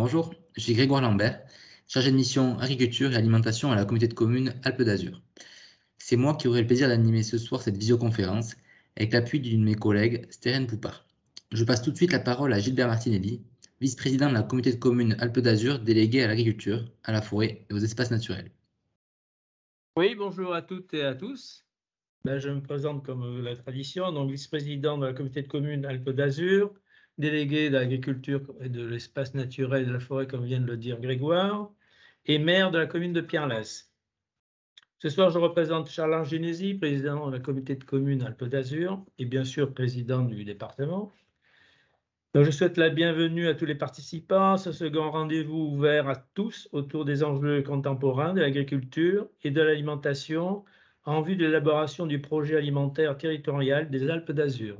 Bonjour, je suis Grégoire Lambert, chargé de mission agriculture et alimentation à la communauté de communes Alpes d'Azur. C'est moi qui aurai le plaisir d'animer ce soir cette visioconférence avec l'appui d'une de mes collègues, Stérène Poupard. Je passe tout de suite la parole à Gilbert Martinelli, vice-président de la communauté de communes Alpes d'Azur, délégué à l'agriculture, à la forêt et aux espaces naturels. Oui, bonjour à toutes et à tous. Ben, je me présente comme la tradition, donc vice-président de la communauté de communes Alpes d'Azur, délégué de l'agriculture et de l'espace naturel et de la forêt, comme vient de le dire Grégoire, et maire de la commune de Pierre-Lasse. Ce soir, je représente Charles Génési, président de la communauté de communes Alpes d'Azur et bien sûr président du département. Je souhaite la bienvenue à tous les participants à ce second rendez-vous ouvert à tous autour des enjeux contemporains de l'agriculture et de l'alimentation en vue de l'élaboration du projet alimentaire territorial des Alpes d'Azur.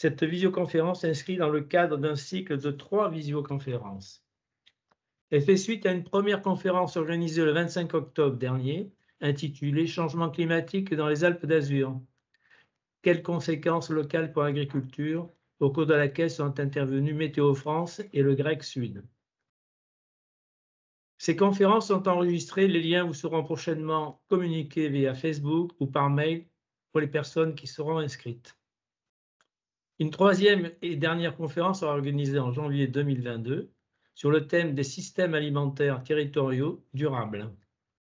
Cette visioconférence s'inscrit dans le cadre d'un cycle de trois visioconférences. Elle fait suite à une première conférence organisée le 25 octobre dernier, intitulée Changement climatique dans les Alpes d'Azur. Quelles conséquences locales pour l'agriculture? Au cours de laquelle sont intervenus Météo France et le Grec Sud. Ces conférences sont enregistrées, les liens vous seront prochainement communiqués via Facebook ou par mail pour les personnes qui seront inscrites. Une troisième et dernière conférence sera organisée en janvier 2022 sur le thème des systèmes alimentaires territoriaux durables.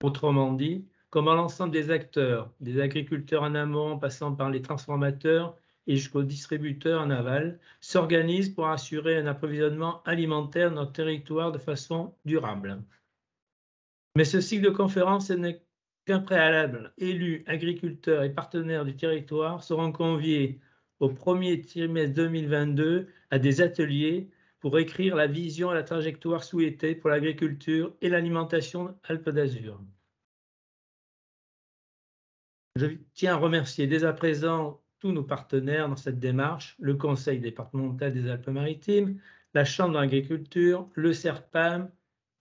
Autrement dit, comment l'ensemble des acteurs, des agriculteurs en amont, passant par les transformateurs et jusqu'aux distributeurs en aval, s'organisent pour assurer un approvisionnement alimentaire de notre territoire de façon durable. Mais ce cycle de conférences n'est qu'un préalable. Élus, agriculteurs et partenaires du territoire seront conviés au premier trimestre 2022 à des ateliers pour écrire la vision et la trajectoire souhaitée pour l'agriculture et l'alimentation Alpes d'Azur. Je tiens à remercier dès à présent tous nos partenaires dans cette démarche, le Conseil départemental des Alpes-Maritimes, la Chambre d'agriculture, le CERPAM,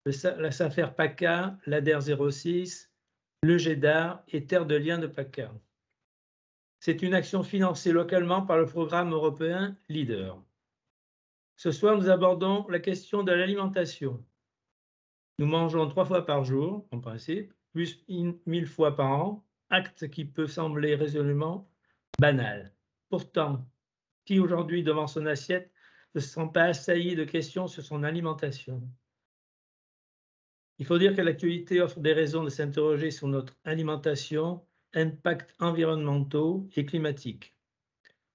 la SAFER PACA, l'ADER 06, le GEDAR et Terre de Liens de PACA. C'est une action financée localement par le programme européen LEADER. Ce soir, nous abordons la question de l'alimentation. Nous mangeons trois fois par jour, en principe, plus mille fois par an, acte qui peut sembler résolument banal. Pourtant, qui aujourd'hui, devant son assiette, ne se sent pas assailli de questions sur son alimentation? Il faut dire que l'actualité offre des raisons de s'interroger sur notre alimentation impacts environnementaux et climatiques,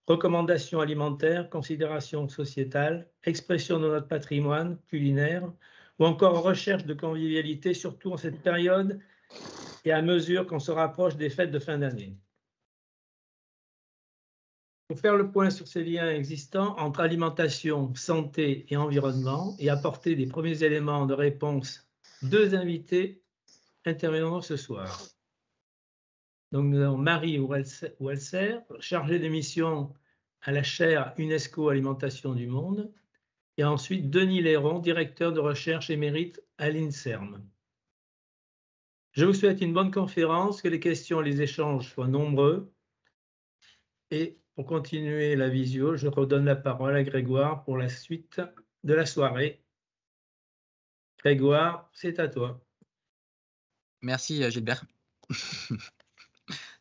recommandations alimentaires, considérations sociétales, expression de notre patrimoine culinaire ou encore recherche de convivialité, surtout en cette période et à mesure qu'on se rapproche des fêtes de fin d'année. Pour faire le point sur ces liens existants entre alimentation, santé et environnement et apporter des premiers éléments de réponse, deux invités interviendront ce soir. Donc, nous avons Marie Walser, chargée de mission à la chaire UNESCO Alimentation du Monde, et ensuite Denis Léron, directeur de recherche émérite à l'INSERM. Je vous souhaite une bonne conférence, que les questions et les échanges soient nombreux. Et pour continuer la visio, je redonne la parole à Grégoire pour la suite de la soirée. Grégoire, c'est à toi. Merci Gilbert.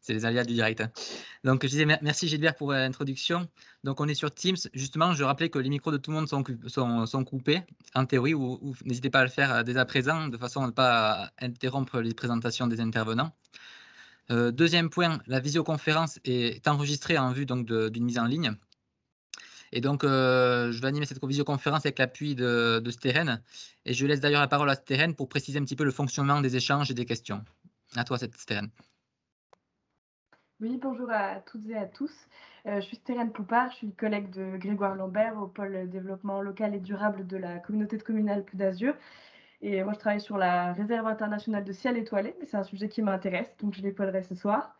c'est les aléas du direct. Hein. Donc, je disais merci Gilbert pour euh, l'introduction. Donc, on est sur Teams. Justement, je rappelais que les micros de tout le monde sont, coupés en théorie, n'hésitez pas à le faire euh, dès à présent, de façon à ne pas interrompre les présentations des intervenants. Euh, deuxième point, la visioconférence est enregistrée en vue d'une mise en ligne. Et donc, je vais animer cette visioconférence avec l'appui de, de. Et je laisse d'ailleurs la parole à Steren pour préciser un petit peu le fonctionnement des échanges et des questions. À toi, Steren. Oui, bonjour à toutes et à tous. Euh, je suis Stéphane Poupard, je suis collègue de Grégoire Lambert au pôle développement local et durable de la communauté de communes Alpes d'Azur. Et moi, je travaille sur la réserve internationale de ciel étoilé, mais c'est un sujet qui m'intéresse, donc je l'épaulerai ce soir.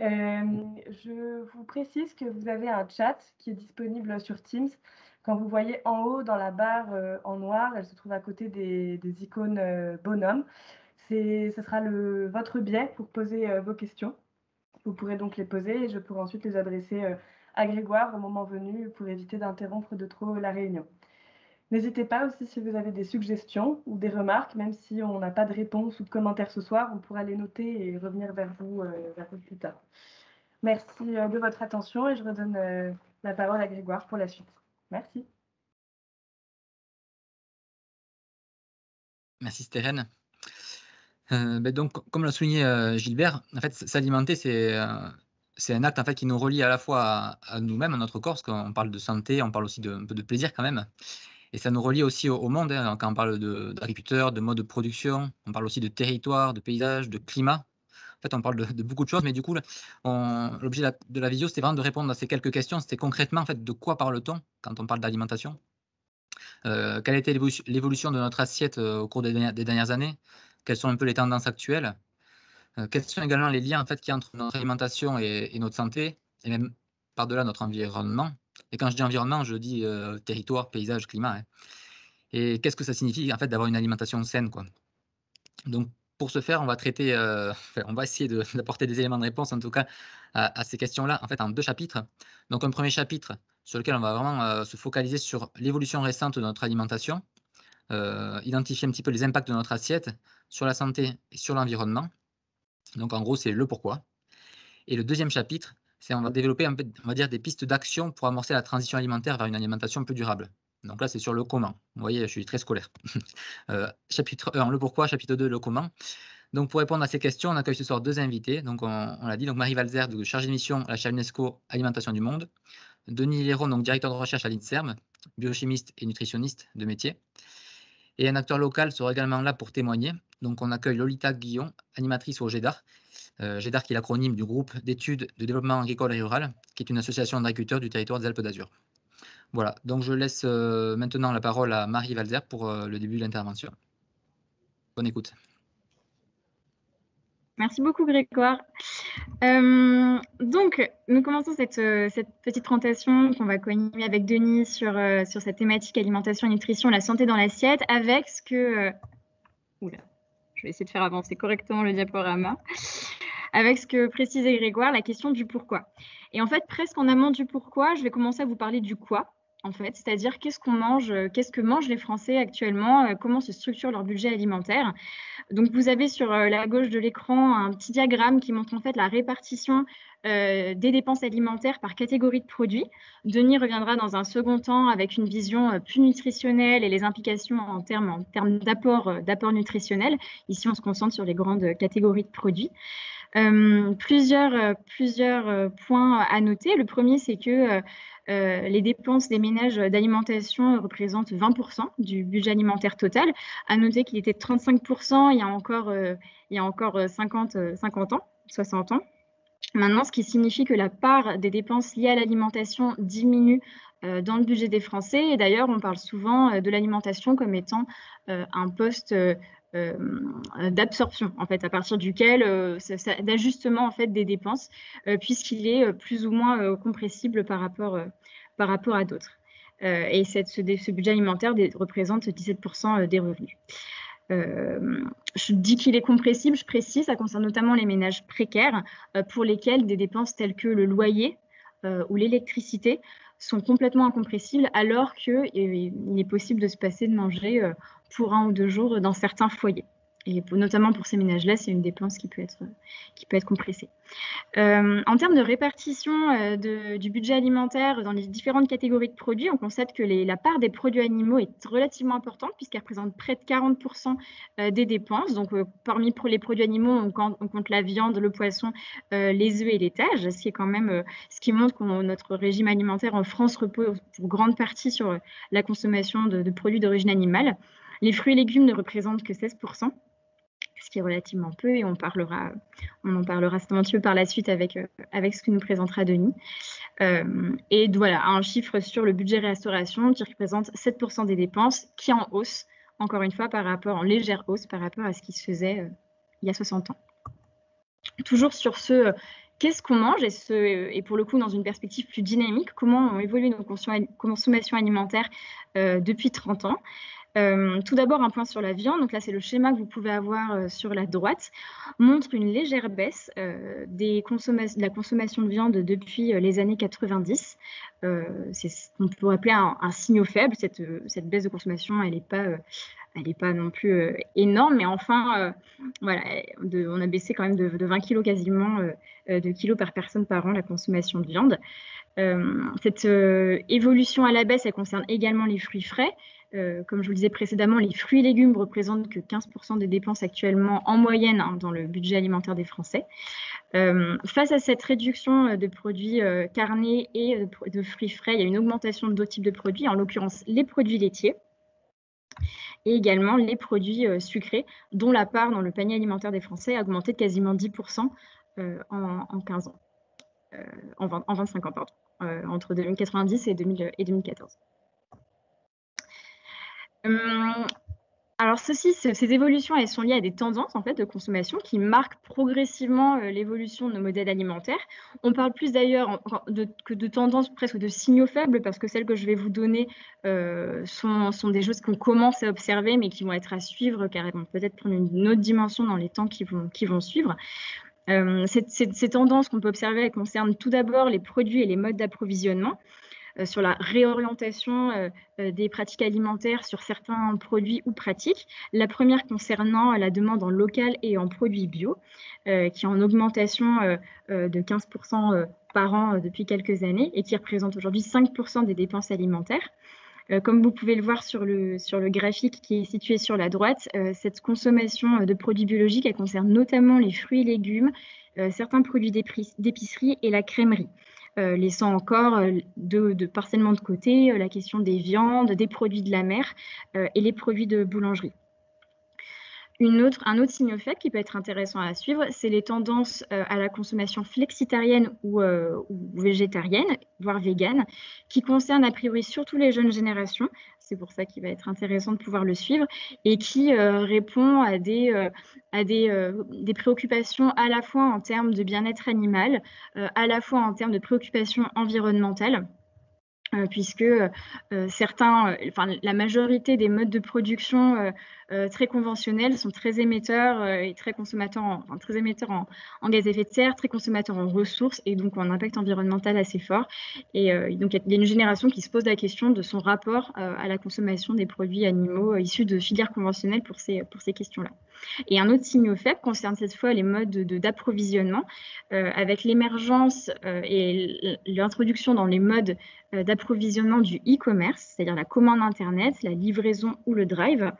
Euh, je vous précise que vous avez un chat qui est disponible sur Teams. Quand vous voyez en haut dans la barre euh, en noir, elle se trouve à côté des, icônes bonhomme. Ce sera votre biais pour poser vos questions. Vous pourrez donc les poser et je pourrai ensuite les adresser euh, à Grégoire au moment venu pour éviter d'interrompre de trop la réunion. N'hésitez pas aussi si vous avez des suggestions ou des remarques, même si on n'a pas de réponse ou de commentaires ce soir, on pourra les noter et revenir vers vous, vers vous plus tard. Merci de votre attention et je redonne la parole à Grégoire pour la suite. Merci. Merci Stéphane. Euh, ben donc, comme l'a souligné euh, Gilbert, en fait, s'alimenter, c'est euh, c'est un acte en fait qui nous relie à la fois à, nous-mêmes, à notre corps, parce qu'on parle de santé, on parle aussi de, un peu de plaisir quand même, et ça nous relie aussi au, monde. Hein, quand on parle d'agriculteurs, de, mode de production, on parle aussi de territoire, de paysage, de climat. En fait, on parle de, beaucoup de choses, mais du coup, l'objet de la, vidéo, c'était vraiment de répondre à ces quelques questions. C'était concrètement, en fait, de quoi parle-t-on quand on parle d'alimentation? Quelle a été l'évolution de notre assiette au cours des dernières années? Quelles sont un peu les tendances actuelles, euh, quels sont également les liens en fait, qui entre notre alimentation et, notre santé, et même par-delà notre environnement. Et quand je dis environnement, je dis euh, territoire, paysage, climat. Hein. Et qu'est-ce que ça signifie en fait d'avoir une alimentation saine quoi. Donc pour ce faire, on va traiter, euh, on va essayer d'apporter des éléments de réponse en tout cas à, ces questions-là, en fait en deux chapitres. Donc un premier chapitre sur lequel on va vraiment se focaliser sur l'évolution récente de notre alimentation, identifier un petit peu les impacts de notre assiette sur la santé et sur l'environnement. Donc en gros, c'est le pourquoi. Et le deuxième chapitre, c'est on va développer on va dire des pistes d'action pour amorcer la transition alimentaire vers une alimentation plus durable. Donc là, c'est sur le comment. Vous voyez, je suis très scolaire. Euh, chapitre 1, le pourquoi, chapitre 2, le comment. Donc pour répondre à ces questions, on accueille ce soir deux invités. Donc on, l'a dit, donc Marie Valzer, chargée de mission à la chaîne UNESCO Alimentation du Monde. Denis Léron, donc directeur de recherche à l'INSERM, biochimiste et nutritionniste de métier. Et un acteur local sera également là pour témoigner. Donc on accueille Lolita Guillon, animatrice au GEDAR. Euh, GEDAR qui est l'acronyme du groupe d'études de développement agricole et rural, qui est une association d'agriculteurs du territoire des Alpes d'Azur. Voilà, donc je laisse euh, maintenant la parole à Marie Valzer pour euh, le début de l'intervention. Bonne écoute. Merci beaucoup Grégoire. Donc, nous commençons cette, euh, petite présentation qu'on va co-animer avec Denis sur, euh, sur cette thématique alimentation nutrition, la santé dans l'assiette, avec ce que... oula, je vais essayer de faire avancer correctement le diaporama. Avec ce que précisait Grégoire, la question du pourquoi. Et en fait, presque en amont du pourquoi, je vais commencer à vous parler du quoi en fait, c'est-à-dire qu'est-ce qu'on mange, euh, qu'est-ce que mangent les Français actuellement, euh, comment se structure leur budget alimentaire? Donc, vous avez sur euh, la gauche de l'écran un petit diagramme qui montre en fait la répartition des dépenses alimentaires par catégorie de produits. Denis reviendra dans un second temps avec une vision plus nutritionnelle et les implications en termes, en termes d'apport, d'apport nutritionnel. Ici, on se concentre sur les grandes catégories de produits. Plusieurs, plusieurs points à noter. Le premier, c'est que euh, les dépenses des ménages d'alimentation représentent 20% du budget alimentaire total. À noter qu'il était 35% il y a encore, euh, il y a encore 50, euh, 50 ans, 60 ans. Maintenant, ce qui signifie que la part des dépenses liées à l'alimentation diminue dans le budget des Français. Et d'ailleurs, on parle souvent de l'alimentation comme étant un poste d'absorption, en fait, à partir duquel d'ajustement en fait des dépenses, puisqu'il est plus ou moins compressible par rapport par rapport à d'autres. Euh, et cette, ce, budget alimentaire représente 17% euh, des revenus. Euh, je dis qu'il est compressible, je précise, ça concerne notamment les ménages précaires pour lesquels des dépenses telles que le loyer ou l'électricité sont complètement incompressibles alors qu'il est possible de se passer de manger pour un ou deux jours dans certains foyers. Et notamment pour ces ménages-là, c'est une dépense qui peut être, qui peut être compressée. Euh, en termes de répartition euh, du budget alimentaire dans les différentes catégories de produits, on constate que la part des produits animaux est relativement importante puisqu'elle représente près de 40% euh, des dépenses. Donc, parmi les produits animaux, on compte, la viande, le poisson, les œufs et tâches, ce qui est quand même ce qui montre que notre régime alimentaire en France repose pour grande partie sur la consommation de produits d'origine animale. Les fruits et légumes ne représentent que 16% ce qui est relativement peu, et on, parlera, on en parlera peu par la suite avec, euh, avec ce que nous présentera Denis. Euh, et voilà, un chiffre sur le budget restauration qui représente 7% des dépenses, qui est en hausse, encore une fois, par rapport, en légère hausse par rapport à ce qui se faisait euh, il y a 60 ans. Toujours sur ce qu'est-ce qu'on mange et, ce, et, pour le coup dans une perspective plus dynamique, comment ont évolué nos consommations alimentaires depuis 30 ans? Euh, tout d'abord, un point sur la viande. Donc là, c'est le schéma que vous pouvez avoir euh, sur la droite, montre une légère baisse euh, de la consommation de viande depuis les années 90. c'est ce qu'on pourrait appeler un, signal faible. Cette, baisse de consommation, elle n'est pas, non plus énorme, mais enfin, on a baissé quand même de, de 20 kg quasiment, de kilos par personne par an la consommation de viande. cette évolution à la baisse, elle concerne également les fruits frais. Euh, comme je vous le disais précédemment, les fruits et légumes représentent que 15% des dépenses actuellement en moyenne hein, dans le budget alimentaire des Français. Euh, face à cette réduction euh, de produits carnés et de, fruits frais, il y a une augmentation d'autres types de produits, en l'occurrence les produits laitiers et également les produits sucrés, dont la part dans le panier alimentaire des Français a augmenté de quasiment 10% en, 15 ans, en, 25 ans, pardon, entre 1990 et 2014. Hum, alors ceci, ces évolutions, elles sont liées à des tendances en fait de consommation qui marquent progressivement euh, l'évolution de nos modèles alimentaires. On parle plus d'ailleurs que de tendances presque de signaux faibles parce que celles que je vais vous donner euh, sont, des choses qu'on commence à observer mais qui vont être à suivre car elles vont peut-être prendre une autre dimension dans les temps qui vont, suivre. Euh, ces tendances qu'on peut observer elles concernent tout d'abord les produits et les modes d'approvisionnement. Euh, sur la réorientation euh, euh, des pratiques alimentaires sur certains produits ou pratiques. La première concernant la demande en local et en produits bio, qui est en augmentation de 15% par an depuis quelques années et qui représente aujourd'hui 5% des dépenses alimentaires. comme vous pouvez le voir sur le, graphique qui est situé sur la droite, cette consommation de produits biologiques, elle concerne notamment les fruits et légumes, certains produits d'épicerie et la crèmerie. Euh, laissant encore euh, de, de, de côté euh, la question des viandes, des produits de la mer et les produits de boulangerie un autre signe faible qui peut être intéressant à suivre, c'est les tendances à la consommation flexitarienne ou, végétarienne, voire végane, qui concernent a priori surtout les jeunes générations. C'est pour ça qu'il va être intéressant de pouvoir le suivre et qui euh, répond à, des, à des, des, préoccupations à la fois en termes de bien-être animal, à la fois en termes de préoccupations environnementales. puisque certains, enfin, la majorité des modes de production euh, très conventionnels sont très émetteurs euh, et très consommateurs, en, enfin, très émetteurs en, gaz à effet de serre, très consommateurs en ressources et donc en impact environnemental assez fort. Et euh, donc il y a une génération qui se pose la question de son rapport à la consommation des produits animaux issus de filières conventionnelles pour ces, pour ces questions-là. Et un autre signe faible concerne cette fois les modes d'approvisionnement, avec l'émergence et l'introduction dans les modes d'approvisionnement du e-commerce, c'est-à-dire la commande Internet, la livraison ou le drive.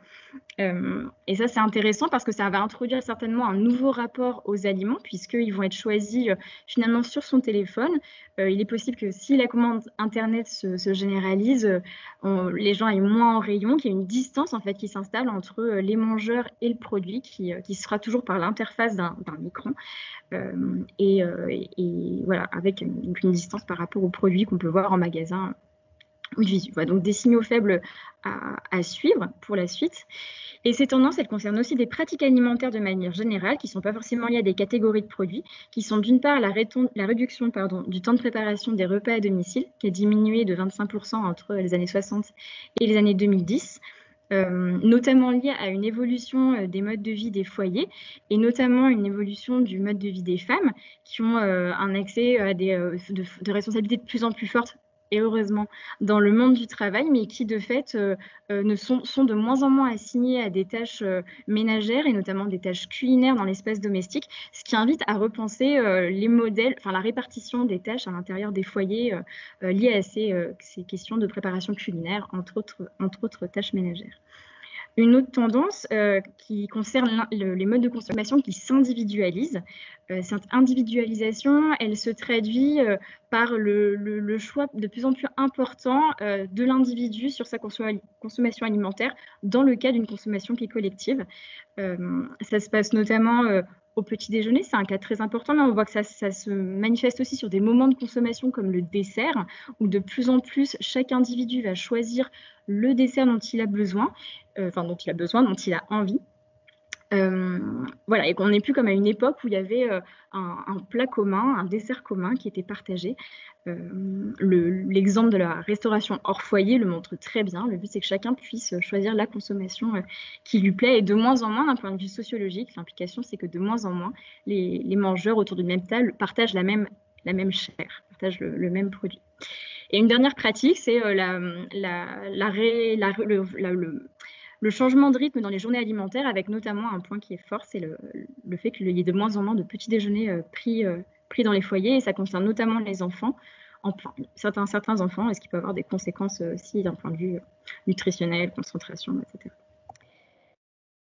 Euh, et ça, c'est intéressant parce que ça va introduire certainement un nouveau rapport aux aliments, puisqu'ils vont être choisis euh, finalement sur son téléphone. Euh, il est possible que si la commande Internet se, généralise, les gens aient moins en rayon, qu'il y ait une distance en fait qui s'installe entre les mangeurs et le produit, qui, sera toujours par l'interface d'un écran. Et, voilà, avec une, une distance par rapport aux produits qu'on peut voir en magasin donc des signaux faibles à, suivre pour la suite. Et ces tendances, elles concernent aussi des pratiques alimentaires de manière générale, qui ne sont pas forcément liées à des catégories de produits, qui sont d'une part la, réduction du temps de préparation des repas à domicile, qui a diminué de 25% entre les années 60 et les années 2010. Euh, notamment liée à une évolution euh, des modes de vie des foyers et notamment une évolution du mode de vie des femmes qui ont euh, un accès à des de, de responsabilités de plus en plus fortes et heureusement dans le monde du travail, mais qui de fait euh, euh, ne sont, de moins en moins assignés à des tâches euh, ménagères et notamment des tâches culinaires dans l'espace domestique, ce qui invite à repenser les modèles, enfin la répartition des tâches à l'intérieur des foyers liées à ces, questions de préparation culinaire, entre autres tâches ménagères. Une autre tendance euh, qui concerne les modes de consommation qui s'individualisent. Euh, cette individualisation, elle se traduit euh, par le, choix de plus en plus important de l'individu sur sa consommation alimentaire dans le cas d'une consommation qui est collective. ça se passe notamment au petit déjeuner, c'est un cas très important, mais on voit que ça, ça, se manifeste aussi sur des moments de consommation comme le dessert, où de plus en plus chaque individu va choisir le dessert dont il a besoin, euh, enfin dont il a besoin, dont il a envie. Voilà, et qu'on n'est plus comme à une époque où il y avait un, plat commun, un dessert commun qui était partagé. L'exemple de la restauration hors foyer le montre très bien. Le but, c'est que chacun puisse choisir la consommation qui lui plaît. Et de moins en moins, d'un point de vue sociologique, l'implication, c'est que de moins en moins, les, mangeurs autour d'une même table partagent la même, la même chair, partagent le, même produit. Et une dernière pratique, c'est la, la, la, le, le changement de rythme dans les journées alimentaires, avec notamment un point qui est fort, c'est le, fait qu'il y ait de moins en moins de petits déjeuners euh, pris, euh, pris dans les foyers, et ça concerne notamment les enfants, en, certains, certains enfants, et ce qui peut avoir des conséquences aussi d'un point de vue nutritionnel, concentration, etc.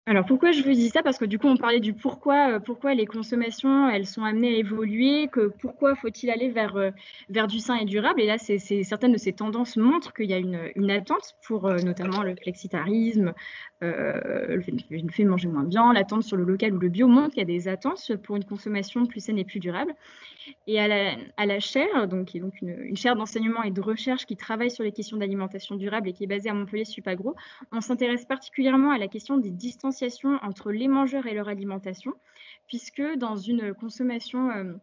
Alors pourquoi je vous dis ça? Parce que du coup on parlait du pourquoi, euh, pourquoi les consommations elles sont amenées à évoluer, que pourquoi faut-il aller vers, euh, vers du sain et durable? Et là, c'est, certaines de ces tendances montrent qu'il y a une, une attente pour euh, notamment le flexitarisme, le, fait, de manger moins bien, l'attente sur le local ou le bio montre qu'il y a des attentes pour une consommation plus saine et plus durable. Et à la, à la chaire, donc, qui est donc une, une chaire d'enseignement et de recherche qui travaille sur les questions d'alimentation durable et qui est basée à Montpellier Supagro, on s'intéresse particulièrement à la question des entre les mangeurs et leur alimentation, puisque dans une consommation euh,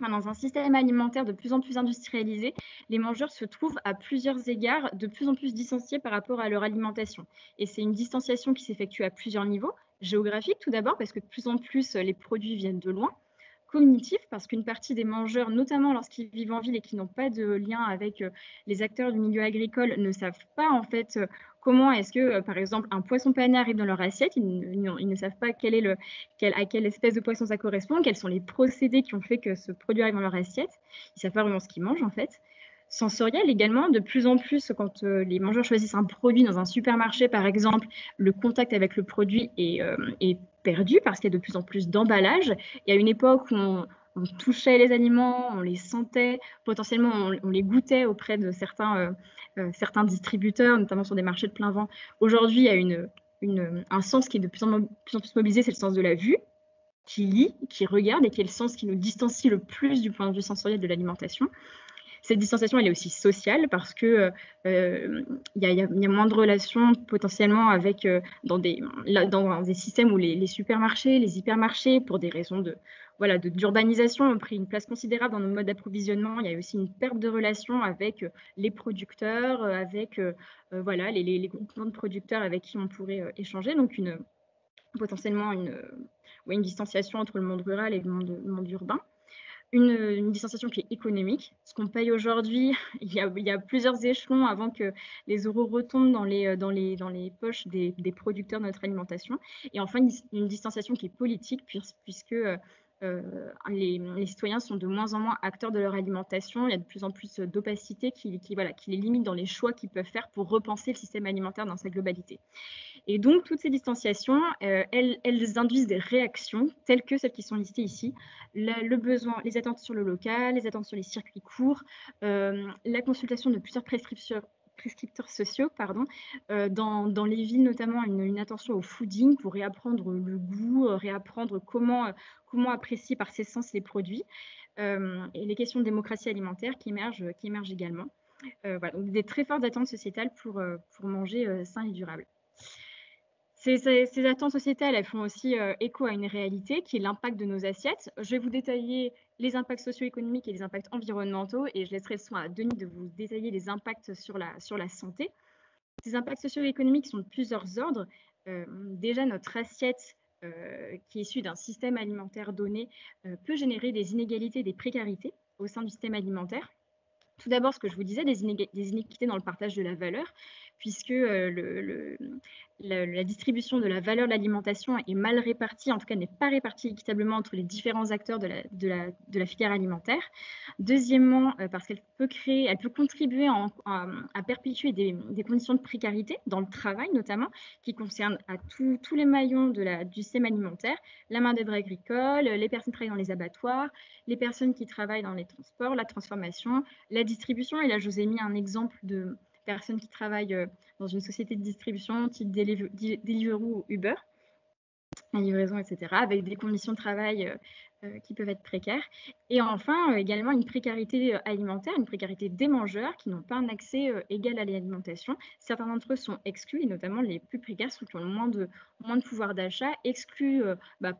dans un système alimentaire de plus en plus industrialisé, les mangeurs se trouvent à plusieurs égards de plus en plus distanciés par rapport à leur alimentation. Et c'est une distanciation qui s'effectue à plusieurs niveaux. Géographique tout d'abord, parce que de plus en plus les produits viennent de loin cognitif, parce qu'une partie des mangeurs, notamment lorsqu'ils vivent en ville et qui n'ont pas de lien avec euh, les acteurs du milieu agricole, ne savent pas en fait euh, comment est-ce que, euh, par exemple, un poisson pané arrive dans leur assiette. Ils, ne savent pas quel est le, à quelle espèce de poisson ça correspond, quels sont les procédés qui ont fait que ce produit arrive dans leur assiette. Ils ne savent pas vraiment ce qu'ils mangent en fait sensorielle également. De plus en plus, quand les mangeurs choisissent un produit dans un supermarché, par exemple, le contact avec le produit est, est perdu parce qu'il y a de plus en plus d'emballages. Y a une époque où on, touchait les aliments, on les sentait, potentiellement on, les goûtait auprès de certains, euh, euh, certains distributeurs, notamment sur des marchés de plein vent. Aujourd'hui, il y a une, une, un sens qui est de plus en, plus en plus mobilisé, c'est le sens de la vue, qui lit, qui regarde et qui est le sens qui nous distancie le plus du point de vue sensoriel de l'alimentation. Cette distanciation, elle est aussi sociale parce que euh, il y, a moins de relations potentiellement avec euh, dans des dans des systèmes où les, supermarchés, les hypermarchés, pour des raisons de voilà d'urbanisation, ont pris une place considérable dans nos modes d'approvisionnement. Il y a aussi une perte de relations avec euh, les producteurs, avec voilà les, les, groupements de producteurs avec qui on pourrait échanger. Donc une potentiellement une, une distanciation entre le monde rural et le monde urbain une, distanciation qui est économique. Ce qu'on paye aujourd'hui, il, y a plusieurs échelons avant que les euros retombent dans les, poches des, producteurs de notre alimentation. Et enfin, une, distanciation qui est politique, puisque euh, les, citoyens sont de moins en moins acteurs de leur alimentation. Il y a de plus en plus d'opacité qui les limite dans les choix qu'ils peuvent faire pour repenser le système alimentaire dans sa globalité. Et donc, toutes ces distanciations, euh, elles, induisent des réactions telles que celles qui sont listées ici. Le, besoin, les attentes sur le local, les attentes sur les circuits courts, euh, la consultation de plusieurs prescripteurs sociaux, pardon, euh, dans, les villes notamment une, attention au fooding pour réapprendre le goût, réapprendre comment, comment apprécier par ses sens les produits, et les questions de démocratie alimentaire qui émergent, également. donc des très fortes attentes sociétales pour, pour manger sain et durable. Ces, attentes sociétales, elles font aussi euh, écho à une réalité qui est l'impact de nos assiettes. Je vais vous détailler les impacts socio-économiques et les impacts environnementaux et je laisserai le soin à Denis de vous détailler les impacts sur la, santé. Ces impacts socio-économiques sont de plusieurs ordres. Euh, déjà, notre assiette euh, qui est issue d'un système alimentaire donné peut générer des inégalités, des précarités au sein du système alimentaire. Tout d'abord, ce que je vous disais, des, des, inéquités dans le partage de la valeur, puisque le, la, distribution de la valeur de l'alimentation est mal répartie, en tout cas n'est pas répartie équitablement entre les différents acteurs de la, filière alimentaire. Deuxièmement, euh, parce qu'elle peut créer, elle peut contribuer à perpétuer des, conditions de précarité dans le travail notamment, qui concernent tous les maillons de la, du système alimentaire, la main-d'œuvre agricole, les personnes qui travaillent dans les abattoirs, les personnes qui travaillent dans les transports, la transformation, la distribution. Et là, je vous ai mis un exemple de personnes qui travaillent euh, dans une société de distribution type Deliveroo ou Uber, la livraison, etc., avec des conditions de travail euh, euh, qui peuvent être précaires. Et enfin, également une précarité alimentaire, une précarité des mangeurs qui n'ont pas un accès égal à l'alimentation. Certains d'entre eux sont exclus, et notamment les plus précaires, ceux qui ont moins de, moins de pouvoir d'achat, exclus bah,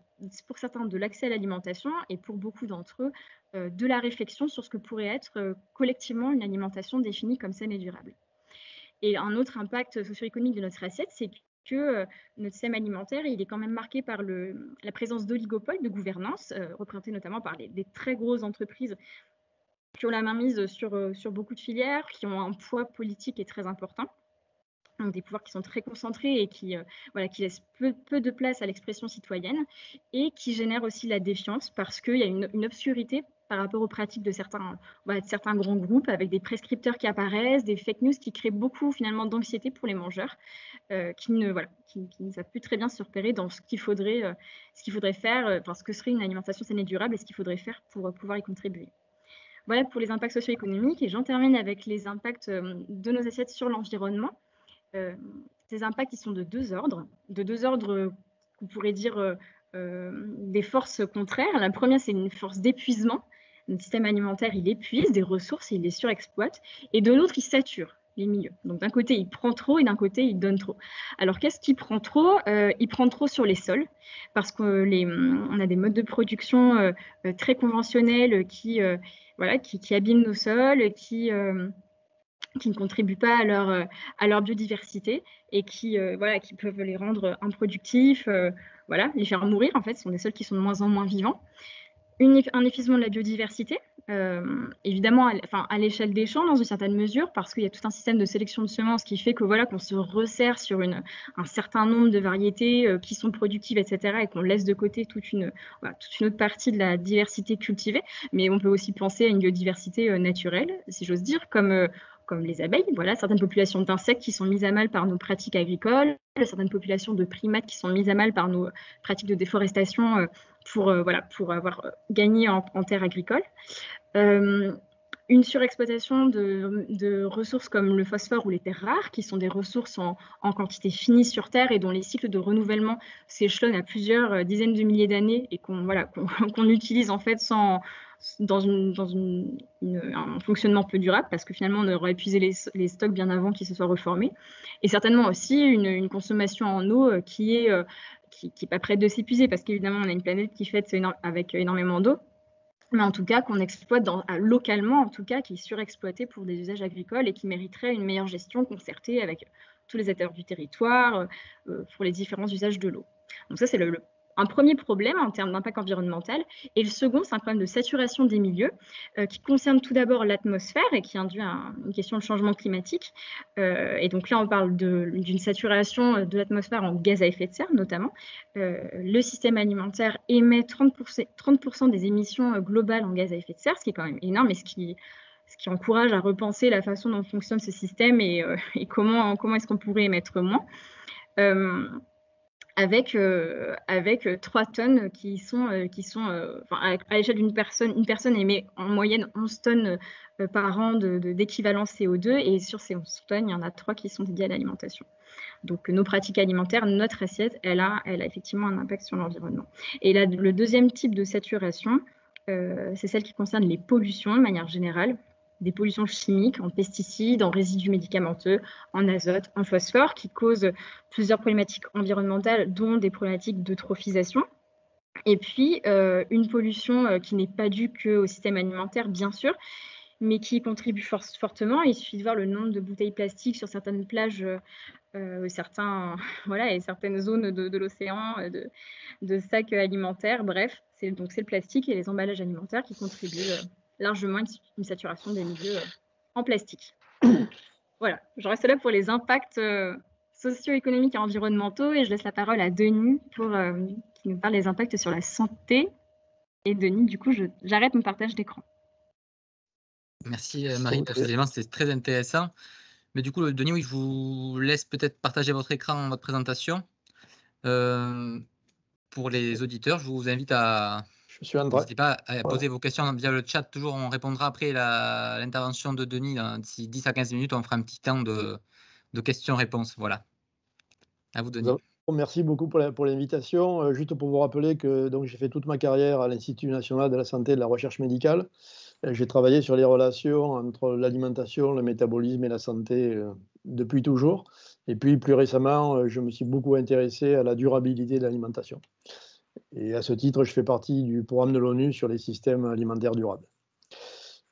pour certains de l'accès à l'alimentation et pour beaucoup d'entre eux de la réflexion sur ce que pourrait être collectivement une alimentation définie comme saine et durable. Et un autre impact socio-économique de notre assiette, c'est que euh, notre système alimentaire, il est quand même marqué par la présence d'oligopoles de gouvernance, euh, représentés notamment par des très grosses entreprises qui ont la main mise sur, euh, beaucoup de filières, qui ont un poids politique qui est très important. Donc des pouvoirs qui sont très concentrés et qui, qui laissent peu, de place à l'expression citoyenne et qui génèrent aussi la défiance parce qu'il y a une obscurité par rapport aux pratiques de certains, certains grands groupes avec des prescripteurs qui apparaissent, des fake news qui créent beaucoup finalement d'anxiété pour les mangeurs, euh, qui, ne, voilà, qui, ne savent plus très bien se repérer dans ce qu'il faudrait, euh, ce faudrait faire, euh, ce que serait une alimentation saine et durable et ce qu'il faudrait faire pour pouvoir y contribuer. Voilà pour les impacts socio-économiques et j'en termine avec les impacts de nos assiettes sur l'environnement. ces impacts, ils sont de deux ordres, de deux ordres qu'on pourrait dire des forces contraires. La première, c'est une force d'épuisement notre système alimentaire, il épuise des ressources, il les surexploite, et de l'autre, il sature les milieux. Donc d'un côté, il prend trop et d'un côté, il donne trop. Alors qu'est-ce qu'il prend trop? Euh, Il prend trop sur les sols parce qu'on a des modes de production euh, euh, très conventionnels qui, abîment nos sols, qui, ne contribuent pas à leur, biodiversité et qui, peuvent les rendre improductifs, les faire mourir. En fait, ce sont des sols qui sont de moins en moins vivants un épuisement de la biodiversité, euh, évidemment à, l'échelle des champs dans une certaine mesure, parce qu'il y a tout un système de sélection de semences qui fait que voilà qu'on se resserre sur un certain nombre de variétés euh, qui sont productives, etc., et qu'on laisse de côté toute une, toute une autre partie de la diversité cultivée. Mais on peut aussi penser à une biodiversité euh, naturelle, si j'ose dire, comme comme les abeilles, voilà, certaines populations d'insectes qui sont mises à mal par nos pratiques agricoles, certaines populations de primates qui sont mises à mal par nos pratiques de déforestation pour, euh, voilà, pour avoir euh, gagné en, terres agricoles. Euh, une surexploitation de, ressources comme le phosphore ou les terres rares, qui sont des ressources en, quantité finie sur Terre et dont les cycles de renouvellement s'échelonnent à plusieurs dizaines de milliers d'années et qu'on voilà, utilise en fait sans, dans, un fonctionnement peu durable, parce que finalement on aurait épuisé les, stocks bien avant qu'ils se soient reformés. Et certainement aussi une, consommation en eau qui est qui n'est pas prête de s'épuiser parce qu'évidemment, on a une planète qui fait avec énormément d'eau, mais en tout cas qu'on exploite localement, en tout cas, qui est surexploité pour des usages agricoles et qui mériterait une meilleure gestion concertée avec tous les acteurs du territoire euh, pour les différents usages de l'eau. Donc ça, c'est le, un premier problème en termes d'impact environnemental. Et le second, c'est un problème de saturation des milieux euh, qui concerne tout d'abord l'atmosphère et qui induit une question de changement climatique. Euh, et donc là, on parle d'une saturation de l'atmosphère en gaz à effet de serre notamment. Euh, le système alimentaire émet 30%, 30 des émissions globales en gaz à effet de serre, ce qui est quand même énorme et ce qui encourage à repenser la façon dont fonctionne ce système et, comment est-ce qu'on pourrait émettre moins avec, euh, avec 3 euh, tonnes qui sont, euh, qui sont à, l'échelle d'une personne, une personne émet en moyenne 11 tonnes par an d'équivalent de, CO2 et sur ces 11 tonnes, il y en a 3 qui sont dédiées à l'alimentation. Donc nos pratiques alimentaires, notre assiette, elle a, effectivement un impact sur l'environnement. Et le deuxième type de saturation, c'est celle qui concerne les pollutions de manière générale des pollutions chimiques, en pesticides, en résidus médicamenteux, en azote, en phosphore, qui causent plusieurs problématiques environnementales, dont des problématiques d'eutrophisation. Et puis, euh, une pollution euh, qui n'est pas due qu'au système alimentaire, bien sûr, mais qui contribue fortement. Il suffit de voir le nombre de bouteilles plastiques sur certaines plages, euh, certains, voilà, et certaines zones de, l'océan, de, de, sacs alimentaires. Bref, c'est c'est le plastique et les emballages alimentaires qui contribuent largement une, saturation des milieux euh, en plastique. voilà, je reste là pour les impacts euh, socio-économiques et environnementaux et je laisse la parole à Denis pour euh, qui nous parle des impacts sur la santé. Et Denis, du coup, j'arrête mon partage d'écran. Merci Marie pour ces éléments, c'est très intéressant. Mais du coup, Denis, oui, je vous laisse peut-être partager votre écran, votre présentation. pour les auditeurs, je vous invite à, je suis André. N'hésitez pas à poser vos questions via le chat. Toujours, on répondra après l'intervention de Denis. D'ici 10 à 15 minutes, on fera un petit temps de, questions-réponses. Voilà. À vous, Denis. Merci beaucoup pour l'invitation. Euh, juste pour vous rappeler que j'ai fait toute ma carrière à l'Institut national de la santé et de la recherche médicale. Euh, j'ai travaillé sur les relations entre l'alimentation, le métabolisme et la santé euh, depuis toujours. Et puis plus récemment, je me suis beaucoup intéressé à la durabilité de l'alimentation. Et à ce titre, je fais partie du programme de l'ONU sur les systèmes alimentaires durables.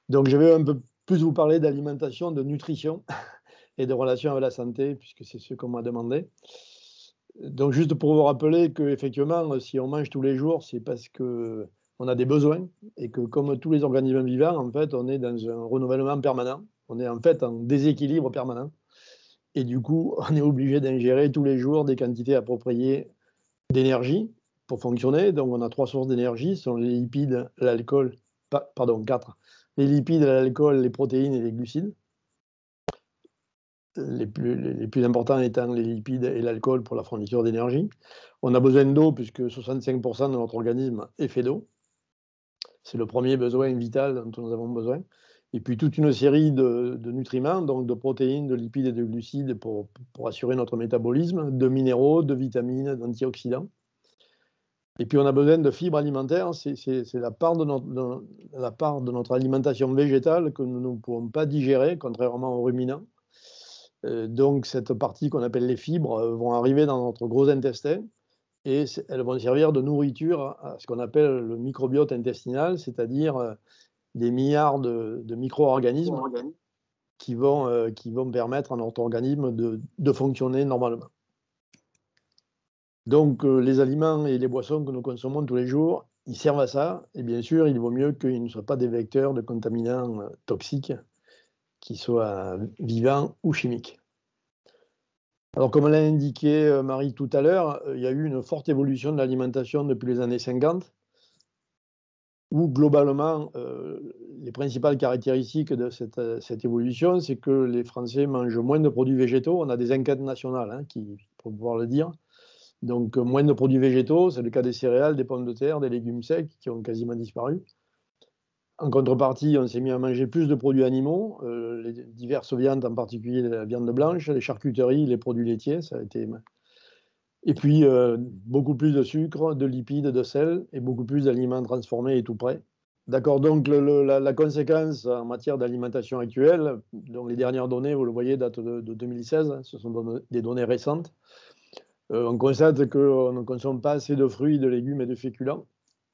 Donc je vais un peu plus vous parler d'alimentation, de nutrition et de relations avec la santé, puisque c'est ce qu'on m'a demandé. Donc, juste pour vous rappeler qu'effectivement, si on mange tous les jours, c'est parce qu'on a des besoins et que, comme tous les organismes vivants, en fait, on est dans un renouvellement permanent. On est en fait en déséquilibre permanent. Et du coup, on est obligé d'ingérer tous les jours des quantités appropriées d'énergie pour fonctionner. Donc, on a trois sources d'énergie, ce sont les lipides, l'alcool, pardon, quatre. Les lipides, l'alcool, les protéines et les glucides les plus, importants étant les lipides et l'alcool pour la fourniture d'énergie. On a besoin d'eau puisque 65% de notre organisme est fait d'eau. C'est le premier besoin vital dont nous avons besoin. Et puis toute une série de, nutriments, donc de protéines, de lipides et de glucides pour, assurer notre métabolisme, de minéraux, de vitamines, d'antioxydants. Et puis on a besoin de fibres alimentaires, c'est la, part de notre, la part de notre alimentation végétale que nous ne pouvons pas digérer, contrairement aux ruminants. Euh, donc, cette partie qu'on appelle les fibres euh, vont arriver dans notre gros intestin et elles vont servir de nourriture à ce qu'on appelle le microbiote intestinal, c'est-à-dire euh, des milliards de, micro-organismes qui vont, qui vont permettre à notre organisme de, de fonctionner normalement. Donc, les aliments et les boissons que nous consommons tous les jours, ils servent à ça. Et bien sûr, il vaut mieux qu'ils ne soient pas des vecteurs de contaminants toxiques qu'ils soient vivants ou chimiques. Alors, comme l'a indiqué euh, Marie tout à l'heure, euh, il y a eu une forte évolution de l'alimentation depuis les années 50, où globalement, euh, les principales caractéristiques de cette, évolution, c'est que les Français mangent moins de produits végétaux. On a des enquêtes nationales hein, qui, pour pouvoir le dire. Donc, moins de produits végétaux, c'est le cas des céréales, des pommes de terre, des légumes secs qui ont quasiment disparu. En contrepartie, on s'est mis à manger plus de produits animaux, euh, les diverses viandes, en particulier la viande blanche, les charcuteries, les produits laitiers, ça a été. Et puis euh, beaucoup plus de sucre, de lipides, de sel et beaucoup plus d'aliments transformés et tout prêts. D'accord, donc la, conséquence en matière d'alimentation actuelle, dont les dernières données, vous le voyez, datent de, 2016, ce sont des données récentes. Euh, on constate qu'on ne consomme pas assez de fruits, de légumes et de féculents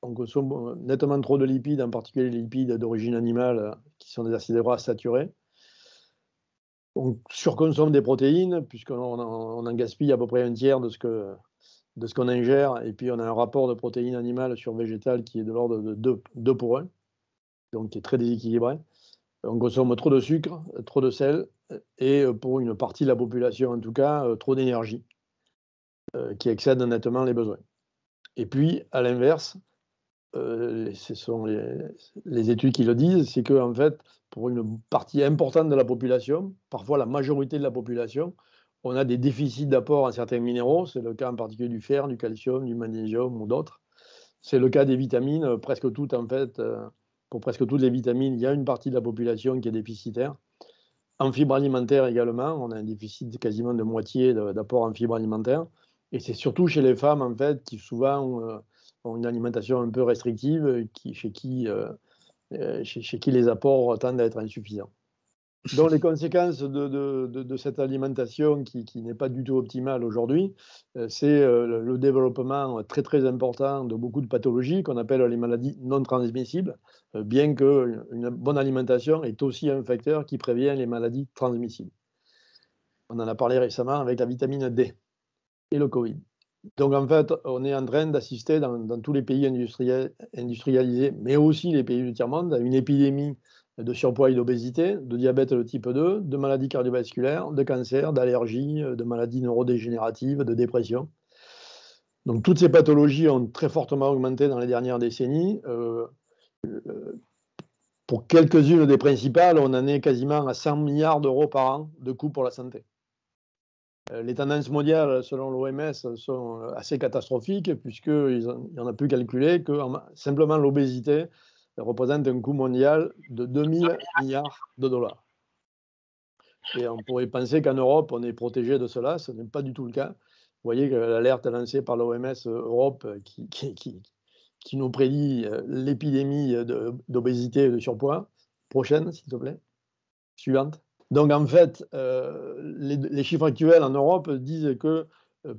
on consomme nettement trop de lipides, en particulier les lipides d'origine animale, qui sont des acides gras saturés. On surconsomme des protéines, puisqu'on en gaspille à peu près un tiers de ce qu'on ingère, et puis on a un rapport de protéines animales sur végétales qui est de l'ordre de 2, pour 1, donc qui est très déséquilibré. On consomme trop de sucre, trop de sel, et pour une partie de la population en tout cas, trop d'énergie, euh, qui excède nettement les besoins. Et puis, à l'inverse, euh, ce sont les, études qui le disent, c'est que en fait, pour une partie importante de la population, parfois la majorité de la population, on a des déficits d'apport en certains minéraux. C'est le cas en particulier du fer, du calcium, du magnésium ou d'autres. C'est le cas des vitamines, presque toutes en fait. Euh, pour presque toutes les vitamines, il y a une partie de la population qui est déficitaire. En fibres alimentaires également, on a un déficit quasiment de moitié d'apport en fibres alimentaires. Et c'est surtout chez les femmes en fait qui souvent euh, ont une alimentation un peu restrictive, euh, qui, chez, qui, euh, chez, qui les apports tendent à être insuffisants. Donc les conséquences de, cette alimentation qui, qui n'est pas du tout optimale aujourd'hui, c'est le développement très très important de beaucoup de pathologies qu'on appelle les maladies non transmissibles, bien qu'une bonne alimentation est aussi un facteur qui prévient les maladies transmissibles. On en a parlé récemment avec la vitamine D et le Covid. Donc en fait, on est en train d'assister dans, tous les pays industrialisés, mais aussi les pays du tiers-monde, à une épidémie de surpoids et d'obésité, de diabète de type 2, de maladies cardiovasculaires, de cancer, d'allergies, de maladies neurodégénératives, de dépression. Donc toutes ces pathologies ont très fortement augmenté dans les dernières décennies. Euh, euh, pour quelques-unes des principales, on en est quasiment à 100 milliards d'euros par an de coûts pour la santé. Euh, les tendances mondiales, selon l'OMS, sont euh, assez catastrophiques, puisqu'il y en a pu calculer que simplement l'obésité représente un coût mondial de 2000 milliards de dollars. Et on pourrait penser qu'en Europe, on est protégé de cela, ce n'est pas du tout le cas. Vous voyez que l'alerte lancée par l'OMS Europe qui, qui, nous prédit l'épidémie d'obésité et de surpoids. Prochaine, s'il te plaît. Suivante. Donc en fait, les, les, chiffres actuels en Europe disent que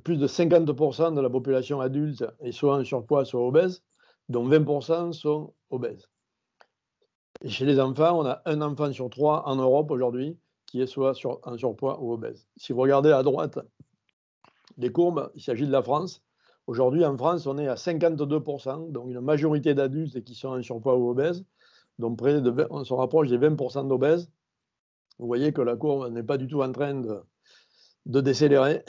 plus de 50% de la population adulte est soit en surpoids, soit obèse, dont 20% sont obèses. Et chez les enfants, on a un enfant sur trois en Europe aujourd'hui qui est soit en surpoids ou obèse. Si vous regardez à droite les courbes, il s'agit de la France. Aujourd'hui, en France, on est à 52%, donc une majorité d'adultes qui sont en surpoids ou obèses. Donc près de, on se rapproche des 20% d'obèses. Vous voyez que la courbe n'est pas du tout en train de, décélérer.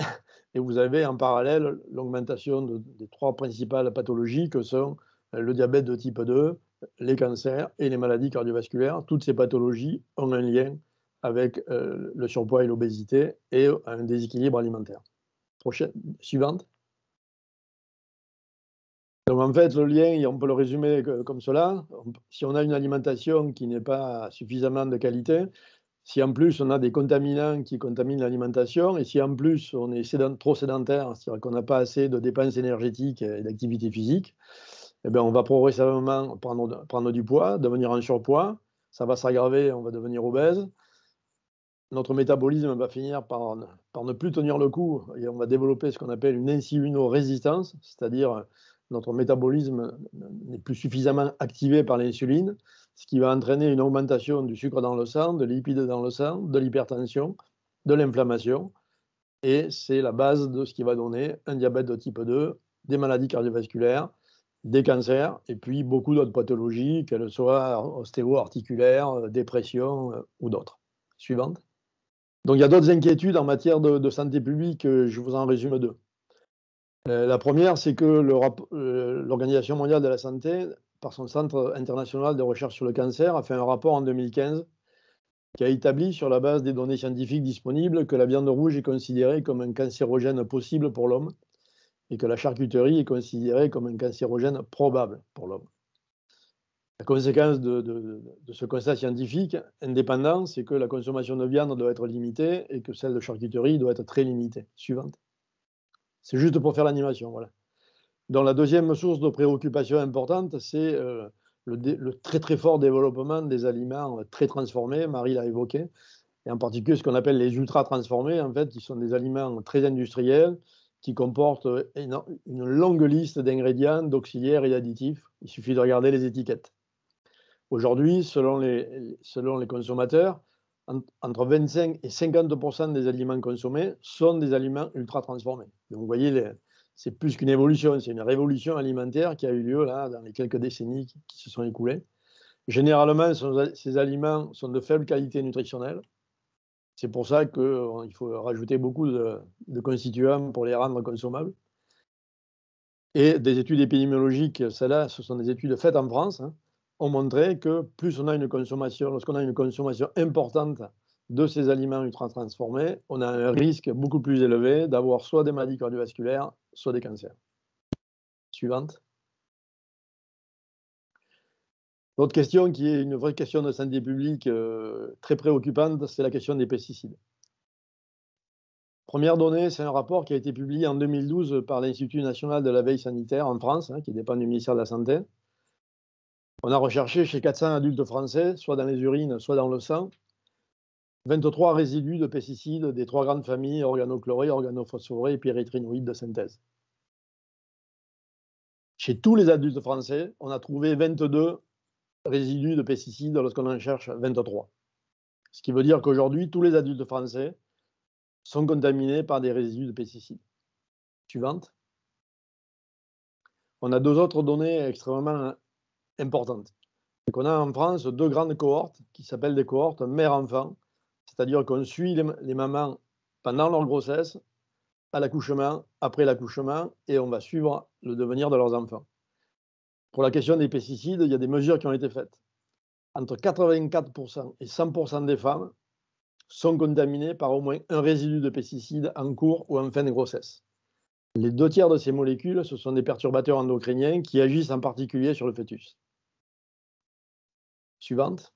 Et vous avez en parallèle l'augmentation des trois principales pathologies que sont le diabète de type 2, les cancers et les maladies cardiovasculaires. Toutes ces pathologies ont un lien avec euh, le surpoids et l'obésité et un déséquilibre alimentaire. Prochaine, suivante. Donc en fait, le lien, on peut le résumer comme cela. Si on a une alimentation qui n'est pas suffisamment de qualité, si en plus on a des contaminants qui contaminent l'alimentation, et si en plus on est trop sédentaire, c'est-à-dire qu'on n'a pas assez de dépenses énergétiques et d'activité physique, eh bien, on va progressivement prendre, du poids, devenir en surpoids, ça va s'aggraver, on va devenir obèse. Notre métabolisme va finir par, par ne plus tenir le coup et on va développer ce qu'on appelle une insulino-résistance, c'est-à-dire notre métabolisme n'est plus suffisamment activé par l'insuline, ce qui va entraîner une augmentation du sucre dans le sang, de lipides dans le sang, de l'hypertension, de l'inflammation. Et c'est la base de ce qui va donner un diabète de type 2, des maladies cardiovasculaires, des cancers, et puis beaucoup d'autres pathologies, qu'elles soient ostéo-articulaires, dépression euh, ou d'autres. Suivante. Donc il y a d'autres inquiétudes en matière de, santé publique, je vous en résume deux. Euh, la première, c'est que euh, l'Organisation mondiale de la santé par son Centre international de recherche sur le cancer, a fait un rapport en 2015 qui a établi, sur la base des données scientifiques disponibles, que la viande rouge est considérée comme un cancérogène possible pour l'homme et que la charcuterie est considérée comme un cancérogène probable pour l'homme. La conséquence de, ce constat scientifique indépendant, c'est que la consommation de viande doit être limitée et que celle de charcuterie doit être très limitée. Suivante. C'est juste pour faire l'animation, voilà. Donc la deuxième source de préoccupation importante, c'est euh, le, très très fort développement des aliments très transformés, Marie l'a évoqué, et en particulier ce qu'on appelle les ultra transformés, en fait, qui sont des aliments très industriels, qui comportent une, longue liste d'ingrédients, d'auxiliaires et d'additifs. Il suffit de regarder les étiquettes. Aujourd'hui, selon les, consommateurs, entre 25 et 50% des aliments consommés sont des aliments ultra transformés. Donc vous voyez c'est plus qu'une évolution, c'est une révolution alimentaire qui a eu lieu là dans les quelques décennies qui, se sont écoulées. Généralement, ces aliments sont de faible qualité nutritionnelle. C'est pour ça qu'il euh, faut rajouter beaucoup de, constituants pour les rendre consommables. Et des études épidémiologiques, celles-là, ce sont des études faites en France, hein, ont montré que plus on a une consommation, lorsqu'on a une consommation importante de ces aliments ultra transformés, on a un risque beaucoup plus élevé d'avoir soit des maladies cardiovasculaires, soit des cancers. Suivante. L'autre question qui est une vraie question de santé publique euh, très préoccupante, c'est la question des pesticides. Première donnée, c'est un rapport qui a été publié en 2012 par l'Institut national de la veille sanitaire en France, hein, qui dépend du ministère de la Santé. On a recherché chez 400 adultes français, soit dans les urines, soit dans le sang, 23 résidus de pesticides des trois grandes familles organochlorés, organophosphorés et pyrétrinoïdes de synthèse. Chez tous les adultes français, on a trouvé 22 résidus de pesticides lorsqu'on en cherche 23. Ce qui veut dire qu'aujourd'hui, tous les adultes français sont contaminés par des résidus de pesticides. Suivante. On a deux autres données extrêmement importantes. On a en France deux grandes cohortes qui s'appellent des cohortes mère-enfant c'est-à-dire qu'on suit les, mamans pendant leur grossesse, à l'accouchement, après l'accouchement, et on va suivre le devenir de leurs enfants. Pour la question des pesticides, il y a des mesures qui ont été faites. Entre 84% et 100% des femmes sont contaminées par au moins un résidu de pesticides en cours ou en fin de grossesse. Les deux tiers de ces molécules, ce sont des perturbateurs endocriniens qui agissent en particulier sur le fœtus. Suivante.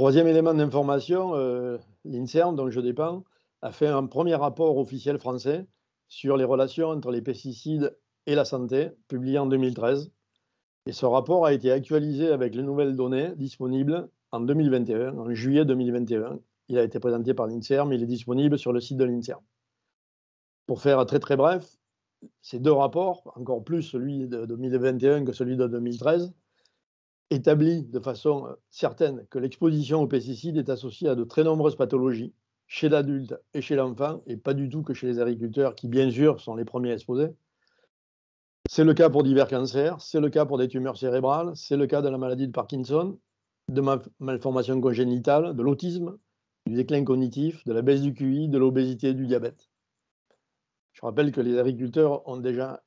Troisième élément d'information, euh, l'INSERM, dont je dépends, a fait un premier rapport officiel français sur les relations entre les pesticides et la santé, publié en 2013. Et ce rapport a été actualisé avec les nouvelles données disponibles en 2021, en juillet 2021. Il a été présenté par l'INSERM, il est disponible sur le site de l'INSERM. Pour faire très très bref, ces deux rapports, encore plus celui de 2021 que celui de 2013, établit de façon euh, certaine que l'exposition aux pesticides est associée à de très nombreuses pathologies chez l'adulte et chez l'enfant, et pas du tout que chez les agriculteurs, qui bien sûr sont les premiers exposés. C'est le cas pour divers cancers, c'est le cas pour des tumeurs cérébrales, c'est le cas de la maladie de Parkinson, de malformations congénitales, de l'autisme, du déclin cognitif, de la baisse du QI, de l'obésité du diabète. Je rappelle que les agriculteurs ont déjà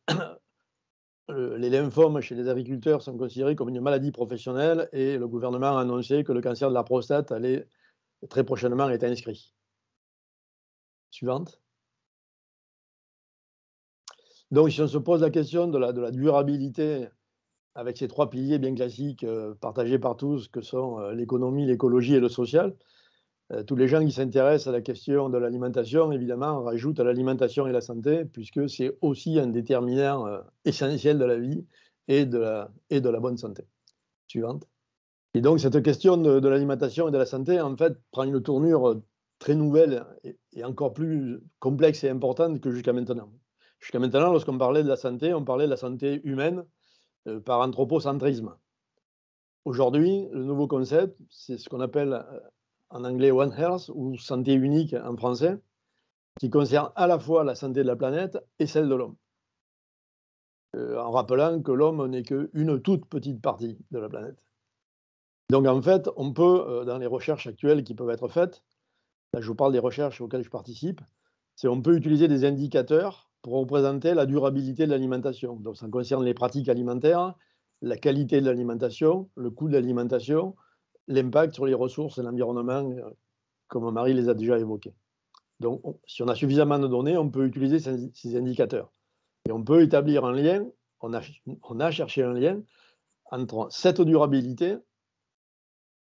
les lymphomes chez les agriculteurs sont considérés comme une maladie professionnelle et le gouvernement a annoncé que le cancer de la prostate allait très prochainement être inscrit. Suivante. Donc, si on se pose la question de la, durabilité avec ces trois piliers bien classiques euh, partagés par tous, que sont euh, l'économie, l'écologie et le social, tous les gens qui s'intéressent à la question de l'alimentation, évidemment, rajoutent à l'alimentation et la santé, puisque c'est aussi un déterminant euh, essentiel de la vie et de la, et de la bonne santé. Suivante. Et donc, cette question de, l'alimentation et de la santé, en fait, prend une tournure euh, très nouvelle et, encore plus complexe et importante que jusqu'à maintenant. Jusqu'à maintenant, lorsqu'on parlait de la santé, on parlait de la santé humaine par anthropocentrisme. Aujourd'hui, le nouveau concept, c'est ce qu'on appelle en anglais One Health ou santé unique en français, qui concerne à la fois la santé de la planète et celle de l'homme. Euh, en rappelant que l'homme n'est qu'une toute petite partie de la planète. Donc en fait, on peut, euh, dans les recherches actuelles qui peuvent être faites, là je vous parle des recherches auxquelles je participe, c'est on peut utiliser des indicateurs pour représenter la durabilité de l'alimentation. Donc ça concerne les pratiques alimentaires, la qualité de l'alimentation, le coût de l'alimentation, l'impact sur les ressources et l'environnement, euh, comme Marie les a déjà évoqués. Donc, si on a suffisamment de données, on peut utiliser ces, indicateurs. Et on peut établir un lien, on a, on a cherché un lien entre cette durabilité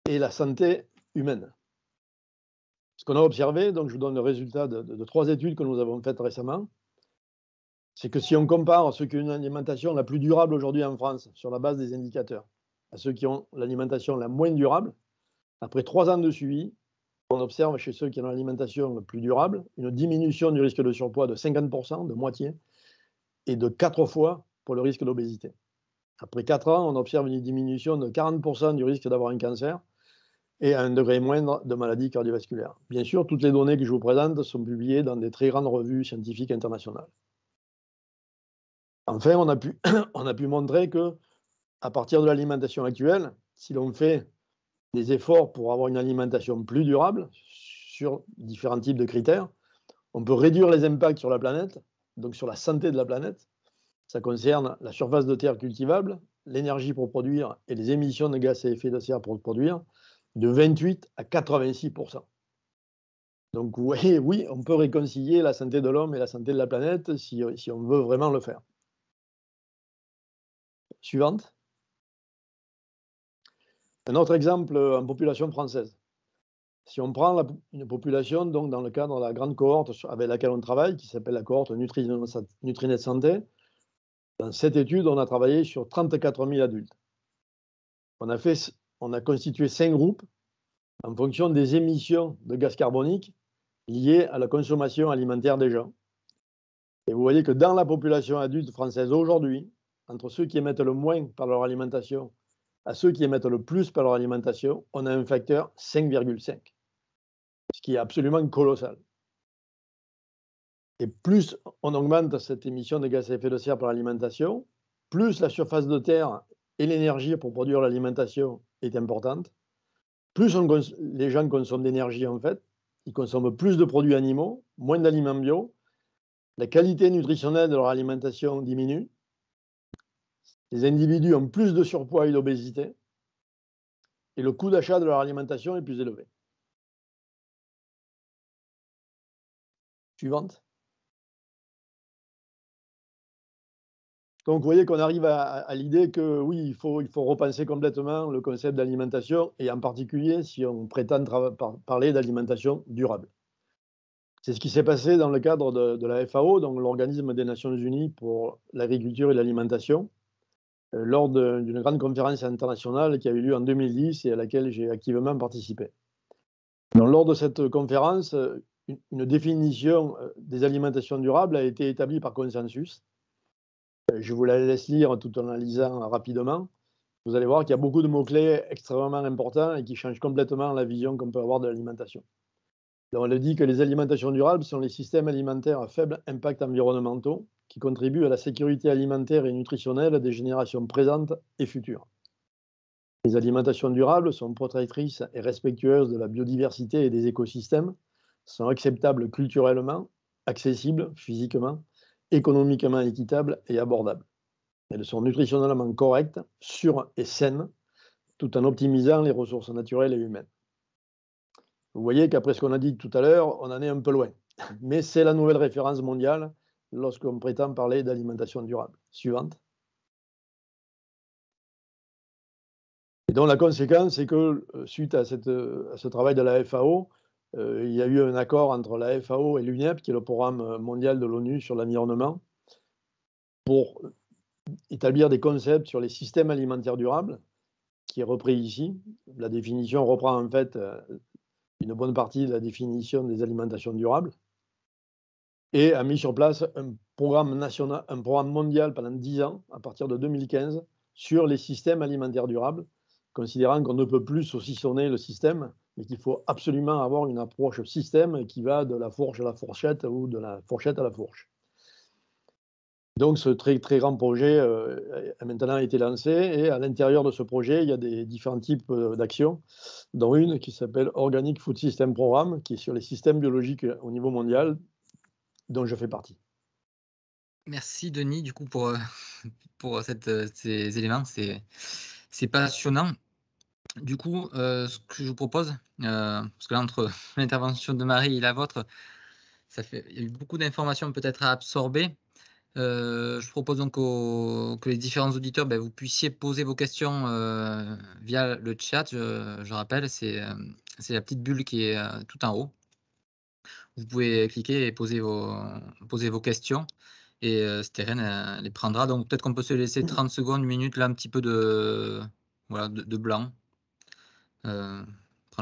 et la santé humaine. Ce qu'on a observé, donc je vous donne le résultat de, trois études que nous avons faites récemment, c'est que si on compare ceux qui ont une alimentation la plus durable aujourd'hui en France sur la base des indicateurs, à ceux qui ont l'alimentation la moins durable. Après trois ans de suivi, on observe chez ceux qui ont l'alimentation la plus durable une diminution du risque de surpoids de 50%, de moitié, et de quatre fois pour le risque d'obésité. Après quatre ans, on observe une diminution de 40% du risque d'avoir un cancer et un degré moindre de maladie cardiovasculaire. Bien sûr, toutes les données que je vous présente sont publiées dans des très grandes revues scientifiques internationales. Enfin, on a pu, on a pu montrer que à partir de l'alimentation actuelle, si l'on fait des efforts pour avoir une alimentation plus durable sur différents types de critères, on peut réduire les impacts sur la planète, donc sur la santé de la planète. Ça concerne la surface de terre cultivable, l'énergie pour produire et les émissions de gaz à effet de serre pour produire, de 28 à 86% Donc oui, on peut réconcilier la santé de l'homme et la santé de la planète si on veut vraiment le faire. Suivante. Un autre exemple euh, en population française. Si on prend une population, donc dans le cadre de la grande cohorte avec laquelle on travaille, qui s'appelle la cohorte Nutrinet Santé, dans cette étude, on a travaillé sur 34 000 adultes. On a, on a constitué cinq groupes en fonction des émissions de gaz carbonique liées à la consommation alimentaire des gens. Et vous voyez que dans la population adulte française aujourd'hui, entre ceux qui émettent le moins par leur alimentation à ceux qui émettent le plus par leur alimentation, on a un facteur 5,5, ce qui est absolument colossal. Et plus on augmente cette émission de gaz à effet de serre par l'alimentation, plus la surface de terre et l'énergie pour produire l'alimentation est importante, plus les gens consomment d'énergie en fait, ils consomment plus de produits animaux, moins d'aliments bio, la qualité nutritionnelle de leur alimentation diminue, les individus ont plus de surpoids et d'obésité, et le coût d'achat de leur alimentation est plus élevé. Suivante. Donc, vous voyez qu'on arrive à, l'idée que oui, il faut, repenser complètement le concept d'alimentation, et en particulier si on prétend parler d'alimentation durable. C'est ce qui s'est passé dans le cadre de, la FAO, donc l'organisme des Nations Unies pour l'agriculture et l'alimentation, lors d'une grande conférence internationale qui a eu lieu en 2010 et à laquelle j'ai activement participé. lors de cette conférence, une, définition euh, des alimentations durables a été établie par consensus. Euh, je vous la laisse lire tout en la lisant rapidement. Vous allez voir qu'il y a beaucoup de mots-clés extrêmement importants et qui changent complètement la vision qu'on peut avoir de l'alimentation. On dit que les alimentations durables sont les systèmes alimentaires à faible impact environnementaux qui contribuent à la sécurité alimentaire et nutritionnelle des générations présentes et futures. Les alimentations durables sont protectrices et respectueuses de la biodiversité et des écosystèmes, sont acceptables culturellement, accessibles physiquement, économiquement équitables et abordables. Elles sont nutritionnellement correctes, sûres et saines, tout en optimisant les ressources naturelles et humaines. Vous voyez qu'après ce qu'on a dit tout à l'heure, on en est un peu loin. Mais c'est la nouvelle référence mondiale lorsqu'on prétend parler d'alimentation durable. Suivante. Et donc la conséquence, c'est que euh, suite à, ce travail de la FAO, euh, il y a eu un accord entre la FAO et l'UNEP, qui est le programme mondial de l'ONU sur l'environnement, pour établir des concepts sur les systèmes alimentaires durables, qui est repris ici. La définition reprend en fait euh, une bonne partie de la définition des alimentations durables, et a mis sur place un programme, national, un programme mondial pendant 10 ans, à partir de 2015, sur les systèmes alimentaires durables, considérant qu'on ne peut plus saucissonner le système, mais qu'il faut absolument avoir une approche système qui va de la fourche à la fourchette ou de la fourchette à la fourche. Donc ce très, très grand projet euh, a maintenant été lancé et à l'intérieur de ce projet, il y a des différents types euh, d'actions, dont une qui s'appelle Organic Food System Programme, qui est sur les systèmes biologiques au niveau mondial, dont je fais partie. Merci Denis, du coup, pour, euh, pour cette, ces éléments. C'est passionnant. Du coup, ce que je vous propose, parce que là, entre l'intervention de Marie et la vôtre, ça fait, il y a eu beaucoup d'informations peut-être à absorber. Euh, je propose donc que les différents auditeurs, ben, vous puissiez poser vos questions euh, via le chat. Je, rappelle, euh, c'est la petite bulle qui est tout en haut. Vous pouvez cliquer et poser vos, poser vos questions. Et Steren les prendra. Donc peut-être qu'on peut se laisser 30 secondes, une minute, là, un petit peu de, voilà, de, blanc. prendre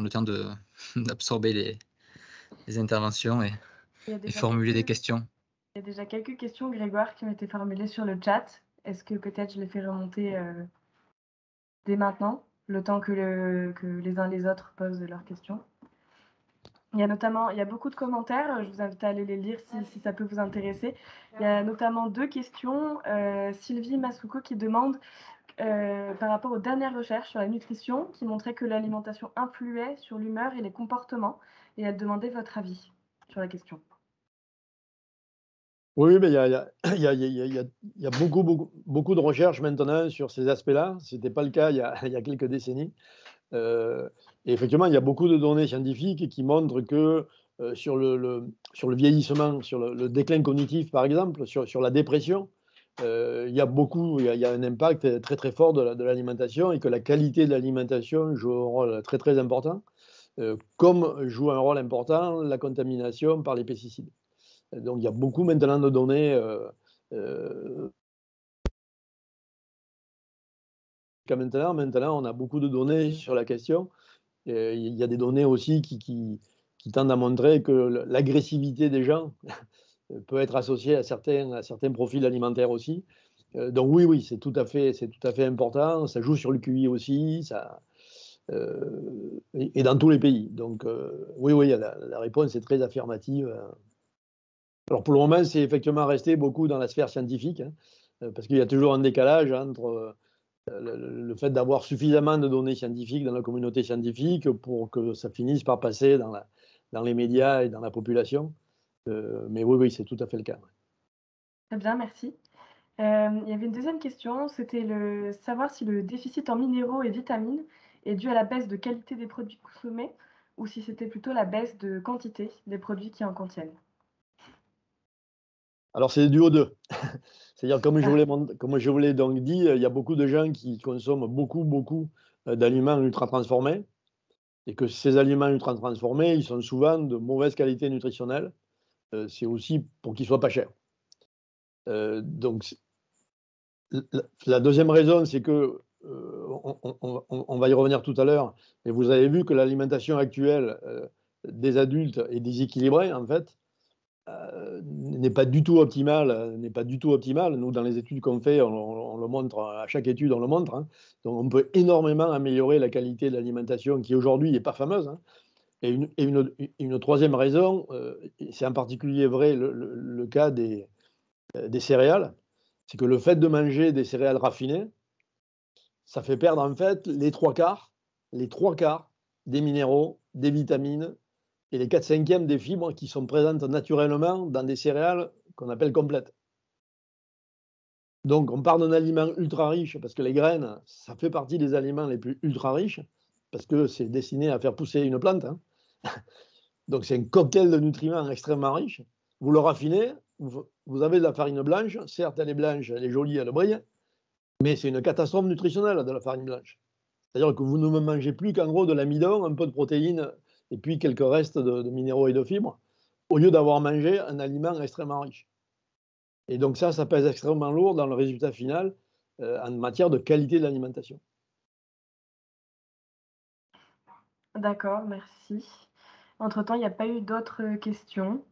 le temps d'absorber les, les, interventions et, et formuler des questions. Il y a déjà quelques questions, Grégoire, qui ont été formulées sur le chat. Est-ce que peut-être je les fais remonter euh, dès maintenant, le temps que, les uns et les autres posent leurs questions? Il y a notamment, il y a beaucoup de commentaires, je vous invite à aller les lire si, ça peut vous intéresser. Il y a notamment deux questions. Euh, Sylvie Masuko qui demande euh, par rapport aux dernières recherches sur la nutrition qui montraient que l'alimentation influait sur l'humeur et les comportements. Et elle demandait votre avis sur la question. Oui, mais il y a, beaucoup, beaucoup, beaucoup, de recherches maintenant sur ces aspects-là. Ce n'était pas le cas il y, a, quelques décennies. Euh, et effectivement, il y a beaucoup de données scientifiques qui montrent que euh, sur, le, sur le vieillissement, sur le, déclin cognitif, par exemple, sur, sur la dépression, euh, il y a beaucoup, il y a, un impact très très fort de l'alimentation et que la qualité de l'alimentation joue un rôle très très important, comme joue un rôle important la contamination par les pesticides. Donc il y a beaucoup maintenant de données. Euh, euh, maintenant, maintenant, on a beaucoup de données sur la question. Il y a des données aussi qui, tendent à montrer que l'agressivité des gens peut être associée à certains, à certains profils alimentaires aussi. Euh, donc oui, oui, c'est tout à fait, tout à fait important. Ça joue sur le QI aussi, ça, et, dans tous les pays. Donc oui, oui, la, réponse est très affirmative. Alors pour le moment, c'est effectivement resté beaucoup dans la sphère scientifique, hein, euh, parce qu'il y a toujours un décalage entre euh, le, fait d'avoir suffisamment de données scientifiques dans la communauté scientifique pour que ça finisse par passer dans, la, dans les médias et dans la population. Euh, mais oui, oui, c'est tout à fait le cas. Très bien, merci. il y avait une deuxième question, c'était le savoir si le déficit en minéraux et vitamines est dû à la baisse de qualité des produits consommés ou si c'était plutôt la baisse de quantité des produits qui en contiennent. Alors, c'est du O2. C'est-à-dire, comme, je comme je vous l'ai donc dit, il y a beaucoup de gens qui consomment beaucoup, beaucoup euh, d'aliments ultra transformés. Et que ces aliments ultra transformés, ils sont souvent de mauvaise qualité nutritionnelle. c'est aussi pour qu'il soit pas cher. donc, la deuxième raison, c'est que on, va y revenir tout à l'heure, mais vous avez vu que l'alimentation actuelle des adultes est déséquilibrée en fait. Euh, n'est pas du tout optimal, n'est pas du tout optimal. Nous, dans les études qu'on fait, on, le montre à chaque étude, on le montre. Hein. Donc, on peut énormément améliorer la qualité de l'alimentation, qui aujourd'hui n'est pas fameuse. Hein. Et, une, troisième raison, euh, c'est en particulier vrai le, cas des, euh, des céréales, c'est que le fait de manger des céréales raffinées, ça fait perdre en fait les trois quarts, les trois quarts des minéraux, des vitamines, et les 4 cinquièmes des fibres qui sont présentes naturellement dans des céréales qu'on appelle complètes. Donc on parle d'un aliment ultra riche parce que les graines, ça fait partie des aliments les plus ultra riches parce que c'est destiné à faire pousser une plante. Hein. Donc c'est un cocktail de nutriments extrêmement riche. Vous le raffinez, vous avez de la farine blanche, certes elle est blanche, elle est jolie, elle brille, mais c'est une catastrophe nutritionnelle de la farine blanche. C'est-à-dire que vous ne mangez plus qu'en gros de l'amidon, un peu de protéines et puis quelques restes de, minéraux et de fibres, au lieu d'avoir mangé un aliment extrêmement riche. Et donc ça, ça pèse extrêmement lourd dans le résultat final euh, en matière de qualité de l'alimentation. D'accord, merci. Entre-temps, il n'y a pas eu d'autres questions.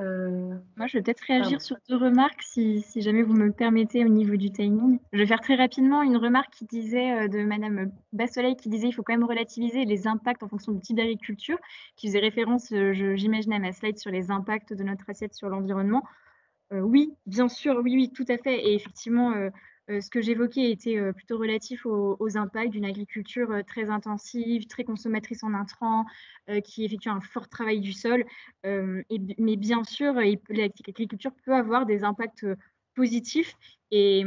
Euh, Moi, je vais peut-être réagir sur deux remarques, si, jamais vous me le permettez, au niveau du timing. Je vais faire très rapidement une remarque qui disait euh, de Madame Bassoleil, qui disait qu'il faut quand même relativiser les impacts en fonction du type d'agriculture, qui faisait référence, euh, j'imagine, à ma slide sur les impacts de notre assiette sur l'environnement. oui, bien sûr, oui, oui, tout à fait. Et effectivement, euh, ce que j'évoquais était euh, plutôt relatif aux, impacts d'une agriculture euh, très intensive, très consommatrice en intrants, qui effectue un fort travail du sol. mais bien sûr, l'agriculture peut avoir des impacts positifs et,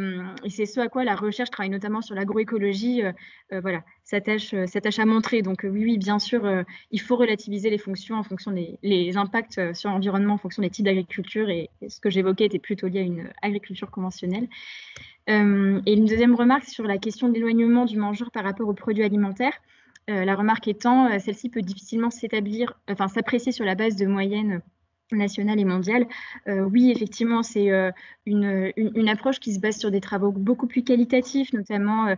c'est ce à quoi la recherche travaille notamment sur l'agroécologie, voilà, s'attache, à montrer. Donc oui, oui, bien sûr, il faut relativiser les fonctions en fonction des impacts sur l'environnement, en fonction des types d'agriculture. Et, ce que j'évoquais était plutôt lié à une agriculture conventionnelle. Euh, et une deuxième remarque sur la question de l'éloignement du mangeur par rapport aux produits alimentaires. Euh, la remarque étant, euh, celle-ci peut difficilement s'établir, enfin s'apprécier sur la base de moyennes nationales et mondiales. oui, effectivement, c'est une, une, approche qui se base sur des travaux beaucoup plus qualitatifs, notamment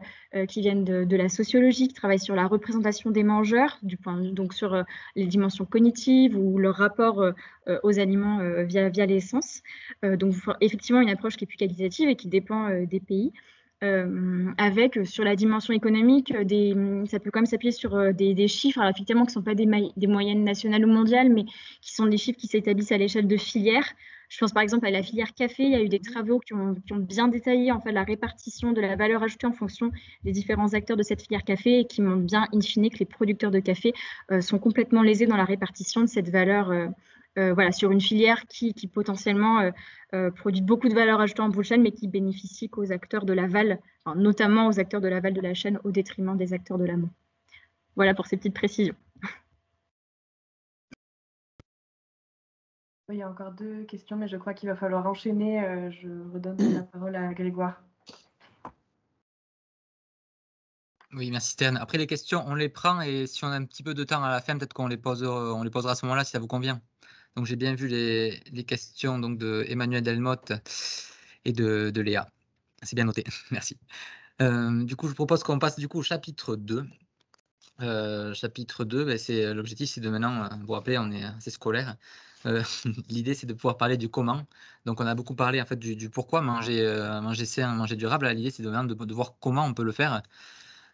qui viennent de, la sociologie, qui travaillent sur la représentation des mangeurs, du point, donc sur les dimensions cognitives ou leur rapport euh, aux aliments euh, via, via l'essence. Euh, donc effectivement une approche qui est plus qualitative et qui dépend des pays. Avec sur la dimension économique, des, ça peut quand même s'appuyer sur des, chiffres, alors effectivement qui ne sont pas des, des, moyennes nationales ou mondiales, mais qui sont des chiffres qui s'établissent à l'échelle de filières. Je pense par exemple à la filière café, il y a eu des travaux qui ont, qui ont, bien détaillé en fait la répartition de la valeur ajoutée en fonction des différents acteurs de cette filière café et qui montrent bien in fine que les producteurs de café sont complètement lésés dans la répartition de cette valeur euh, voilà, sur une filière qui, potentiellement euh, euh, produit beaucoup de valeur ajoutée en bout de chaîne, mais qui bénéficie qu'aux acteurs de l'aval, notamment aux acteurs de l'aval de la chaîne, au détriment des acteurs de l'amont. Voilà pour ces petites précisions. il y a encore deux questions, mais je crois qu'il va falloir enchaîner. je redonne la parole à Grégoire. Oui, merci Stéphane. Après les questions, on les prend et si on a un petit peu de temps à la fin, peut-être qu'on les, pose, on les posera à ce moment-là si ça vous convient. Donc j'ai bien vu les, questions donc, de Emmanuel Delmotte et de, Léa. C'est bien noté, merci. Euh, du coup, je propose qu'on passe du coup au chapitre 2. Euh, chapitre 2, ben, c'est l'objectif, c'est de maintenant, euh, vous vous rappelez, on est assez scolaire. L'idée, c'est de pouvoir parler du comment. Donc, on a beaucoup parlé en fait du, pourquoi manger, manger sain, manger durable. L'idée, c'est de, de, de, voir comment on peut le faire.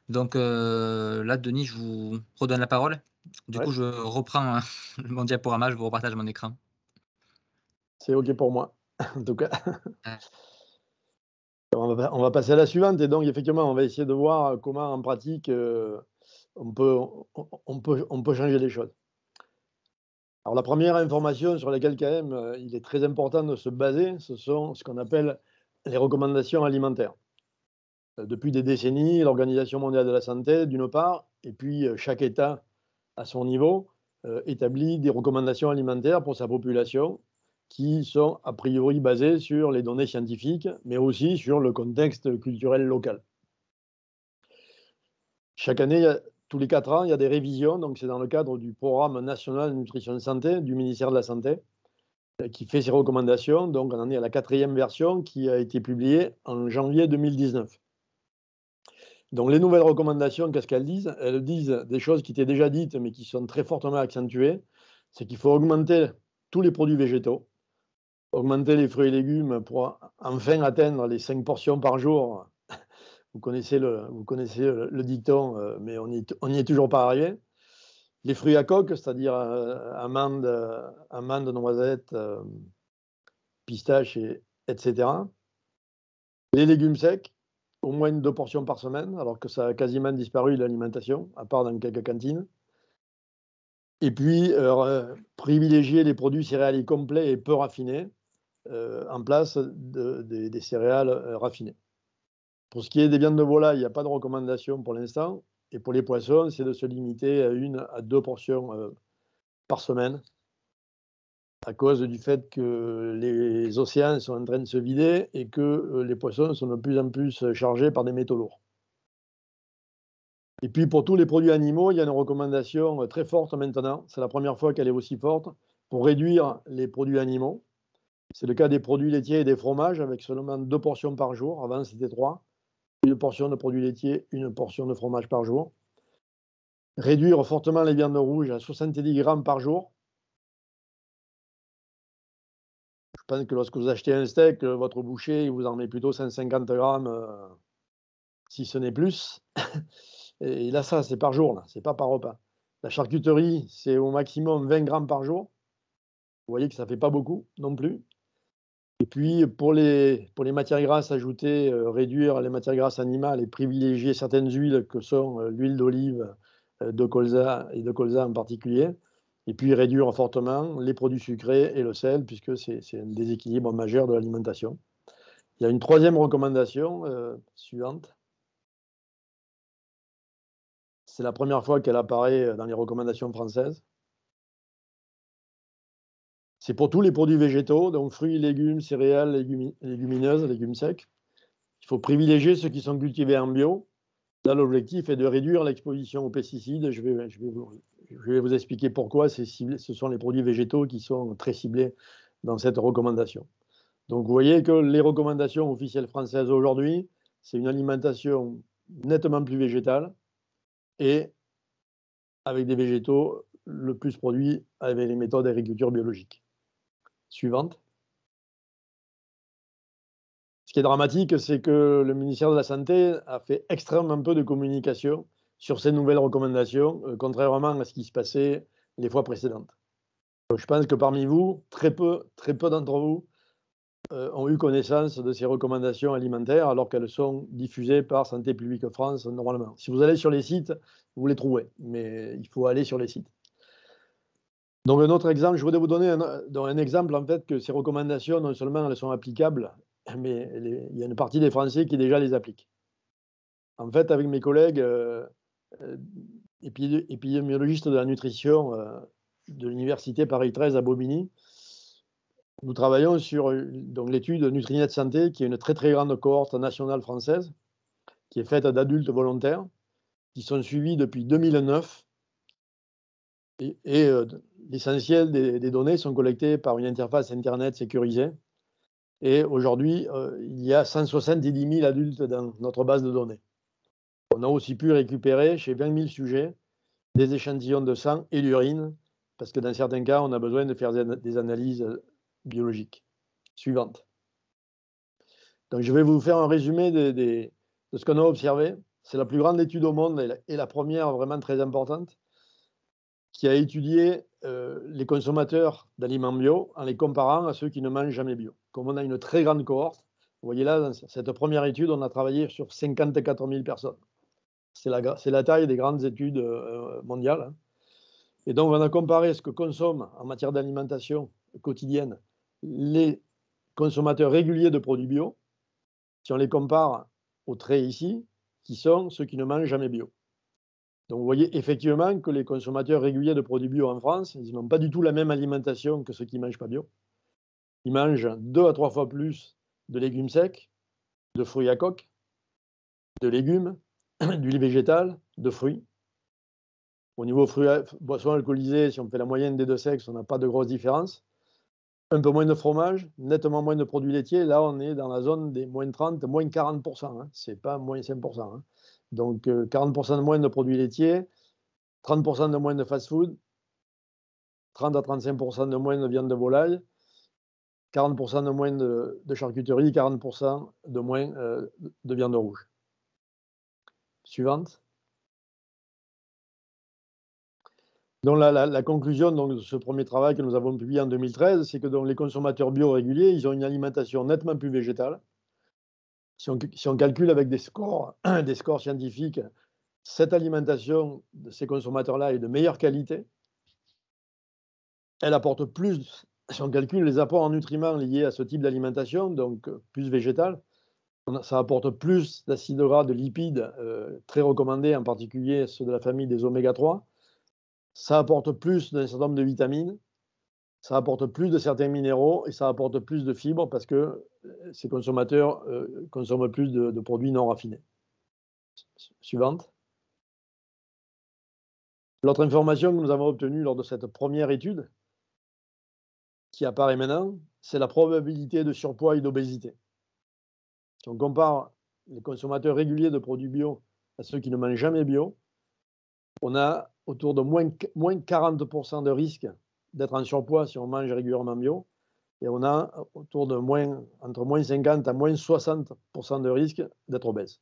Donc là, Denis, je vous redonne la parole. Du coup, je reprends mon diaporama, je vous repartage mon écran. C'est OK pour moi, en tout cas. on, va, passer à la suivante. Et donc, effectivement, on va essayer de voir comment, en pratique, euh, on, peut, on, peut, on peut changer les choses. Alors, la première information sur laquelle, quand même, euh, il est très important de se baser, ce sont ce qu'on appelle les recommandations alimentaires. Euh, depuis des décennies, l'Organisation mondiale de la santé, d'une part, et puis chaque État à son niveau, euh, établit des recommandations alimentaires pour sa population qui sont a priori basées sur les données scientifiques, mais aussi sur le contexte culturel local. Chaque année, tous les quatre ans, il y a des révisions, donc c'est dans le cadre du programme national de nutrition et santé du ministère de la Santé. qui fait ses recommandations. Donc, on en est à la quatrième version qui a été publiée en janvier 2019. Donc, les nouvelles recommandations, qu'est-ce qu'elles disent? Elles disent des choses qui étaient déjà dites, mais qui sont très fortement accentuées. C'est qu'il faut augmenter tous les produits végétaux, augmenter les fruits et légumes pour enfin atteindre les 5 portions par jour. Vous connaissez le, dicton, euh, mais on n'y est toujours pas arrivé. Les fruits à coque, c'est-à-dire euh, amandes, amandes, noisettes, euh, pistaches, etc. Les légumes secs, au moins deux portions par semaine, alors que ça a quasiment disparu l'alimentation, à part dans quelques cantines. Et puis, privilégier les produits céréaliers complets et peu raffinés, euh, en place des céréales euh, raffinées. Pour ce qui est des viandes de volaille, il n'y a pas de recommandation pour l'instant. Et pour les poissons, c'est de se limiter à une à deux portions euh, par semaine, à cause du fait que les océans sont en train de se vider et que les poissons sont de plus en plus chargés par des métaux lourds. Et puis pour tous les produits animaux, il y a une recommandation très forte maintenant. C'est la première fois qu'elle est aussi forte pour réduire les produits animaux. C'est le cas des produits laitiers et des fromages avec seulement deux portions par jour. Avant, c'était trois. Une portion de produits laitiers, une portion de fromage par jour. Réduire fortement les viandes rouges à 70 grammes par jour. Pense que lorsque vous achetez un steak, votre boucher il vous en met plutôt 150 grammes, euh, si ce n'est plus. Et là, ça, c'est par jour, ce n'est pas par repas. La charcuterie, c'est au maximum 20 grammes par jour. Vous voyez que ça ne fait pas beaucoup non plus. Et puis, pour les, pour les matières grasses ajoutées, euh, réduire les matières grasses animales et privilégier certaines huiles que sont euh, l'huile d'olive, euh, de colza et de colza en particulier. Et puis, réduire fortement les produits sucrés et le sel, puisque c'est un déséquilibre majeur de l'alimentation. Il y a une troisième recommandation suivante. C'est la première fois qu'elle apparaît dans les recommandations françaises. C'est pour tous les produits végétaux, donc fruits, légumes, céréales, légumineuses, légumes secs. Il faut privilégier ceux qui sont cultivés en bio. Là, l'objectif est de réduire l'exposition aux pesticides. Je vais, je vais, vous, je vais vous, expliquer pourquoi ce sont les produits végétaux qui sont très ciblés dans cette recommandation. Donc, vous voyez que les recommandations officielles françaises aujourd'hui, c'est une alimentation nettement plus végétale et avec des végétaux le plus produits avec les méthodes d'agriculture biologique suivante. Ce qui est dramatique, c'est que le ministère de la Santé a fait extrêmement peu de communication sur ces nouvelles recommandations, euh, contrairement à ce qui se passait les fois précédentes. je pense que parmi vous, très peu, très peu d'entre vous euh, ont eu connaissance de ces recommandations alimentaires alors qu'elles sont diffusées par Santé publique France normalement. Si vous allez sur les sites, vous les trouvez, mais il faut aller sur les sites. Donc un autre exemple, je voudrais vous donner un, exemple en fait que ces recommandations, non seulement elles sont applicables, mais il y a une partie des Français qui déjà les appliquent. En fait, avec mes collègues euh, euh, épidémiologistes de la nutrition euh, de l'université Paris 13 à Bobigny, nous travaillons sur l'étude Nutrinet Santé, qui est une très très grande cohorte nationale française, qui est faite d'adultes volontaires, qui sont suivis depuis 2009 et, euh, l'essentiel des, données sont collectées par une interface Internet sécurisée. Et aujourd'hui, il y a 170 000 adultes dans notre base de données. On a aussi pu récupérer chez 20 000 sujets des échantillons de sang et d'urine, parce que dans certains cas, on a besoin de faire des analyses euh, biologiques. Suivante. Donc, je vais vous faire un résumé de, ce qu'on a observé. C'est la plus grande étude au monde et la première vraiment très importante qui a étudié euh, les consommateurs d'aliments bio en les comparant à ceux qui ne mangent jamais bio. Comme on a une très grande cohorte, vous voyez là, dans cette première étude, on a travaillé sur 54 000 personnes. C'est la, taille des grandes études euh, mondiales. Hein. Et donc, on a comparé ce que consomment en matière d'alimentation quotidienne les consommateurs réguliers de produits bio, si on les compare aux traits ici, qui sont ceux qui ne mangent jamais bio. Donc vous voyez effectivement que les consommateurs réguliers de produits bio en France, ils n'ont pas du tout la même alimentation que ceux qui ne mangent pas bio. Ils mangent deux à trois fois plus de légumes secs, de fruits à coque, de légumes, d'huile végétale, de fruits. Au niveau fruits, boissons alcoolisées, si on fait la moyenne des deux sexes, on n'a pas de grosse différence. un peu moins de fromage, nettement moins de produits laitiers. Là, on est dans la zone des moins 30, moins 40%. Hein. Ce n'est pas moins 5%. Hein. Donc, 40% euh, de moins de produits laitiers, 30% de moins de fast-food, 30 à 35% de moins de viande de volaille, 40% de moins de, charcuterie, 40% de moins euh, de viande rouge. Suivante. Donc la, conclusion de ce premier travail que nous avons publié en 2013, c'est que les consommateurs bio réguliers, ils ont une alimentation nettement plus végétale. Si on, calcule avec des scores, des scores scientifiques, cette alimentation de ces consommateurs-là est de meilleure qualité. Elle apporte plus, si on calcule les apports en nutriments liés à ce type d'alimentation, donc plus végétal, ça apporte plus d'acides gras, de lipides, euh, très recommandés, en particulier ceux de la famille des oméga 3 ça apporte plus d'un certain nombre de vitamines, ça apporte plus de certains minéraux et ça apporte plus de fibres parce que euh, ces consommateurs euh, consomment plus de, produits non raffinés. Suivante. L'autre information que nous avons obtenue lors de cette première étude, qui apparaît maintenant, c'est la probabilité de surpoids et d'obésité. Si on compare les consommateurs réguliers de produits bio à ceux qui ne mangent jamais bio, on a autour de moins, moins 40% de risque d'être en surpoids si on mange régulièrement bio. Et on a autour de moins, entre moins 50 à moins 60% de risque d'être obèse.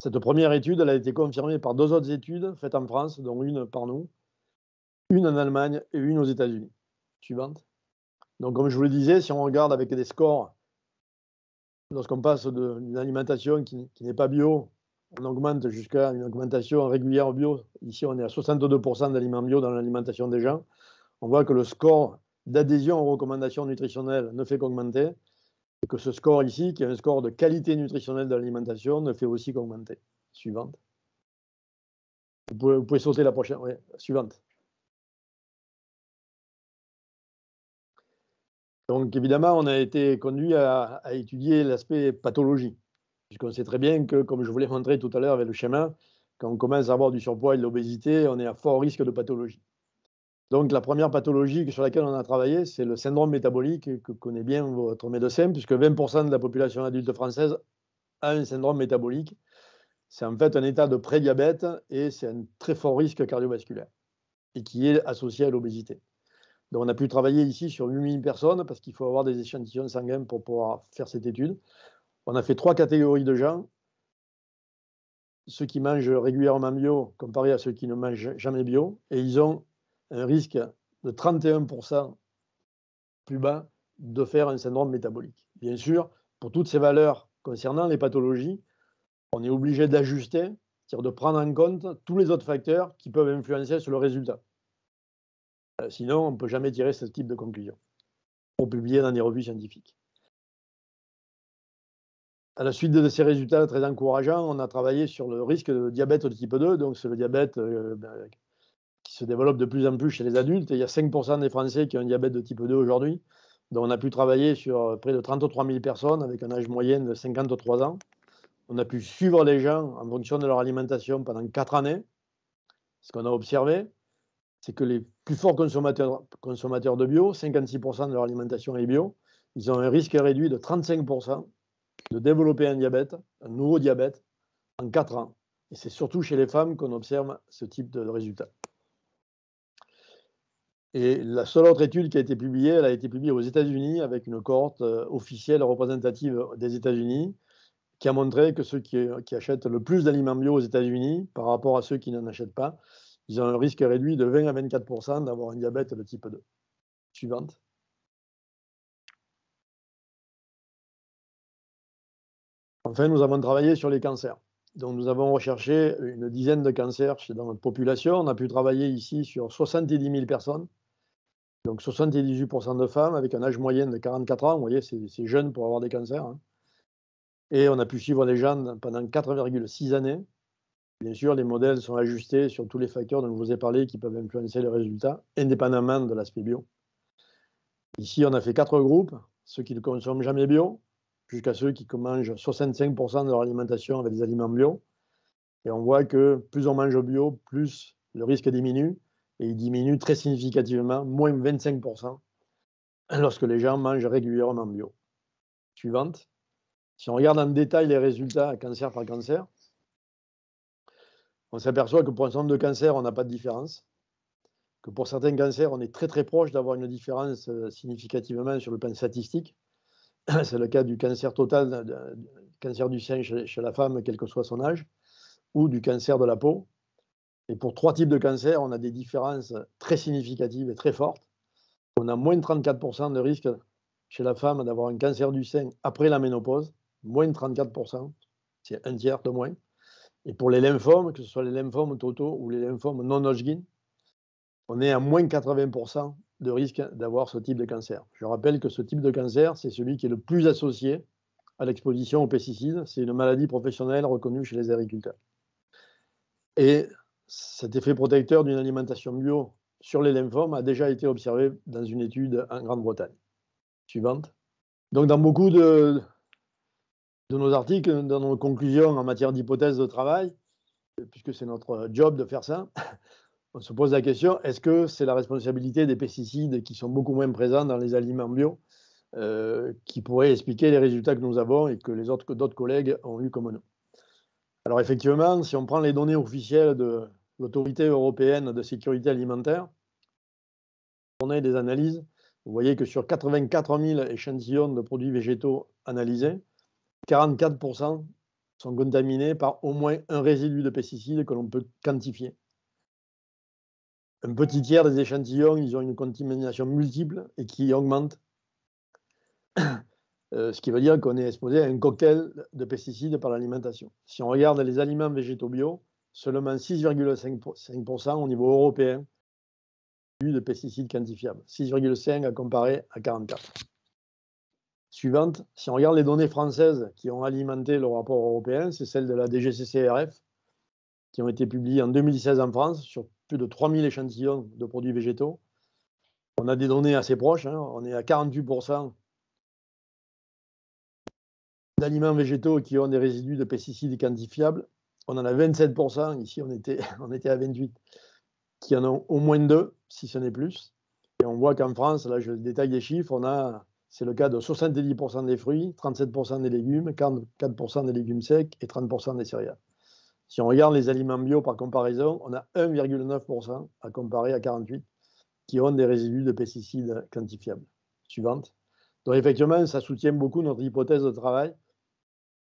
Cette première étude a été confirmée par deux autres études faites en France, dont une par nous, une en Allemagne et une aux États-Unis. Suivante. Donc, comme je vous le disais, si on regarde avec des scores, lorsqu'on passe d'une alimentation qui n'est pas bio on augmente jusqu'à une augmentation régulière bio. Ici, on est à 62% d'aliments bio dans l'alimentation des gens. On voit que le score d'adhésion aux recommandations nutritionnelles ne fait qu'augmenter. Et que ce score ici, qui est un score de qualité nutritionnelle de l'alimentation, ne fait aussi qu'augmenter. Suivante. Vous pouvez, sauter la prochaine. Oui, suivante. Donc évidemment, on a été conduit à étudier l'aspect pathologie. Puisqu'on sait très bien que, comme je vous l'ai montré tout à l'heure avec le schéma, quand on commence à avoir du surpoids et de l'obésité, on est à fort risque de pathologie. Donc la première pathologie sur laquelle on a travaillé, c'est le syndrome métabolique que connaît bien votre médecin, puisque 20% de la population adulte française a un syndrome métabolique. C'est en fait un état de prédiabète et c'est un très fort risque cardiovasculaire et qui est associé à l'obésité. On a pu travailler ici sur 8000 personnes parce qu'il faut avoir des échantillons sanguins pour pouvoir faire cette étude on a fait trois catégories de gens. Ceux qui mangent régulièrement bio comparé à ceux qui ne mangent jamais bio. Et ils ont un risque de 31% plus bas de faire un syndrome métabolique. Bien sûr, pour toutes ces valeurs concernant les pathologies, on est obligé d'ajuster, c'est-à-dire de prendre en compte tous les autres facteurs qui peuvent influencer sur le résultat. Euh, sinon, on ne peut jamais tirer ce type de conclusion pour publier dans des revues scientifiques. À la suite de ces résultats très encourageants, on a travaillé sur le risque de diabète de type 2. Donc, c'est le diabète euh, ben, qui se développe de plus en plus chez les adultes. il y a 5% des Français qui ont un diabète de type 2 aujourd'hui. Donc, on a pu travailler sur euh, près de 33 000 personnes avec un âge moyen de 53 ans. On a pu suivre les gens en fonction de leur alimentation pendant 4 années. Ce qu'on a observé, c'est que les plus forts consommateurs, de bio, 56% de leur alimentation est bio, ils ont un risque réduit de 35% de développer un diabète, un nouveau diabète, en 4 ans. Et c'est surtout chez les femmes qu'on observe ce type de résultat. Et la seule autre étude qui a été publiée, elle a été publiée aux États-Unis avec une cohorte euh, officielle représentative des États-Unis qui a montré que ceux qui, achètent le plus d'aliments bio aux États-Unis par rapport à ceux qui n'en achètent pas, ils ont un risque réduit de 20 à 24% d'avoir un diabète de type 2. Suivante. Enfin, nous avons travaillé sur les cancers. Donc, nous avons recherché une dizaine de cancers dans notre population. On a pu travailler ici sur 70 000 personnes, donc 78% de femmes avec un âge moyen de 44 ans. Vous voyez, c'est jeune pour avoir des cancers. Hein. Et on a pu suivre les gens pendant 4,6 années. Bien sûr, les modèles sont ajustés sur tous les facteurs dont je vous ai parlé qui peuvent influencer les résultats, indépendamment de l'aspect bio. Ici, on a fait quatre groupes. Ceux qui ne consomment jamais bio, jusqu'à ceux qui mangent 65% de leur alimentation avec des aliments bio. Et on voit que plus on mange bio, plus le risque diminue. Et il diminue très significativement, moins 25%. lorsque les gens mangent régulièrement bio. Suivante. Si on regarde en détail les résultats cancer par cancer, on s'aperçoit que pour un certain nombre de cancers, on n'a pas de différence. Que pour certains cancers, on est très très proche d'avoir une différence euh, significativement sur le plan statistique. C'est le cas du cancer total, du cancer du sein chez, la femme, quel que soit son âge, ou du cancer de la peau. Et pour trois types de cancers, on a des différences très significatives et très fortes. On a moins de 34% de risque chez la femme d'avoir un cancer du sein après la ménopause, moins de 34%, c'est un tiers de moins. Et pour les lymphomes, que ce soit les lymphomes totaux ou les lymphomes non Hodgkin, on est à moins de 80% de risque d'avoir ce type de cancer. Je rappelle que ce type de cancer, c'est celui qui est le plus associé à l'exposition aux pesticides. C'est une maladie professionnelle reconnue chez les agriculteurs. Et cet effet protecteur d'une alimentation bio sur les lymphomes a déjà été observé dans une étude en Grande-Bretagne. Suivante. Donc, dans beaucoup de, de nos articles, dans nos conclusions en matière d'hypothèse de travail, puisque c'est notre job de faire ça, on se pose la question, est-ce que c'est la responsabilité des pesticides qui sont beaucoup moins présents dans les aliments bio euh, qui pourraient expliquer les résultats que nous avons et que les autres d'autres collègues ont eu comme nous? Alors effectivement, si on prend les données officielles de l'autorité européenne de sécurité alimentaire, on a des analyses, vous voyez que sur 84 000 échantillons de produits végétaux analysés, 44% sont contaminés par au moins un résidu de pesticides que l'on peut quantifier. Un petit tiers des échantillons, ils ont une contamination multiple et qui augmente, euh, ce qui veut dire qu'on est exposé à un cocktail de pesticides par l'alimentation. Si on regarde les aliments végétaux bio, seulement 6,5% au niveau européen de pesticides quantifiables, 6,5 à comparer à 44 suivante. Si on regarde les données françaises qui ont alimenté le rapport européen, c'est celle de la DGCCRF, qui ont été publiées en 2016 en France sur plus de 3000 échantillons de produits végétaux. On a des données assez proches, hein. on est à 48% d'aliments végétaux qui ont des résidus de pesticides quantifiables. On en a 27%, ici on était, à 28%, qui en ont au moins deux, si ce n'est plus. Et on voit qu'en France, là je détaille les chiffres, on a c'est le cas de 70% des fruits, 37% des légumes, 44% des légumes secs et 30% des céréales. Si on regarde les aliments bio par comparaison, on a 1,9% à comparer à 48 qui ont des résidus de pesticides quantifiables. Suivante. Donc effectivement, ça soutient beaucoup notre hypothèse de travail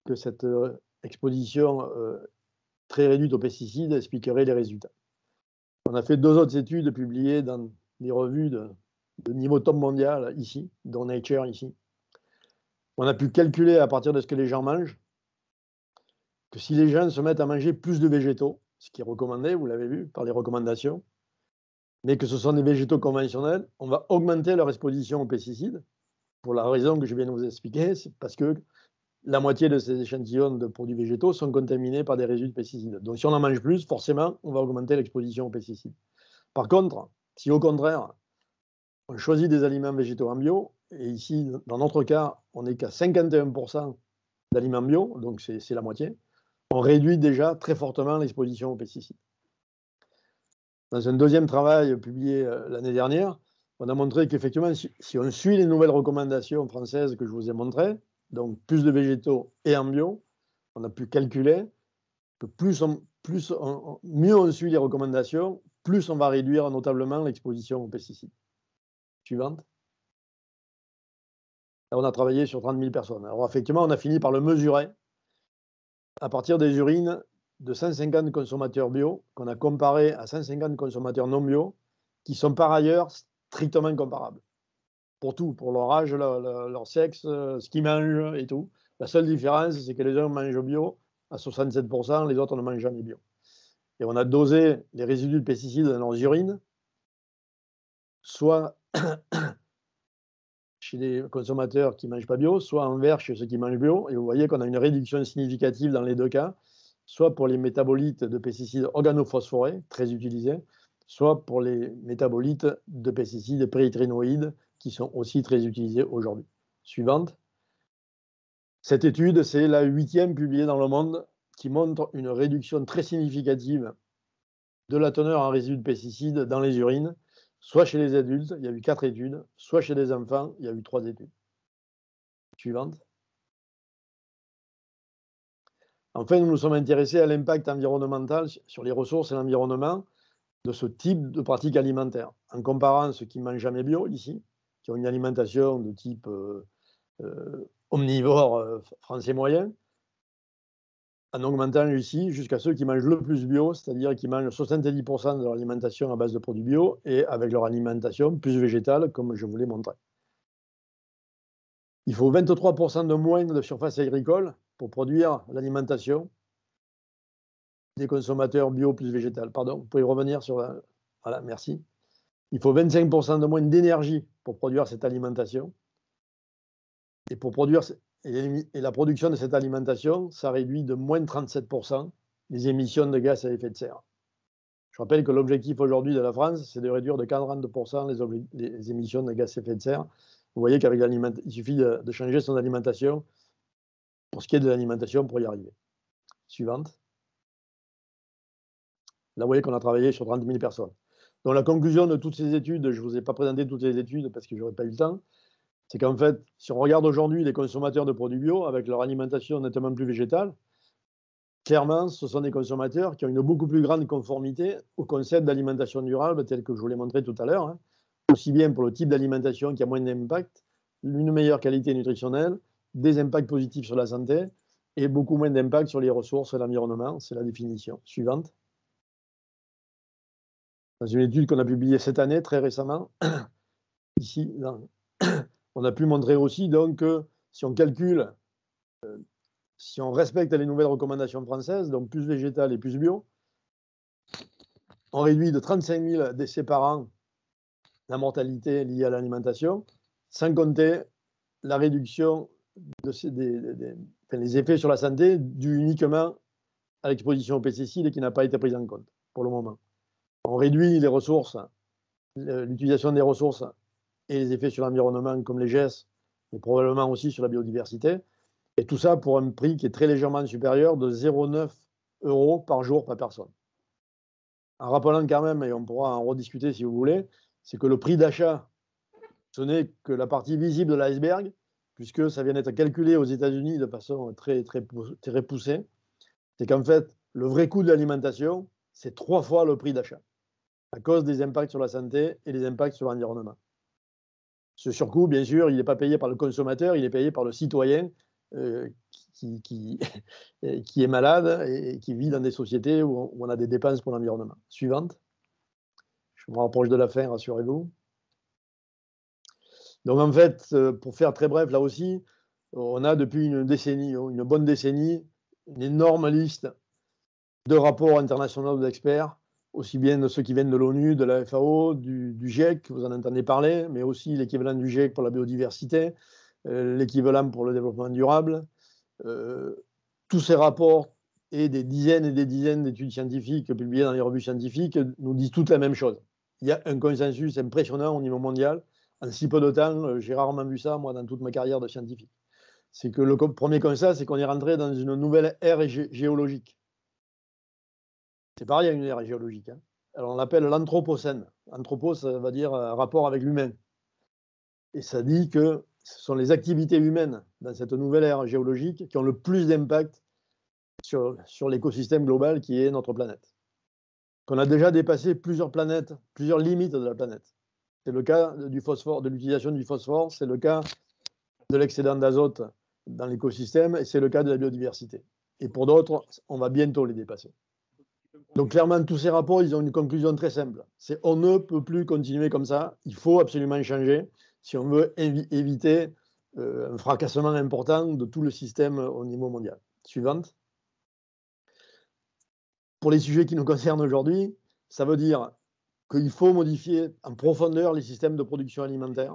que cette euh, exposition euh, très réduite aux pesticides expliquerait les résultats. On a fait deux autres études publiées dans des revues de, de niveau top mondial ici, dans Nature ici. On a pu calculer à partir de ce que les gens mangent que si les gens se mettent à manger plus de végétaux, ce qui est recommandé, vous l'avez vu par les recommandations, mais que ce sont des végétaux conventionnels, on va augmenter leur exposition aux pesticides pour la raison que je viens de vous expliquer, c'est parce que la moitié de ces échantillons de produits végétaux sont contaminés par des résidus de pesticides. Donc si on en mange plus, forcément, on va augmenter l'exposition aux pesticides. Par contre, si au contraire, on choisit des aliments végétaux en bio, et ici, dans notre cas, on n'est qu'à 51% d'aliments bio, donc c'est la moitié. On réduit déjà très fortement l'exposition aux pesticides. Dans un deuxième travail publié euh, l'année dernière, on a montré qu'effectivement, si, on suit les nouvelles recommandations françaises que je vous ai montrées, donc plus de végétaux et en bio, on a pu calculer que plus plus mieux on suit les recommandations, plus on va réduire notablement l'exposition aux pesticides suivante. on a travaillé sur 30 000 personnes. Alors effectivement, on a fini par le mesurer à partir des urines de 150 consommateurs bio qu'on a comparé à 150 consommateurs non bio qui sont par ailleurs strictement comparables. Pour tout, pour leur âge, leur, sexe, ce qu'ils mangent et tout. La seule différence, c'est que les uns mangent bio à 67%, les autres ne mangent jamais bio. Et on a dosé les résidus de pesticides dans leurs urines, soit chez les consommateurs qui ne mangent pas bio, soit envers chez ceux qui mangent bio. Et vous voyez qu'on a une réduction significative dans les deux cas, soit pour les métabolites de pesticides organophosphorés, très utilisés, soit pour les métabolites de pesticides péritrénoïdes, qui sont aussi très utilisés aujourd'hui. Suivante. Cette étude, c'est la huitième publiée dans le monde qui montre une réduction très significative de la teneur en résidus de pesticides dans les urines soit chez les adultes, il y a eu quatre études, soit chez les enfants, il y a eu trois études. Suivante. Enfin, nous nous sommes intéressés à l'impact environnemental sur les ressources et l'environnement de ce type de pratique alimentaire, en comparant ceux qui ne mangent jamais bio ici, qui ont une alimentation de type euh, euh, omnivore euh, français moyen, en augmentant ici jusqu'à ceux qui mangent le plus bio, c'est-à-dire qui mangent 70% de leur alimentation à base de produits bio et avec leur alimentation plus végétale, comme je vous l'ai montré. Il faut 23% de moins de surface agricole pour produire l'alimentation des consommateurs bio plus végétal. Pardon, vous pouvez revenir sur la... Voilà, merci. Il faut 25% de moins d'énergie pour produire cette alimentation. Et pour produire et la production de cette alimentation, ça réduit de moins de 37% les émissions de gaz à effet de serre. Je rappelle que l'objectif aujourd'hui de la France, c'est de réduire de 42% les, émissions de gaz à effet de serre. Vous voyez qu'avec suffit de, de, changer son alimentation pour ce qui est de l'alimentation pour y arriver. Suivante. Là, vous voyez qu'on a travaillé sur 30 000 personnes. Donc, la conclusion de toutes ces études, je ne vous ai pas présenté toutes les études parce que je n'aurais pas eu le temps, c'est qu'en fait, si on regarde aujourd'hui les consommateurs de produits bio avec leur alimentation nettement plus végétale, clairement, ce sont des consommateurs qui ont une beaucoup plus grande conformité au concept d'alimentation durable tel que je vous l'ai montré tout à l'heure, hein. aussi bien pour le type d'alimentation qui a moins d'impact, une meilleure qualité nutritionnelle, des impacts positifs sur la santé et beaucoup moins d'impact sur les ressources et l'environnement. C'est la définition. Suivante dans une étude qu'on a publiée cette année, très récemment, ici, on a pu montrer aussi que si on calcule, euh, si on respecte les nouvelles recommandations françaises, donc plus végétal et plus bio, on réduit de 35 000 décès par an la mortalité liée à l'alimentation, sans compter la réduction des, effets sur la santé dus uniquement à l'exposition aux pesticides et qui n'a pas été prise en compte pour le moment. On réduit les ressources, l'utilisation des ressources et les effets sur l'environnement comme les gestes, et probablement aussi sur la biodiversité. Et tout ça pour un prix qui est très légèrement supérieur de 0,9 euros par jour par personne. En rappelant quand même, et on pourra en rediscuter si vous voulez, c'est que le prix d'achat, ce n'est que la partie visible de l'iceberg, puisque ça vient d'être calculé aux États-Unis de façon très, très, très poussée. C'est qu'en fait, le vrai coût de l'alimentation, c'est trois fois le prix d'achat à cause des impacts sur la santé et des impacts sur l'environnement. Ce surcoût, bien sûr, il n'est pas payé par le consommateur, il est payé par le citoyen euh, qui, est malade et qui vit dans des sociétés où on, a des dépenses pour l'environnement. Suivante. Je me rapproche de la fin, rassurez-vous. Donc en fait, euh, pour faire très bref, là aussi, on a depuis une décennie, une bonne décennie, une énorme liste de rapports internationaux d'experts aussi bien de ceux qui viennent de l'ONU, de la FAO, du, GIEC, vous en entendez parler, mais aussi l'équivalent du GIEC pour la biodiversité, euh, l'équivalent pour le développement durable. Euh, tous ces rapports et des dizaines et des dizaines d'études scientifiques publiées dans les revues scientifiques nous disent toutes la même chose. Il y a un consensus impressionnant au niveau mondial. En si peu de temps, euh, j'ai rarement vu ça, moi, dans toute ma carrière de scientifique. C'est que le premier constat, c'est qu'on est rentré dans une nouvelle ère géologique c'est pareil à une ère géologique. Hein. Alors on l'appelle l'anthropocène. Anthropo, ça veut dire euh, rapport avec l'humain. Et ça dit que ce sont les activités humaines dans cette nouvelle ère géologique qui ont le plus d'impact sur, sur l'écosystème global qui est notre planète. Qu'on a déjà dépassé plusieurs planètes, plusieurs limites de la planète. C'est le cas du phosphore, de l'utilisation du phosphore, c'est le cas de l'excédent d'azote dans l'écosystème et c'est le cas de la biodiversité. Et pour d'autres, on va bientôt les dépasser. Donc clairement, tous ces rapports, ils ont une conclusion très simple. C'est on ne peut plus continuer comme ça. Il faut absolument changer si on veut éviter euh, un fracassement important de tout le système au niveau mondial. Suivante. Pour les sujets qui nous concernent aujourd'hui, ça veut dire qu'il faut modifier en profondeur les systèmes de production alimentaire.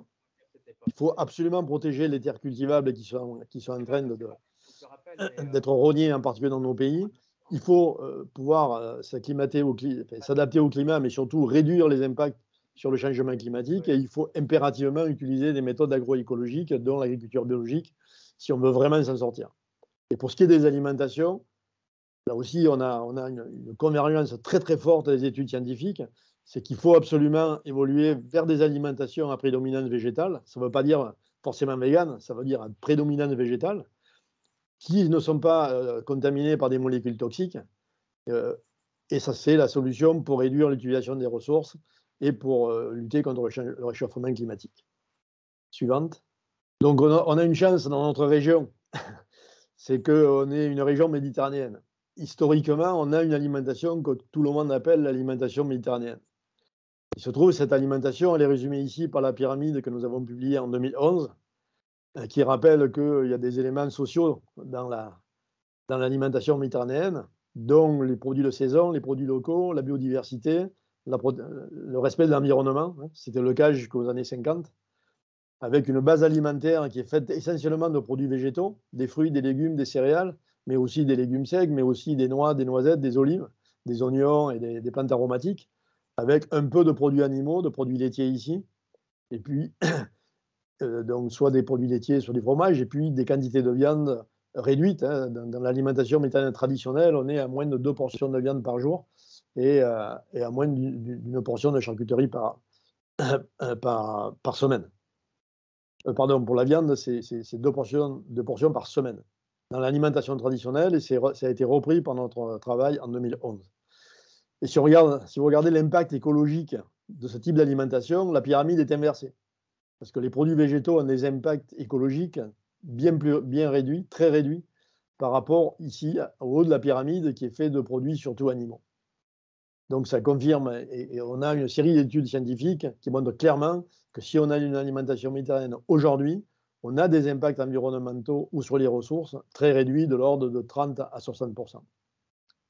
Il faut absolument protéger les terres cultivables qui sont, qui sont en train d'être rognées, en particulier dans nos pays il faut euh, pouvoir euh, s'acclimater au s'adapter au climat, mais surtout réduire les impacts sur le changement climatique. Et il faut impérativement utiliser des méthodes agroécologiques, dont l'agriculture biologique, si on veut vraiment s'en sortir. Et pour ce qui est des alimentations, là aussi, on a, on a une, convergence très très forte des études scientifiques c'est qu'il faut absolument évoluer vers des alimentations à prédominante végétale. Ça ne veut pas dire forcément vegan, ça veut dire à prédominante végétale, qui ne sont pas euh, contaminés par des molécules toxiques. Euh, et ça, c'est la solution pour réduire l'utilisation des ressources et pour euh, lutter contre le réchauffement climatique. Suivante. Donc, on a, une chance dans notre région, c'est qu'on est une région méditerranéenne. Historiquement, on a une alimentation que tout le monde appelle l'alimentation méditerranéenne. Il se trouve, cette alimentation, elle est résumée ici par la pyramide que nous avons publiée en 2011, euh, qui rappelle qu'il y a des éléments sociaux dans l'alimentation la, dans méditerranéenne, dont les produits de saison, les produits locaux, la biodiversité, le respect de l'environnement. Hein. C'était le cas jusqu'aux années 50, avec une base alimentaire qui est faite essentiellement de produits végétaux, des fruits, des légumes, des céréales, mais aussi des légumes secs, mais aussi des noix, des noisettes, des olives, des oignons et des, plantes aromatiques, avec un peu de produits animaux, de produits laitiers ici, et puis euh, donc soit des produits laitiers, soit du fromage, et puis des quantités de viande réduites. Hein. Dans, l'alimentation métallique traditionnelle, on est à moins de deux portions de viande par jour et, euh, à moins d'une portion de charcuterie par, par semaine. Euh, pardon, pour la viande, c'est deux portions, deux portions par semaine dans l'alimentation traditionnelle et ça a été repris par notre travail en 2011. Et si, on regarde, si vous regardez l'impact écologique de ce type d'alimentation, la pyramide est inversée. Parce que les produits végétaux ont des impacts écologiques bien, plus, bien réduits, très réduits, par rapport ici au haut de la pyramide qui est fait de produits surtout animaux. Donc ça confirme, et, on a une série d'études scientifiques qui montrent clairement que si on a une alimentation méditerranéenne aujourd'hui, on a des impacts environnementaux ou sur les ressources très réduits de l'ordre de 30 à 60%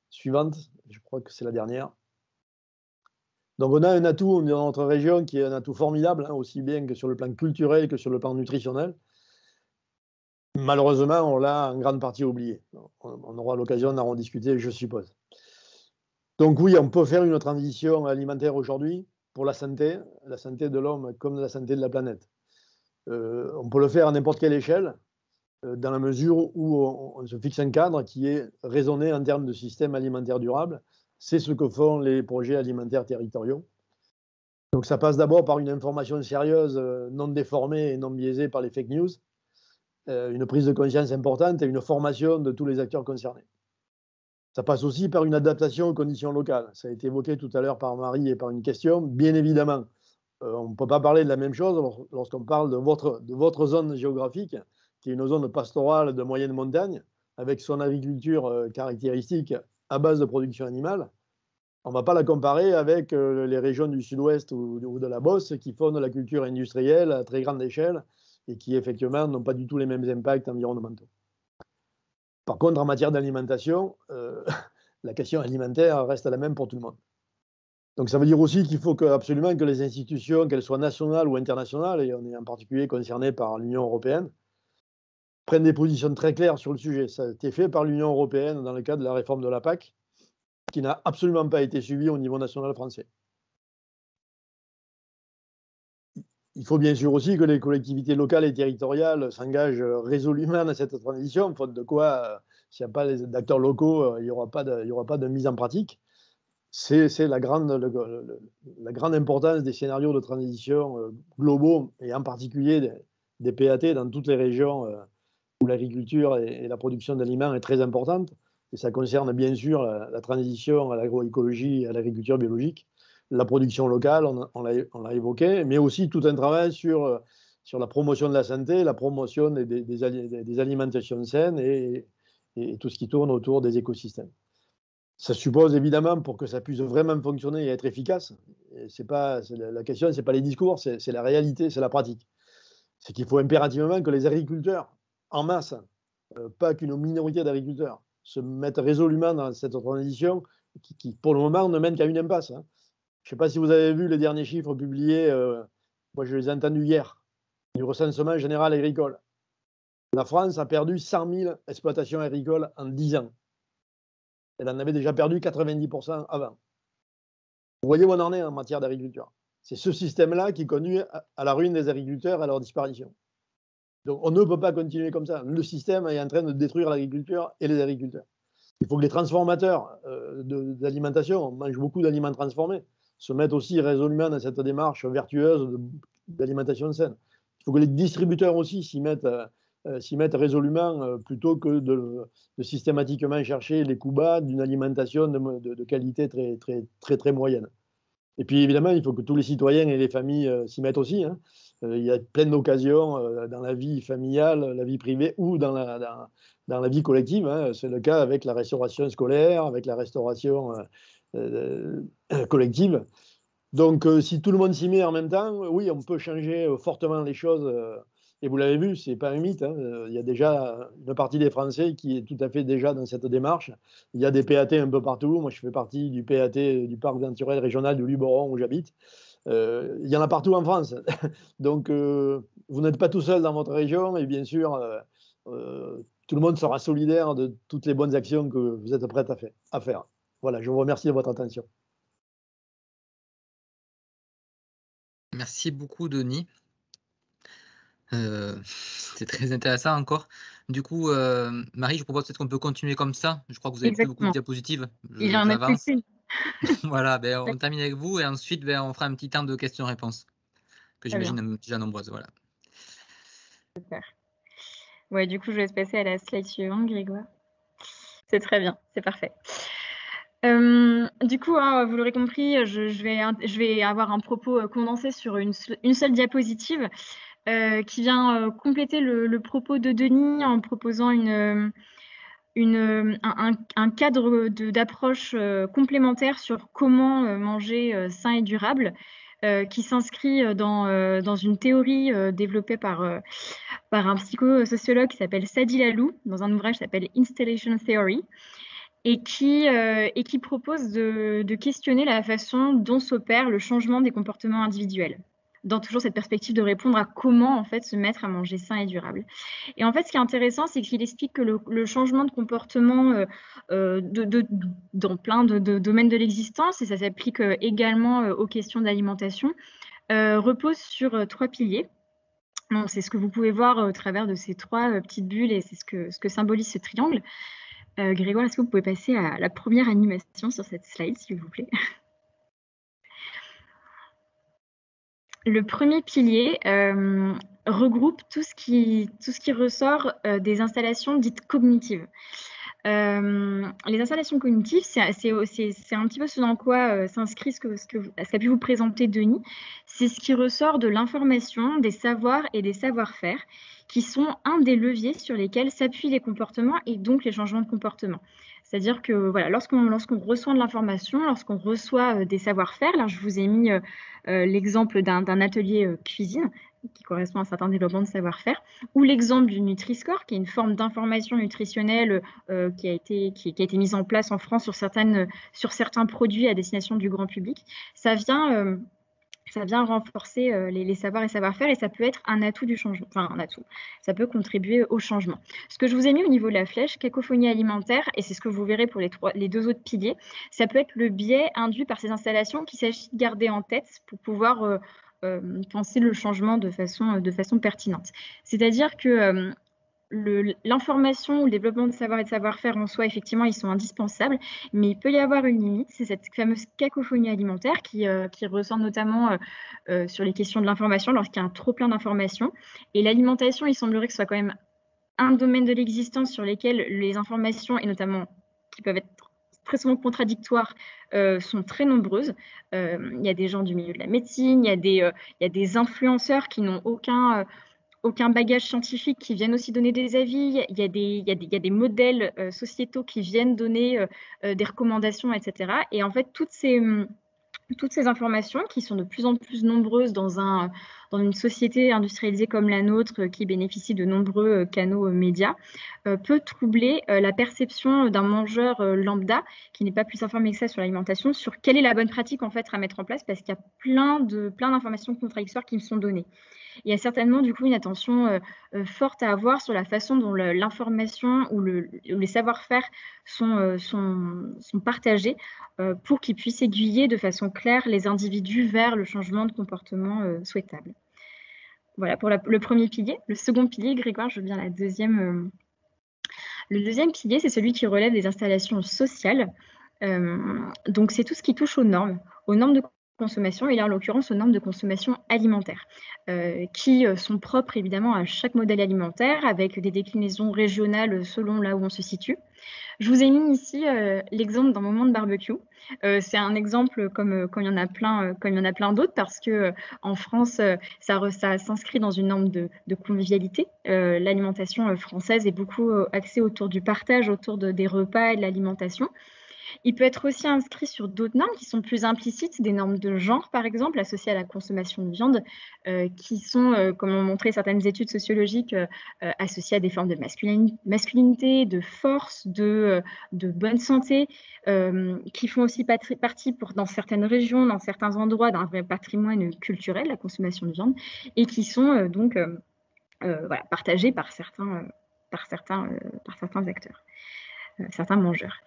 Suivante, je crois que c'est la dernière. Donc on a un atout dans notre région qui est un atout formidable, hein, aussi bien que sur le plan culturel que sur le plan nutritionnel. Malheureusement, on l'a en grande partie oublié. On aura l'occasion d'en rediscuter, je suppose. Donc oui, on peut faire une transition alimentaire aujourd'hui pour la santé, la santé de l'homme comme la santé de la planète. Euh, on peut le faire à n'importe quelle échelle, euh, dans la mesure où on, se fixe un cadre qui est raisonné en termes de système alimentaire durable. C'est ce que font les projets alimentaires territoriaux. Donc ça passe d'abord par une information sérieuse, euh, non déformée et non biaisée par les fake news, une prise de conscience importante et une formation de tous les acteurs concernés. Ça passe aussi par une adaptation aux conditions locales. Ça a été évoqué tout à l'heure par Marie et par une question. Bien évidemment, euh, on ne peut pas parler de la même chose lorsqu'on parle de votre, zone géographique, qui est une zone pastorale de moyenne montagne, avec son agriculture euh, caractéristique à base de production animale. On ne va pas la comparer avec euh, les régions du sud-ouest ou, de la Bosse qui font de la culture industrielle à très grande échelle et qui effectivement n'ont pas du tout les mêmes impacts environnementaux. Par contre, en matière d'alimentation, la question alimentaire reste la même pour tout le monde. Donc ça veut dire aussi qu'il faut absolument que les institutions, qu'elles soient nationales ou internationales, et on est en particulier concerné par l'Union européenne, prennent des positions très claires sur le sujet. Ça a été fait par l'Union européenne dans le cadre de la réforme de la PAC, qui n'a absolument pas été suivie au niveau national français. Il faut bien sûr aussi que les collectivités locales et territoriales s'engagent résolument dans cette transition, faute de quoi, euh, s'il n'y a pas d'acteurs locaux, euh, il n'y aura, pas de mise en pratique c'est la grande, importance des scénarios de transition euh, globaux et en particulier des, PAT dans toutes les régions où l'agriculture et, la production d'aliments est très importante. Et ça concerne bien sûr la, transition à l'agroécologie et à l'agriculture biologique, la production locale, on, l'a évoqué, mais aussi tout un travail sur, sur la promotion de la santé, la promotion des, des, alimentations saines et, et tout ce qui tourne autour des écosystèmes. Ça suppose évidemment, pour que ça puisse vraiment fonctionner et être efficace, c'est pas, la question, ce n'est pas les discours, c'est la réalité, c'est la pratique. C'est qu'il faut impérativement que les agriculteurs, en masse, euh, pas qu'une minorité d'agriculteurs, se mettent résolument dans cette transition qui, pour le moment, ne mène qu'à une impasse. Hein. Je ne sais pas si vous avez vu les derniers chiffres publiés, euh, moi je les ai entendus hier, du recensement général agricole. La France a perdu 100 000 exploitations agricoles en 10 ans. Elle en avait déjà perdu 90% avant. Vous voyez où on en est en matière d'agriculture. C'est ce système-là qui conduit à la ruine des agriculteurs à leur disparition. Donc on ne peut pas continuer comme ça. Le système est en train de détruire l'agriculture et les agriculteurs. Il faut que les transformateurs euh, d'alimentation, on mange beaucoup d'aliments transformés, se mettent aussi résolument dans cette démarche vertueuse d'alimentation saine. Il faut que les distributeurs aussi s'y mettent, s'y mettent résolument plutôt que de, systématiquement chercher les coups bas d'une alimentation de, de, qualité très, très, très, très moyenne. Et puis évidemment, il faut que tous les citoyens et les familles s'y mettent aussi. Hein. Il y a plein d'occasions dans la vie familiale, la vie privée ou dans la, dans la vie collective. Hein. C'est le cas avec la restauration scolaire, avec la restauration euh, euh, collective. Donc, euh, si tout le monde s'y met en même temps, oui, on peut changer fortement les choses. et vous l'avez vu, c'est pas un mythe. Hein. Il y a déjà une partie des Français qui est tout à fait déjà dans cette démarche. Il y a des PAT un peu partout. Moi, je fais partie du PAT du parc naturel régional du Luberon où j'habite. Il y en a partout en France. Donc, vous n'êtes pas tout seul dans votre région et bien sûr, tout le monde sera solidaire de toutes les bonnes actions que vous êtes prêts à faire. Voilà, je vous remercie de votre attention. Merci beaucoup, Denis. Euh, c'est très intéressant encore. Du coup, euh, Marie, je propose peut-être qu'on peut continuer comme ça. Je crois que vous avez plus beaucoup de diapositives. Il y en a plus voilà, ben, on termine avec vous et ensuite ben, on fera un petit temps de questions-réponses que j'imagine déjà nombreuses. Voilà. Super. Ouais, du coup, je vais passer à la slide suivante, Grégoire. C'est très bien, c'est parfait. Euh, du coup, hein, vous l'aurez compris, je, vais, je, vais, avoir un propos euh, condensé sur une, seule diapositive euh, qui vient compléter le, propos de Denis en proposant une, une, un, cadre d'approche complémentaire sur comment manger sain et durable. qui s'inscrit dans, dans, une théorie développée par, par un psychosociologue qui s'appelle Sadi Lalou, dans un ouvrage qui s'appelle Installation Theory, et qui, euh, et qui propose de, questionner la façon dont s'opère le changement des comportements individuels dans toujours cette perspective de répondre à comment en fait se mettre à manger sain et durable. Et en fait, ce qui est intéressant, c'est qu'il explique que le, changement de comportement euh, euh, dans plein de, domaines de l'existence, et ça s'applique également aux questions d'alimentation, repose sur trois piliers. C'est ce que vous pouvez voir au travers de ces trois petites bulles et c'est ce que, symbolise ce triangle. Euh, Grégoire, est-ce que vous pouvez passer à la première animation sur cette slide, s'il vous plaît? Le premier pilier euh, regroupe tout ce, qui, ressort euh, des installations dites cognitives. les installations cognitives, c'est un petit peu ce dans quoi s'inscrit ce qu'a pu vous présenter Denis. C'est ce qui ressort de l'information, des savoirs et des savoir-faire qui sont un des leviers sur lesquels s'appuient les comportements et donc les changements de comportement. C'est-à-dire que voilà, lorsqu'on reçoit de l'information, lorsqu'on reçoit euh, des savoir-faire, là je vous ai mis euh, euh, l'exemple d'un atelier cuisine qui correspond à un certain développement de savoir-faire, ou l'exemple du Nutri-Score, qui est une forme d'information nutritionnelle qui, a été, qui, a été mise en place en France sur, certaines, sur certains produits à destination du grand public. Ça vient ça vient renforcer euh, les, savoirs et savoir-faire et ça peut être un atout du changement, enfin un atout, ça peut contribuer au changement. Ce que je vous ai mis au niveau de la flèche, cacophonie alimentaire, et c'est ce que vous verrez pour les, deux autres piliers, ça peut être le biais induit par ces installations qu'il s'agit de garder en tête pour pouvoir euh, euh, penser le changement de façon pertinente. C'est-à-dire que l'information ou le développement de savoir et de savoir-faire en soi, effectivement, ils sont indispensables, mais il peut y avoir une limite, c'est cette fameuse cacophonie alimentaire qui, euh, ressort notamment euh, euh, sur les questions de l'information lorsqu'il y a un trop plein d'informations. Et l'alimentation, il semblerait que ce soit quand même un domaine de l'existence sur lequel les informations, et notamment qui peuvent être très souvent contradictoires, sont très nombreuses. il y a des gens du milieu de la médecine, il y a des influenceurs qui n'ont aucun aucun bagage scientifique qui viennent aussi donner des avis. Il y a des, modèles euh, sociétaux qui viennent donner euh, euh, des recommandations, etc. Et en fait, toutes ces, hum, toutes ces informations qui sont de plus en plus nombreuses dans, un, dans une société industrialisée comme la nôtre qui bénéficie de nombreux canaux médias peut troubler la perception d'un mangeur lambda qui n'est pas plus informé que ça sur l'alimentation sur quelle est la bonne pratique en fait à mettre en place parce qu'il y a plein d'informations contradictoires qui me sont données il y a certainement du coup une attention euh, euh, forte à avoir sur la façon dont l'information ou, les savoir-faire sont, euh, partagés pour qu'ils puissent aiguiller de façon claire les individus vers le changement de comportement souhaitable. Voilà pour le premier pilier. Le second pilier, Grégoire, je viens à la deuxième. le deuxième pilier, c'est celui qui relève des installations sociales. donc c'est tout ce qui touche aux normes, aux normes de consommation, et là en l'occurrence aux normes de consommation alimentaire, qui sont propres évidemment à chaque modèle alimentaire, avec des déclinaisons régionales selon là où on se situe. Je vous ai mis ici l'exemple d'un moment de barbecue. c'est un exemple comme quand il y en a plein, comme il y en a plein d'autres, parce que en France, ça, s'inscrit dans une norme de, convivialité. L'alimentation française est beaucoup axée autour du partage, autour de, des repas et de l'alimentation. Il peut être aussi inscrit sur d'autres normes qui sont plus implicites, des normes de genre par exemple, associées à la consommation de viande, euh, qui sont, euh, comme ont montré certaines études sociologiques, euh, associées à des formes de masculinité, de force, de, bonne santé, qui font aussi partie dans certaines régions, dans certains endroits, d'un vrai patrimoine culturel, la consommation de viande, et qui sont donc partagées par certains acteurs, certains mangeurs.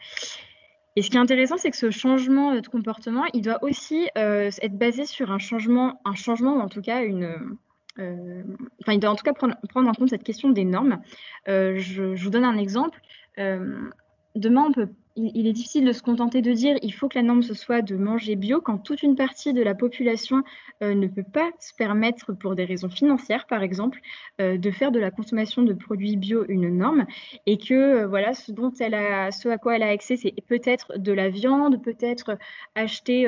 Et ce qui est intéressant, c'est que ce changement de comportement, il doit aussi euh, être basé sur un changement, un changement ou en tout cas une, euh, enfin, il doit en tout cas prendre, en compte cette question des normes. Euh, je, je, vous donne un exemple. demain, on peut il, est difficile de se contenter de dire il faut que la norme ce soit de manger bio quand toute une partie de la population euh, ne peut pas se permettre, pour des raisons financières par exemple, euh, de faire de la consommation de produits bio une norme et que euh, voilà ce dont elle a, ce à quoi elle a accès, c'est peut-être de la viande, peut-être acheter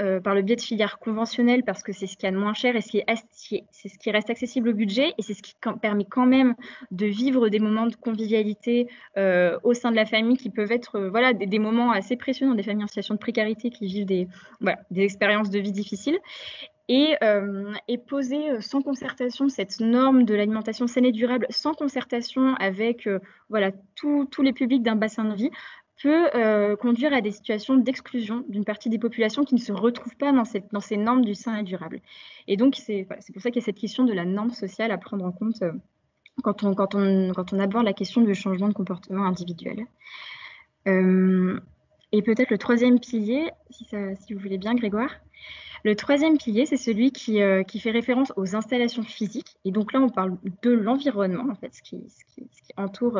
euh, par le biais de filières conventionnelles parce que c'est ce qui a de moins cher et c'est ce qui reste accessible au budget et c'est ce qui permet quand même de vivre des moments de convivialité euh, au sein de la famille qui peuvent être euh, voilà, des, moments assez précieux dans des familles en situation de précarité qui vivent des, des expériences de vie difficiles. Et, et, poser sans concertation cette norme de l'alimentation saine et durable, sans concertation avec voilà, tous les publics d'un bassin de vie, peut euh, conduire à des situations d'exclusion d'une partie des populations qui ne se retrouvent pas dans, ces normes du sain et durable. Et donc, c'est pour ça qu'il y a cette question de la norme sociale à prendre en compte euh, quand, on, aborde la question du changement de comportement individuel. Euh, et peut-être le troisième pilier, si vous voulez bien, Grégoire? Le troisième pilier, c'est celui qui, euh, qui, fait référence aux installations physiques. Et donc là, on parle de l'environnement, en fait, ce qui, entoure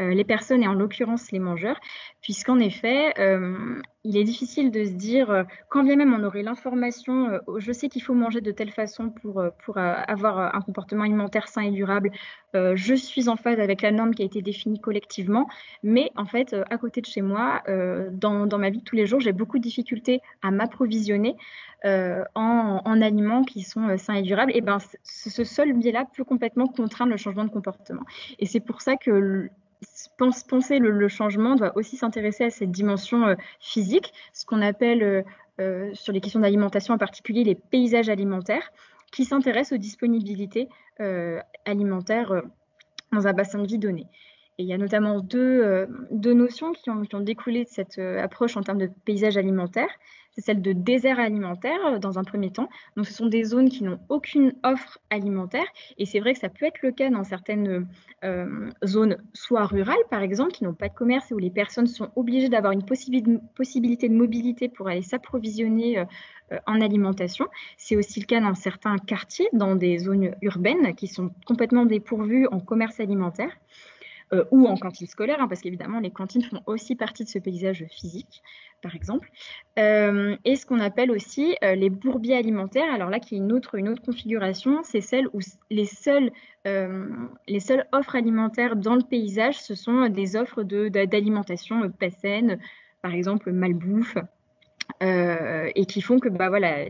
euh, les personnes et en l'occurrence les mangeurs, puisqu'en effet, euh, il est difficile de se dire, quand bien même on aurait l'information, je sais qu'il faut manger de telle façon pour, pour avoir un comportement alimentaire sain et durable, je suis en phase avec la norme qui a été définie collectivement, mais en fait, à côté de chez moi, dans, dans ma vie de tous les jours, j'ai beaucoup de difficultés à m'approvisionner. Euh, en, aliments qui sont euh, sains et durables, et ben, ce seul biais-là peut complètement contraindre le changement de comportement. Et c'est pour ça que penser le, changement doit aussi s'intéresser à cette dimension euh, physique, ce qu'on appelle sur les questions d'alimentation en particulier les paysages alimentaires, qui s'intéressent aux disponibilités alimentaires dans un bassin de vie donné. Et il y a notamment deux, deux notions qui ont, qui ont, découlé de cette approche en termes de paysage alimentaire c'est celle de désert alimentaire euh, dans un premier temps. Ce sont des zones qui n'ont aucune offre alimentaire et c'est vrai que ça peut être le cas dans certaines euh, zones soit rurales par exemple qui n'ont pas de commerce et où les personnes sont obligées d'avoir une possibilité de mobilité pour aller s'approvisionner euh, en alimentation. C'est aussi le cas dans certains quartiers, dans des zones urbaines qui sont complètement dépourvues en commerce alimentaire. Ou en cantine scolaire, hein, parce qu'évidemment, les cantines font aussi partie de ce paysage physique par exemple, euh, et ce qu'on appelle aussi euh, les bourbiers alimentaires. Alors là, qui est une autre, une autre configuration, c'est celle où les seules, euh, les seules offres alimentaires dans le paysage, ce sont des offres d'alimentation de, pas saine, par exemple malbouffe, et qui font que bah, voilà,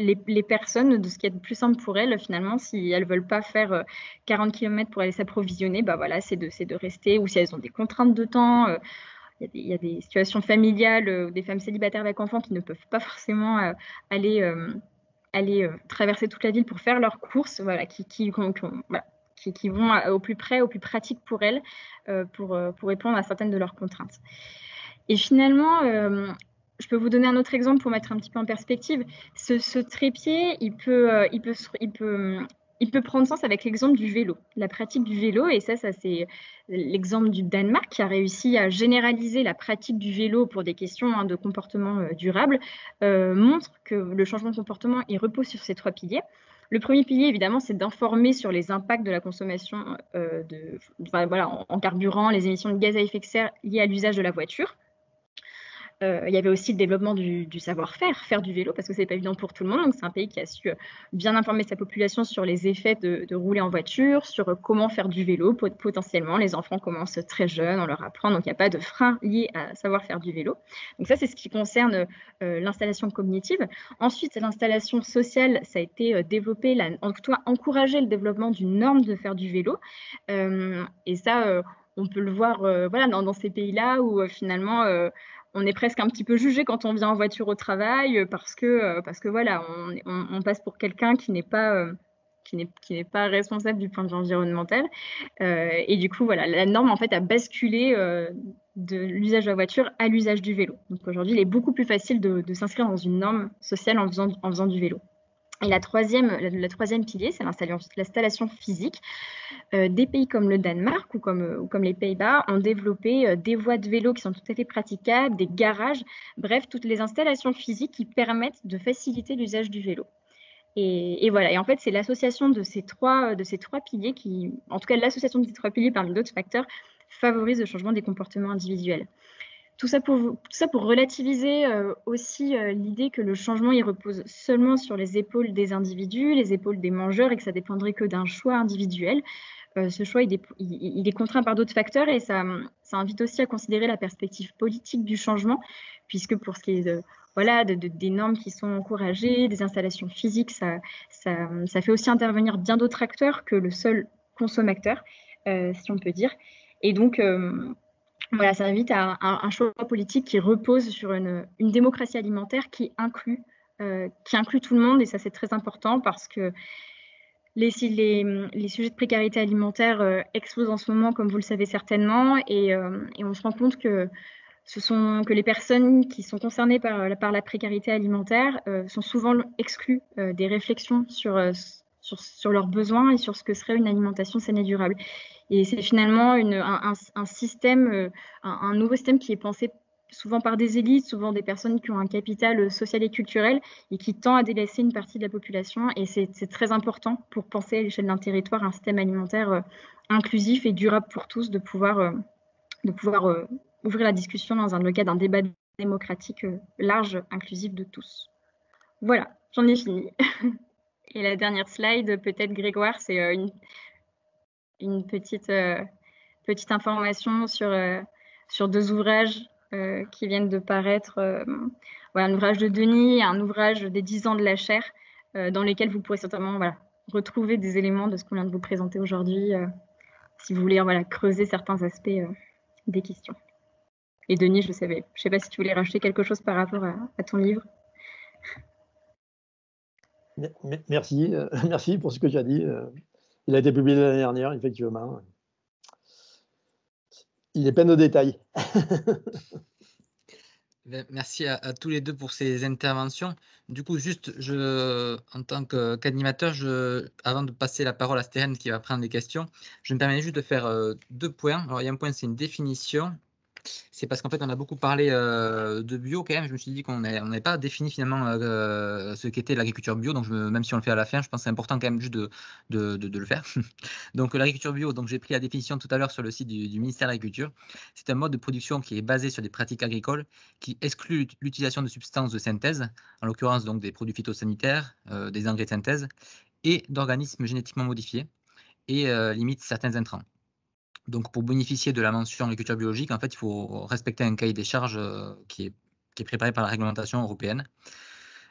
les, personnes, de ce qui est le plus simple pour elles, finalement, si elles ne veulent pas faire 40 km pour aller s'approvisionner, bah, voilà, c'est de, de rester, ou si elles ont des contraintes de temps il y, a des situations familiales, euh, des femmes célibataires avec enfants qui ne peuvent pas forcément euh, aller, euh, aller traverser toute la ville pour faire leurs courses, voilà, qui, qui, qui, vont au plus près, au plus pratique pour elles, pour, pour répondre à certaines de leurs contraintes. Et finalement, je peux vous donner un autre exemple pour mettre un petit peu en perspective. Ce, trépied, il peut, il peut, prendre sens avec l'exemple du vélo, la pratique du vélo. Et ça, ça c'est l'exemple du Danemark qui a réussi à généraliser la pratique du vélo pour des questions hein, de comportement euh, durable, euh, montre que le changement de comportement, repose sur ces trois piliers. Le premier pilier, évidemment, c'est d'informer sur les impacts de la consommation euh, en, carburant, les émissions de gaz à effet de serre liées à l'usage de la voiture. Euh, il y avait aussi le développement du, savoir-faire, faire du vélo, parce que c'est pas évident pour tout le monde. C'est un pays qui a su euh, bien informer sa population sur les effets de, rouler en voiture, sur euh, comment faire du vélo potentiellement. Les enfants commencent très jeunes, on leur apprend, donc il n'y a pas de frein lié à savoir faire du vélo. Donc ça c'est ce qui concerne l'installation cognitive. Ensuite l'installation sociale, ça a été développé, en tout cas encourager le développement d'une norme de faire du vélo. et ça on peut le voir voilà, dans ces pays-là où finalement on est presque un petit peu jugé quand on vient en voiture au travail euh, parce que, euh, parce que voilà, on, passe pour quelqu'un qui n'est pas, euh, qui n'est pas responsable du point de vue environnemental. et du coup, voilà, la norme en fait a basculé de l'usage de la voiture à l'usage du vélo. Donc aujourd'hui, il est beaucoup plus facile de, s'inscrire dans une norme sociale en faisant, en faisant du vélo. Et la troisième, la, troisième pilier, c'est l'installation physique. Euh, des pays comme le Danemark ou comme, comme les Pays-Bas ont développé euh, des voies de vélo qui sont tout à fait praticables, des garages, bref, toutes les installations physiques qui permettent de faciliter l'usage du vélo. Et, et, voilà. Et en fait, c'est l'association de de ces trois piliers qui, en tout cas, l'association de ces trois piliers parmi d'autres facteurs, favorise le changement des comportements individuels. Tout ça pour, relativiser euh, aussi euh, l'idée que le changement il repose seulement sur les épaules des individus, les épaules des mangeurs et que ça dépendrait que d'un choix individuel. Euh, ce choix il est, contraint par d'autres facteurs et ça, invite aussi à considérer la perspective politique du changement, puisque pour ce qui est voilà, de, des normes qui sont encouragées, des installations physiques, ça, ça fait aussi intervenir bien d'autres acteurs que le seul consommateur, si on peut dire. Et donc, voilà, ça invite à un, choix politique qui repose sur une, démocratie alimentaire qui inclut, euh, qui inclut tout le monde. Et ça, c'est très important parce que les, les, sujets de précarité alimentaire euh, explosent en ce moment, comme vous le savez certainement. Et, euh, on se rend compte que, ce sont, que les personnes qui sont concernées par, par la précarité alimentaire sont souvent exclues des réflexions sur, sur, leurs besoins et sur ce que serait une alimentation saine et durable. Et c'est finalement un, système, euh, un, nouveau système qui est pensé souvent par des élites, souvent des personnes qui ont un capital social et culturel et qui tend à délaisser une partie de la population. Et c'est très important pour penser à l'échelle d'un territoire un système alimentaire euh, inclusif et durable pour tous, de pouvoir, euh, de pouvoir ouvrir la discussion dans le cadre d'un débat démocratique large, inclusif de tous. Voilà, j'en ai fini. Et la dernière slide, peut-être Grégoire, c'est une, une petite, euh, petite information sur, euh, deux ouvrages euh, qui viennent de paraître. un ouvrage de Denis et un ouvrage des 10 ans de la chair, dans lesquels vous pourrez certainement retrouver des éléments de ce qu'on vient de vous présenter aujourd'hui, si vous voulez creuser certains aspects des questions. Et Denis, je ne savais, je sais pas si tu voulais rajouter quelque chose par rapport à, ton livre. Merci, merci pour ce que tu as dit. Il a été publié l'année dernière, effectivement. Il est plein de détails. Ben, merci à, tous les deux pour ces interventions. Du coup, juste, en tant qu'animateur, avant de passer la parole à Stéphane qui va prendre les questions, je me permets juste de faire euh, deux points. Alors, il y a un point, c'est une définition c'est parce qu'en fait, on a beaucoup parlé euh, de bio quand même. Je me suis dit qu'on n'avait pas défini finalement euh, ce qu'était l'agriculture bio. Donc, même si on le fait à la fin, je pense que c'est important quand même juste de, le faire. donc, l'agriculture bio, donc j'ai pris la définition tout à l'heure sur le site du, ministère de l'Agriculture. C'est un mode de production qui est basé sur des pratiques agricoles qui exclut l'utilisation de substances de synthèse, en l'occurrence donc des produits phytosanitaires, euh, des engrais de synthèse et d'organismes génétiquement modifiés et limite certains intrants. Donc, pour bénéficier de la mention agriculture biologique, en fait, il faut respecter un cahier des charges euh, qui est, préparé par la réglementation européenne.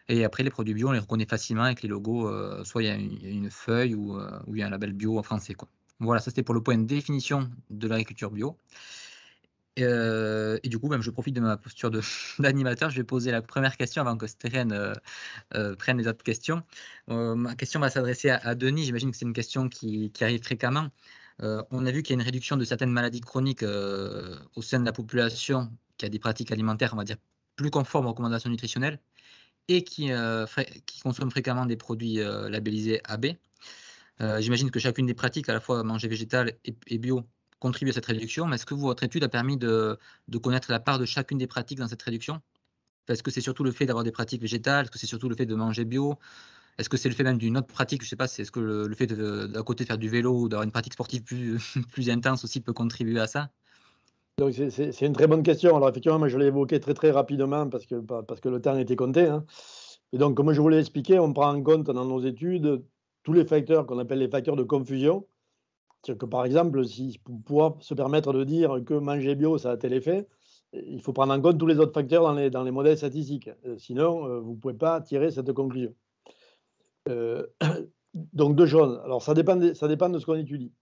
Et après, les produits bio, on les reconnaît facilement avec les logos, euh, soit il y a une, feuille ou, euh, ou, il y a un label bio en français. Voilà, ça c'était pour le point de définition de l'agriculture bio. et du coup, même, je profite de ma posture d'animateur. Je vais poser la première question avant que Stéphane prenne les autres questions. ma question va s'adresser à, Denis. J'imagine que c'est une question qui arrive fréquemment. Euh, on a vu qu'il y a une réduction de certaines maladies chroniques euh, au sein de la population qui a des pratiques alimentaires, on va dire, plus conformes aux recommandations nutritionnelles et qui, euh, consomment fréquemment des produits labellisés AB. J'imagine que chacune des pratiques, à la fois manger végétal et, bio, contribue à cette réduction. Mais est-ce que votre étude a permis de, connaître la part de chacune des pratiques dans cette réduction? Est-ce que c'est surtout le fait d'avoir des pratiques végétales Est-ce que c'est surtout le fait de manger bio? Est-ce que c'est le fait même d'une autre pratique Je ne sais pas, c'est ce que le, fait d'un côté de faire du vélo ou d'avoir une pratique sportive plus, plus intense aussi peut contribuer à ça? C'est une très bonne question. Alors effectivement, je l'ai évoqué très très rapidement parce que, parce que le temps était compté. Hein. Et donc, comme je vous l'ai expliqué, on prend en compte dans nos études tous les facteurs qu'on appelle les facteurs de confusion. Que par exemple, si pour pouvoir se permettre de dire que manger bio, ça a tel effet, il faut prendre en compte tous les autres facteurs dans les, dans les modèles statistiques. Euh, sinon, euh, vous ne pouvez pas tirer cette conclusion. Euh, donc, deux choses. Alors, ça dépend de, ça dépend de ce qu'on étudie.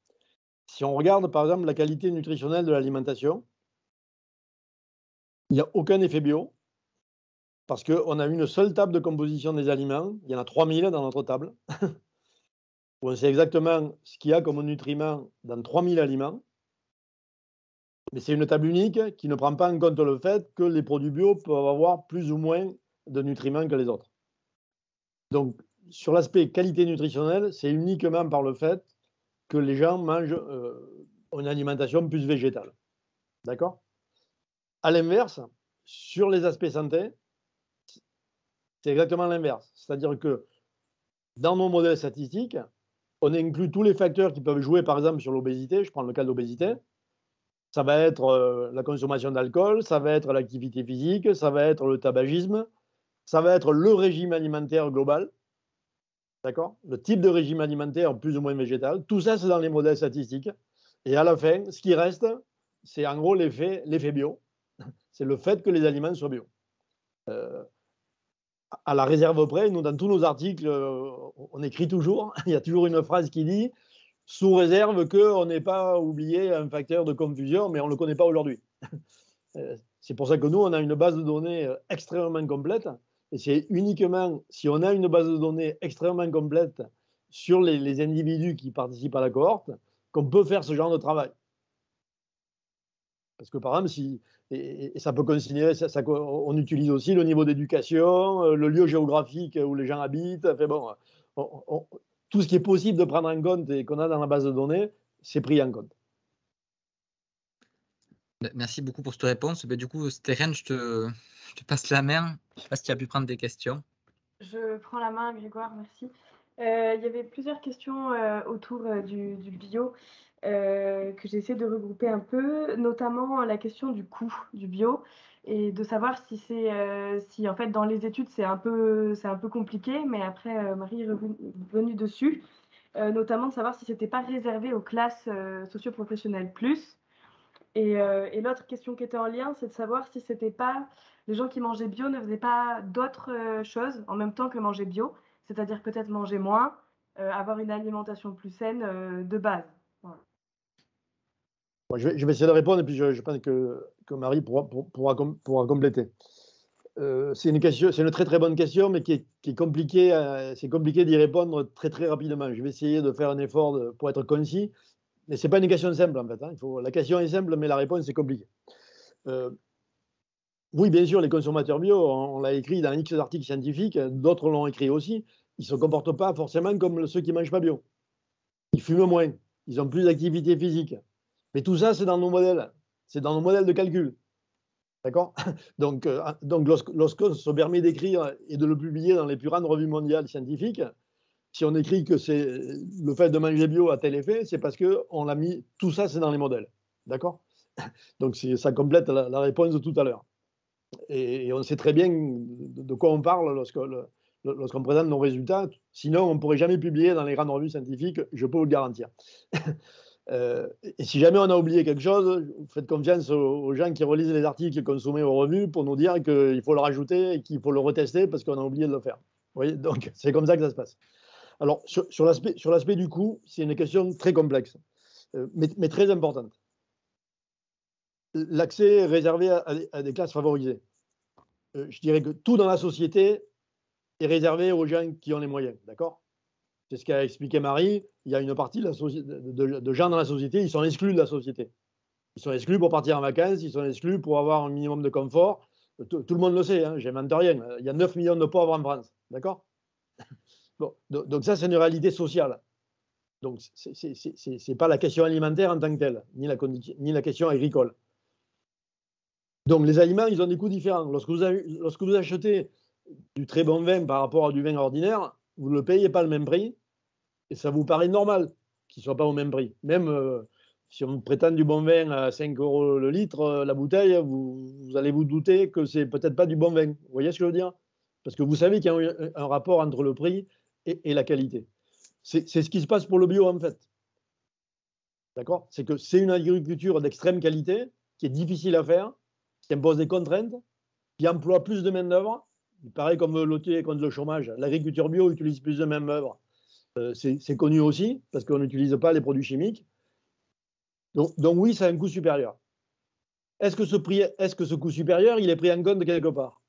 Si on regarde, par exemple, la qualité nutritionnelle de l'alimentation, il n'y a aucun effet bio, parce qu'on a une seule table de composition des aliments. Il y en a 3000 dans notre table. on sait exactement ce qu'il y a comme nutriments dans 3000 aliments. Mais c'est une table unique qui ne prend pas en compte le fait que les produits bio peuvent avoir plus ou moins de nutriments que les autres. Donc, sur l'aspect qualité nutritionnelle, c'est uniquement par le fait que les gens mangent euh, une alimentation plus végétale. D'accord? À l'inverse, sur les aspects santé, c'est exactement l'inverse. C'est-à-dire que dans nos modèles statistiques, on inclut tous les facteurs qui peuvent jouer, par exemple, sur l'obésité. Je prends le cas de l'obésité. Ça va être euh, la consommation d'alcool, ça va être l'activité physique, ça va être le tabagisme, ça va être le régime alimentaire global. D'accord? Le type de régime alimentaire plus ou moins végétal. Tout ça, c'est dans les modèles statistiques. Et à la fin, ce qui reste, c'est en gros l'effet, bio. C'est le fait que les aliments soient bio. Euh, à la réserve près, nous, dans tous nos articles, euh, on écrit toujours, il y a toujours une phrase qui dit sous réserve qu'on n'ait pas oublié un facteur de confusion, mais on ne le connaît pas aujourd'hui. Euh, c'est pour ça que nous, on a une base de données extrêmement complète. Et c'est uniquement si on a une base de données extrêmement complète sur les, individus qui participent à la cohorte qu'on peut faire ce genre de travail. Parce que par exemple, si, et, ça peut considérer, on utilise aussi le niveau d'éducation, euh, le lieu géographique où les gens habitent. Bon, tout ce qui est possible de prendre en compte et qu'on a dans la base de données, c'est pris en compte. Merci beaucoup pour cette réponse. Ben, du coup, Stéphane, je te, passe la main. Je ne sais pas si tu as pu prendre des questions. Je prends la main, Grégoire, merci. Euh, il y avait plusieurs questions euh, autour du, du, bio. Euh, que j'ai essayé de regrouper un peu, notamment la question du coût du bio et de savoir si c'est euh, si en fait dans les études c'est un peu c'est un peu compliqué, mais après euh, Marie est revenue dessus, notamment de savoir si c'était pas réservé aux classes socio-professionnelles plus. Et, et l'autre question qui était en lien, c'est de savoir si c'était pas les gens qui mangeaient bio ne faisaient pas d'autres choses en même temps que manger bio, c'est-à-dire peut-être manger moins, avoir une alimentation plus saine de base je, vais, essayer de répondre et puis je, pense que, Marie pourra, compléter. Euh, c'est une, très très bonne question, mais qui est, compliquée. Euh, c'est compliqué d'y répondre très très rapidement. Je vais essayer de faire un effort pour être concis, mais c'est pas une question simple en fait. Hein. La question est simple, mais la réponse est compliquée. Euh, oui, bien sûr, les consommateurs bio, on, l'a écrit dans X articles scientifiques, d'autres l'ont écrit aussi. Ils ne se comportent pas forcément comme ceux qui mangent pas bio. Ils fument moins, ils ont plus d'activité physique, mais tout ça, c'est dans nos modèles. C'est dans nos modèles de calcul. D'accord? Donc, euh, donc lorsqu'on se permet d'écrire et de le publier dans les plus grandes revues mondiales scientifiques, si on écrit que c'est le fait de manger bio a tel effet, c'est parce que on l'a mis. Tout ça, c'est dans les modèles. D'accord? Donc, ça complète la, réponse de tout à l'heure. Et, on sait très bien de, quoi on parle lorsqu'on présente nos résultats. Sinon, on ne pourrait jamais publier dans les grandes revues scientifiques, je peux vous le garantir. Euh, et si jamais on a oublié quelque chose, faites confiance aux, gens qui relisent les articles consommés aux revues pour nous dire qu'il faut le rajouter et qu'il faut le retester parce qu'on a oublié de le faire. Vous Donc, c'est comme ça que ça se passe. Alors, sur, l'aspect du coût, c'est une question très complexe, euh, mais, très importante. L'accès réservé à, des classes favorisées. Euh, je dirais que tout dans la société est réservé aux gens qui ont les moyens, d'accord? C'est ce qu'a expliqué Marie. Il y a une partie de, gens dans la société, ils sont exclus de la société. Ils sont exclus pour partir en vacances, ils sont exclus pour avoir un minimum de confort. Tout, le monde le sait, hein, j'invente rien. Il y a 9 millions de pauvres en France. D'accord? Donc, ça, c'est une réalité sociale. Donc, ce n'est pas la question alimentaire en tant que telle, ni la, question agricole. Donc, les aliments, ils ont des coûts différents. Lorsque vous, vous achetez du très bon vin par rapport à du vin ordinaire, vous ne le payez pas le même prix, et ça vous paraît normal qu'il ne soit pas au même prix. Même, euh, si on prétend du bon vin à 5 euros le litre, euh, la bouteille, vous, allez vous douter que c'est peut-être pas du bon vin. Vous voyez ce que je veux dire? Parce que vous savez qu'il y a un, rapport entre le prix et, la qualité. C'est ce qui se passe pour le bio en fait. D'accord? C'est que c'est une agriculture d'extrême qualité qui est difficile à faire, qui impose des contraintes, qui emploie plus de main-d'œuvre. Pareil comme l'OT contre le chômage. L'agriculture bio utilise plus de main-d'œuvre. Euh, c'est connu aussi parce qu'on n'utilise pas les produits chimiques. Donc, oui, ça a un coût supérieur. Est-ce que, ce est que ce coût supérieur, il est pris en compte quelque part?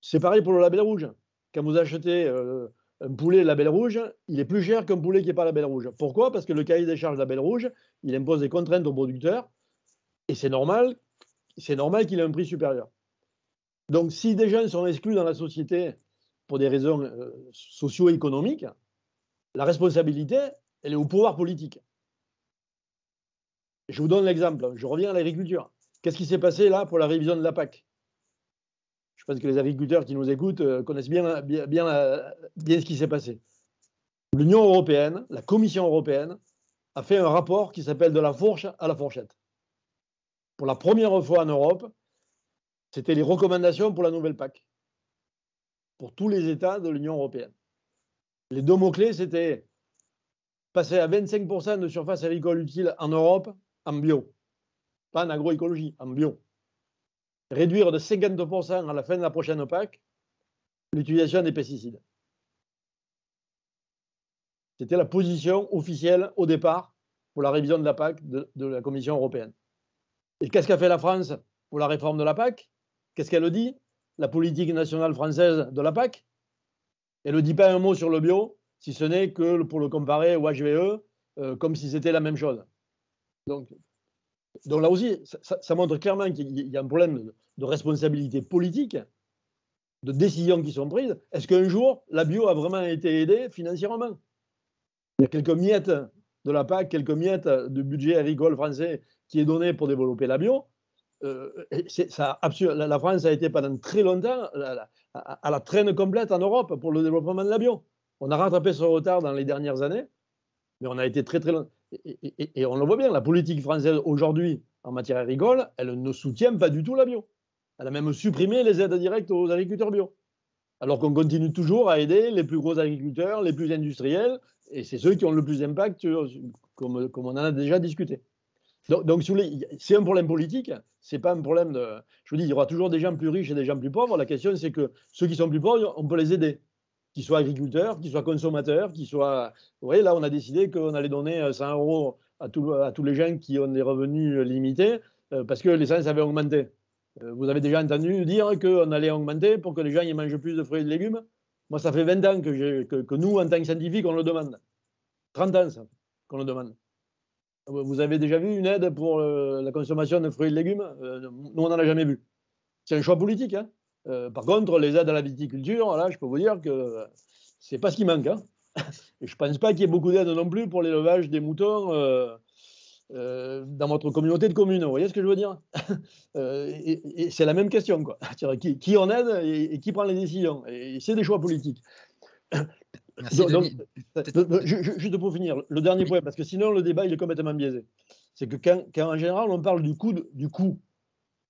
C'est pareil pour le label rouge. Quand vous achetez euh, un poulet label rouge, il est plus cher qu'un poulet qui n'est pas label rouge. Pourquoi? Parce que le cahier des charges label rouge, il impose des contraintes aux producteurs et c'est normal, c'est normal qu'il ait un prix supérieur. Donc si des gens sont exclus dans la société pour des raisons euh, socio-économiques, la responsabilité, elle est au pouvoir politique. Je vous donne l'exemple. Je reviens à l'agriculture. Qu'est-ce qui s'est passé là pour la révision de la PAC? Je pense que les agriculteurs qui nous écoutent euh, connaissent bien, bien, bien, ce qui s'est passé. L'Union européenne, la Commission européenne, a fait un rapport qui s'appelle De la fourche à la fourchette. Pour la première fois en Europe, c'était les recommandations pour la nouvelle PAC, pour tous les États de l'Union européenne. Les deux mots-clés, c'était passer à 25% de surface agricole utile en Europe en bio. Pas en agroécologie, en bio. Réduire de 50% à la fin de la prochaine PAC l'utilisation des pesticides. C'était la position officielle au départ pour la révision de la PAC de, la Commission européenne. Et qu'est-ce qu'a fait la France pour la réforme de la PAC Qu'est-ce qu'elle dit? La politique nationale française de la PAC Elle ne dit pas un mot sur le bio, si ce n'est que pour le comparer au HVE, euh, comme si c'était la même chose. Donc, donc là aussi, ça, montre clairement qu'il y a un problème de responsabilité politique, de décisions qui sont prises. Est-ce qu'un jour, la bio a vraiment été aidée financièrement? Il y a quelques miettes de la PAC, quelques miettes de budget agricole français qui est donné pour développer la bio. Euh, ça, la France a été pendant très longtemps à la traîne complète en Europe pour le développement de la bio. On a rattrapé ce retard dans les dernières années, mais on a été très très loin. Et, on le voit bien, la politique française aujourd'hui en matière agricole, elle ne soutient pas du tout la bio. Elle a même supprimé les aides directes aux agriculteurs bio. Alors qu'on continue toujours à aider les plus gros agriculteurs, les plus industriels, et c'est ceux qui ont le plus d'impact, comme, comme, on en a déjà discuté. Donc, donc c'est un problème politique, c'est pas un problème de. Je vous dis, il y aura toujours des gens plus riches et des gens plus pauvres. La question, c'est que ceux qui sont plus pauvres, on peut les aider qu'ils soient agriculteurs, qu'ils soient consommateurs, qu'ils soient. Vous voyez, là, on a décidé qu'on allait donner 100 euros à, tous les gens qui ont des revenus limités euh, parce que l'essence avait augmenté. Euh, vous avez déjà entendu dire qu'on allait augmenter pour que les gens y mangent plus de fruits et de légumes Moi, ça fait 20 ans que, nous, en tant que scientifiques, on le demande. 30 ans, ça, qu'on le demande. Vous avez déjà vu une aide pour euh, la consommation de fruits et de légumes? Nous, on n'en a jamais vu. C'est un choix politique. Hein euh, par contre, les aides à la viticulture, là, je peux vous dire que c'est pas ce qui manque. Hein. Et je pense pas qu'il y ait beaucoup d'aides non plus pour l'élevage des moutons euh, euh, dans votre communauté de communes. Vous voyez ce que je veux dire? Et, c'est la même question. Quoi. Qui, qui en aide et, qui prend les décisions? Et c'est des choix politiques. donc, juste pour finir, le dernier point, parce que sinon le débat il est complètement biaisé. C'est que quand, quand, en général on parle du coût du coût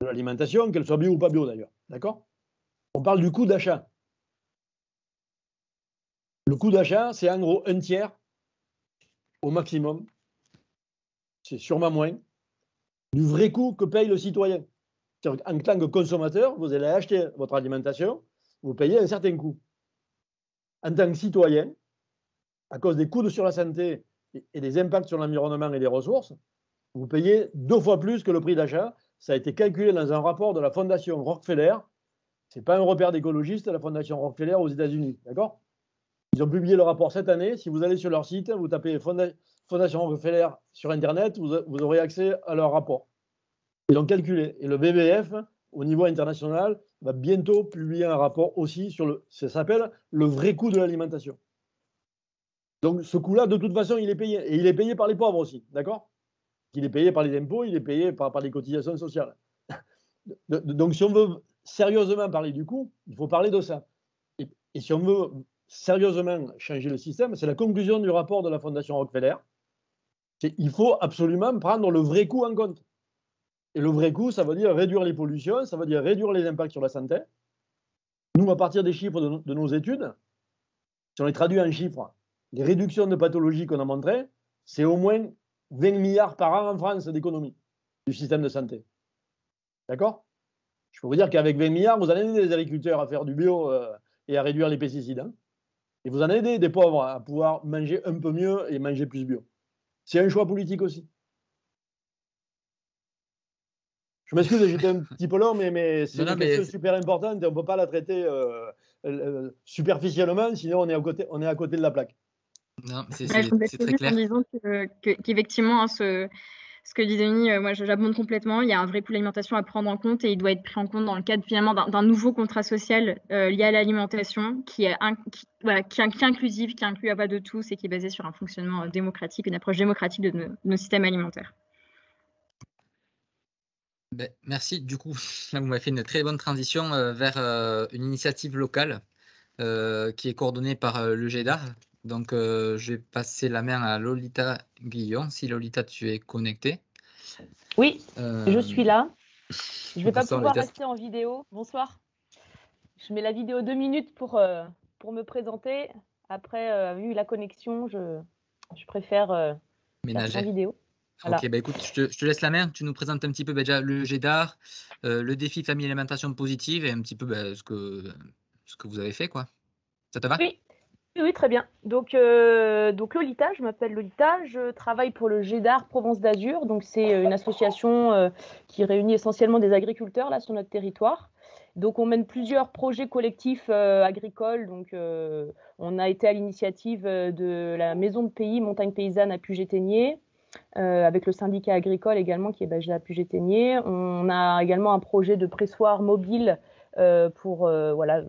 de l'alimentation, qu'elle soit bio ou pas bio d'ailleurs, d'accord? On parle du coût d'achat. Le coût d'achat, c'est en gros un tiers au maximum. C'est sûrement moins du vrai coût que paye le citoyen. En tant que consommateur, vous allez acheter votre alimentation, vous payez un certain coût. En tant que citoyen, à cause des coûts sur la santé et des impacts sur l'environnement et les ressources, vous payez deux fois plus que le prix d'achat. Ça a été calculé dans un rapport de la Fondation Rockefeller ce n'est pas un repère d'écologistes, la Fondation Rockefeller aux États-Unis. D'accord? Ils ont publié le rapport cette année. Si vous allez sur leur site, vous tapez Fondation Rockefeller sur Internet, vous, aurez accès à leur rapport. Ils l'ont calculé. Et le BBF, au niveau international, va bientôt publier un rapport aussi sur le. Ça s'appelle le vrai coût de l'alimentation. Donc ce coût-là, de toute façon, il est payé. Et il est payé par les pauvres aussi. D'accord? Il est payé par les impôts, il est payé par, par les cotisations sociales. Donc si on veut sérieusement parler du coût, il faut parler de ça. Et, si on veut sérieusement changer le système, c'est la conclusion du rapport de la Fondation Rockefeller. Il faut absolument prendre le vrai coût en compte. Et le vrai coût, ça veut dire réduire les pollutions, ça veut dire réduire les impacts sur la santé. Nous, à partir des chiffres de, nos études, si on les traduit en chiffres, les réductions de pathologies qu'on a montrées, c'est au moins 20 milliards par an en France d'économie du système de santé. D'accord? Je peux vous dire qu'avec 20 milliards, vous allez aider les agriculteurs à faire du bio euh, et à réduire les pesticides. Hein. et vous en aidez des pauvres à pouvoir manger un peu mieux et manger plus bio. C'est un choix politique aussi. Je m'excuse, j'étais un petit peu long, mais, c'est une question super importante et on ne peut pas la traiter euh, euh, superficiellement, sinon on est, à côté, on est à côté de la plaque. Non, c'est très clair. En disant qu'effectivement, hein, ce, ce que dit Denis, euh, moi j'abonde complètement. Il y a un vrai coût d'alimentation à prendre en compte et il doit être pris en compte dans le cadre finalement d'un nouveau contrat social lié à l'alimentation qui est, qui, inclusif, qui inclut à pas de tous et qui est basé sur un fonctionnement démocratique, une approche démocratique de nos systèmes alimentaires. Ben, merci. Du coup, là, vous m'avez fait une très bonne transition euh, vers euh, une initiative locale euh, qui est coordonnée par le GEDAR. Donc, je vais passer la main à Lolita Guillon. Si Lolita, tu es connectée. Oui, je suis là. Je ne vais pas pouvoir rester en vidéo. Bonsoir. Je mets la vidéo deux minutes pour, pour me présenter. Après, vu la connexion, je, je préfère ménager en vidéo. Ok, bah écoute, je te, laisse la main. Tu nous présentes un petit peu bah, déjà le GEDAR, euh, le défi famille alimentation positive et un petit peu bah, ce, que, ce que vous avez fait. quoi. Ça te va? Oui. Oui, très bien. Donc, euh, donc Lolita, je m'appelle Lolita, je travaille pour le GEDAR Provence d'Azur. Donc c'est euh, une association qui réunit essentiellement des agriculteurs là sur notre territoire. Donc on mène plusieurs projets collectifs agricoles. Donc on a été à l'initiative de la maison de pays Montagne Paysanne à Puget-Ténier. Euh, avec le syndicat agricole également qui est basé à Puget-Ténier. On a également un projet de pressoir mobile euh, pour euh, voilà,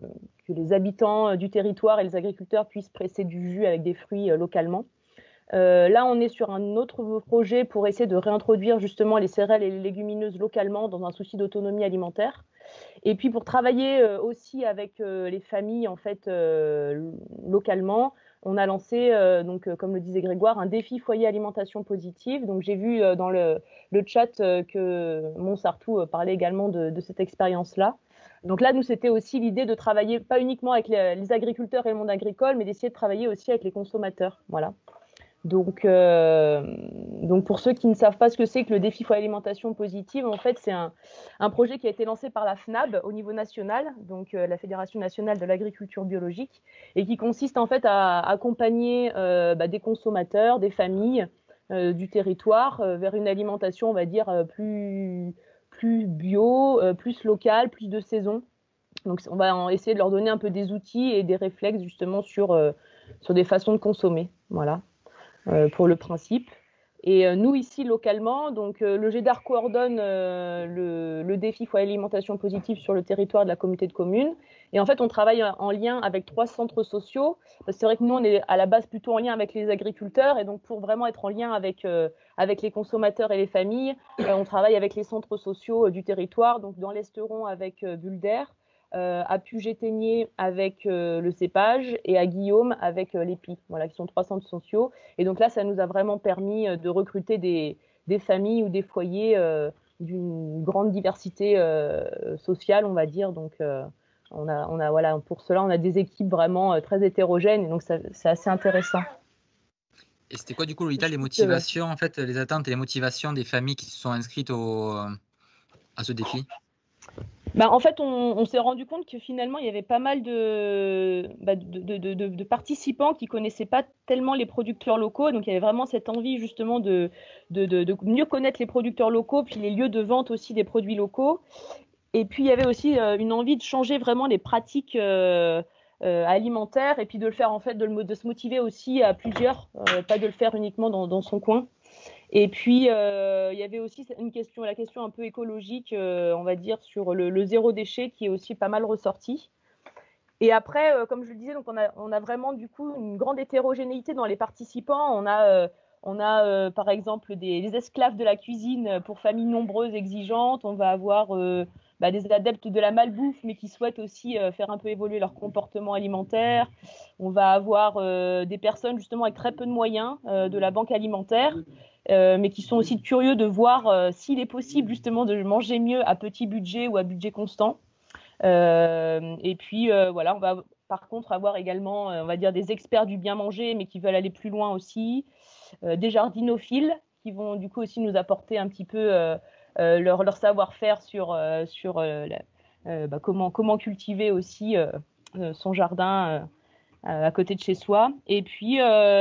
que les habitants du territoire et les agriculteurs puissent presser du jus avec des fruits localement. là, on est sur un autre projet pour essayer de réintroduire justement les céréales et les légumineuses localement dans un souci d'autonomie alimentaire. Et puis pour travailler aussi avec les familles en fait localement, on a lancé, euh, donc, euh, comme le disait Grégoire, un défi foyer alimentation positive. J'ai vu euh, dans le, chat que Montsartou parlait également de, cette expérience-là. Donc là, nous, c'était aussi l'idée de travailler pas uniquement avec les, agriculteurs et le monde agricole, mais d'essayer de travailler aussi avec les consommateurs. Voilà. Donc, euh, donc pour ceux qui ne savent pas ce que c'est que le défi foyer alimentation positive, en fait, c'est un, projet qui a été lancé par la FNAB au niveau national, donc euh, la Fédération nationale de l'agriculture biologique, et qui consiste en fait à accompagner euh, bah, des consommateurs, des familles du territoire vers une alimentation, on va dire, plus, plus bio, plus locale, plus de saison. Donc, on va essayer de leur donner un peu des outils et des réflexes justement sur, sur des façons de consommer. Voilà. Euh, pour le principe. Et euh, nous, ici, localement, donc euh, le GEDAR coordonne le, défi foyer alimentation positive sur le territoire de la communauté de communes. Et en fait, on travaille en lien avec trois centres sociaux. C'est vrai que nous, on est à la base plutôt en lien avec les agriculteurs. Et donc, pour vraiment être en lien avec, avec les consommateurs et les familles, on travaille avec les centres sociaux du territoire. Donc, dans l'Esteron avec Bulder, euh, à Puget-Ténier avec euh, le cépage et à Guillaume avec euh, l'épi, voilà, qui sont trois centres sociaux. Et donc là, ça nous a vraiment permis de recruter des, familles ou des foyers d'une grande diversité sociale, on va dire. Donc, on a, on a, voilà, pour cela, on a des équipes vraiment très hétérogènes, et donc c'est assez intéressant. Et c'était quoi du coup, Lolita, les motivations, en fait, les attentes et les motivations des familles qui se sont inscrites au, à ce défi? Bah, en fait, on, s'est rendu compte que finalement, il y avait pas mal de, bah, de, participants qui connaissaient pas tellement les producteurs locaux. Donc, il y avait vraiment cette envie justement de, mieux connaître les producteurs locaux, puis les lieux de vente aussi des produits locaux. Et puis, il y avait aussi euh, une envie de changer vraiment les pratiques euh, euh, alimentaires et puis de le faire en fait, de, se motiver aussi à plusieurs, pas de le faire uniquement dans son coin. Et puis, euh, il y avait aussi une question, la question un peu écologique, euh, on va dire, sur le, zéro déchet qui est aussi pas mal ressorti. Et après, euh, comme je le disais, donc on a, vraiment du coup une grande hétérogénéité dans les participants. On a, on a par exemple des, esclaves de la cuisine pour familles nombreuses exigeantes. On va avoir bah, des adeptes de la malbouffe, mais qui souhaitent aussi faire un peu évoluer leur comportement alimentaire. On va avoir des personnes justement avec très peu de moyens de la banque alimentaire. Mais qui sont aussi curieux de voir s'il est possible justement de manger mieux à petit budget ou à budget constant. et puis voilà, on va par contre avoir également, on va dire, des experts du bien manger, mais qui veulent aller plus loin aussi, des jardinophiles qui vont du coup aussi nous apporter un petit peu leur, leur savoir-faire sur, sur bah, comment, comment cultiver aussi son jardin à côté de chez soi. Et puis,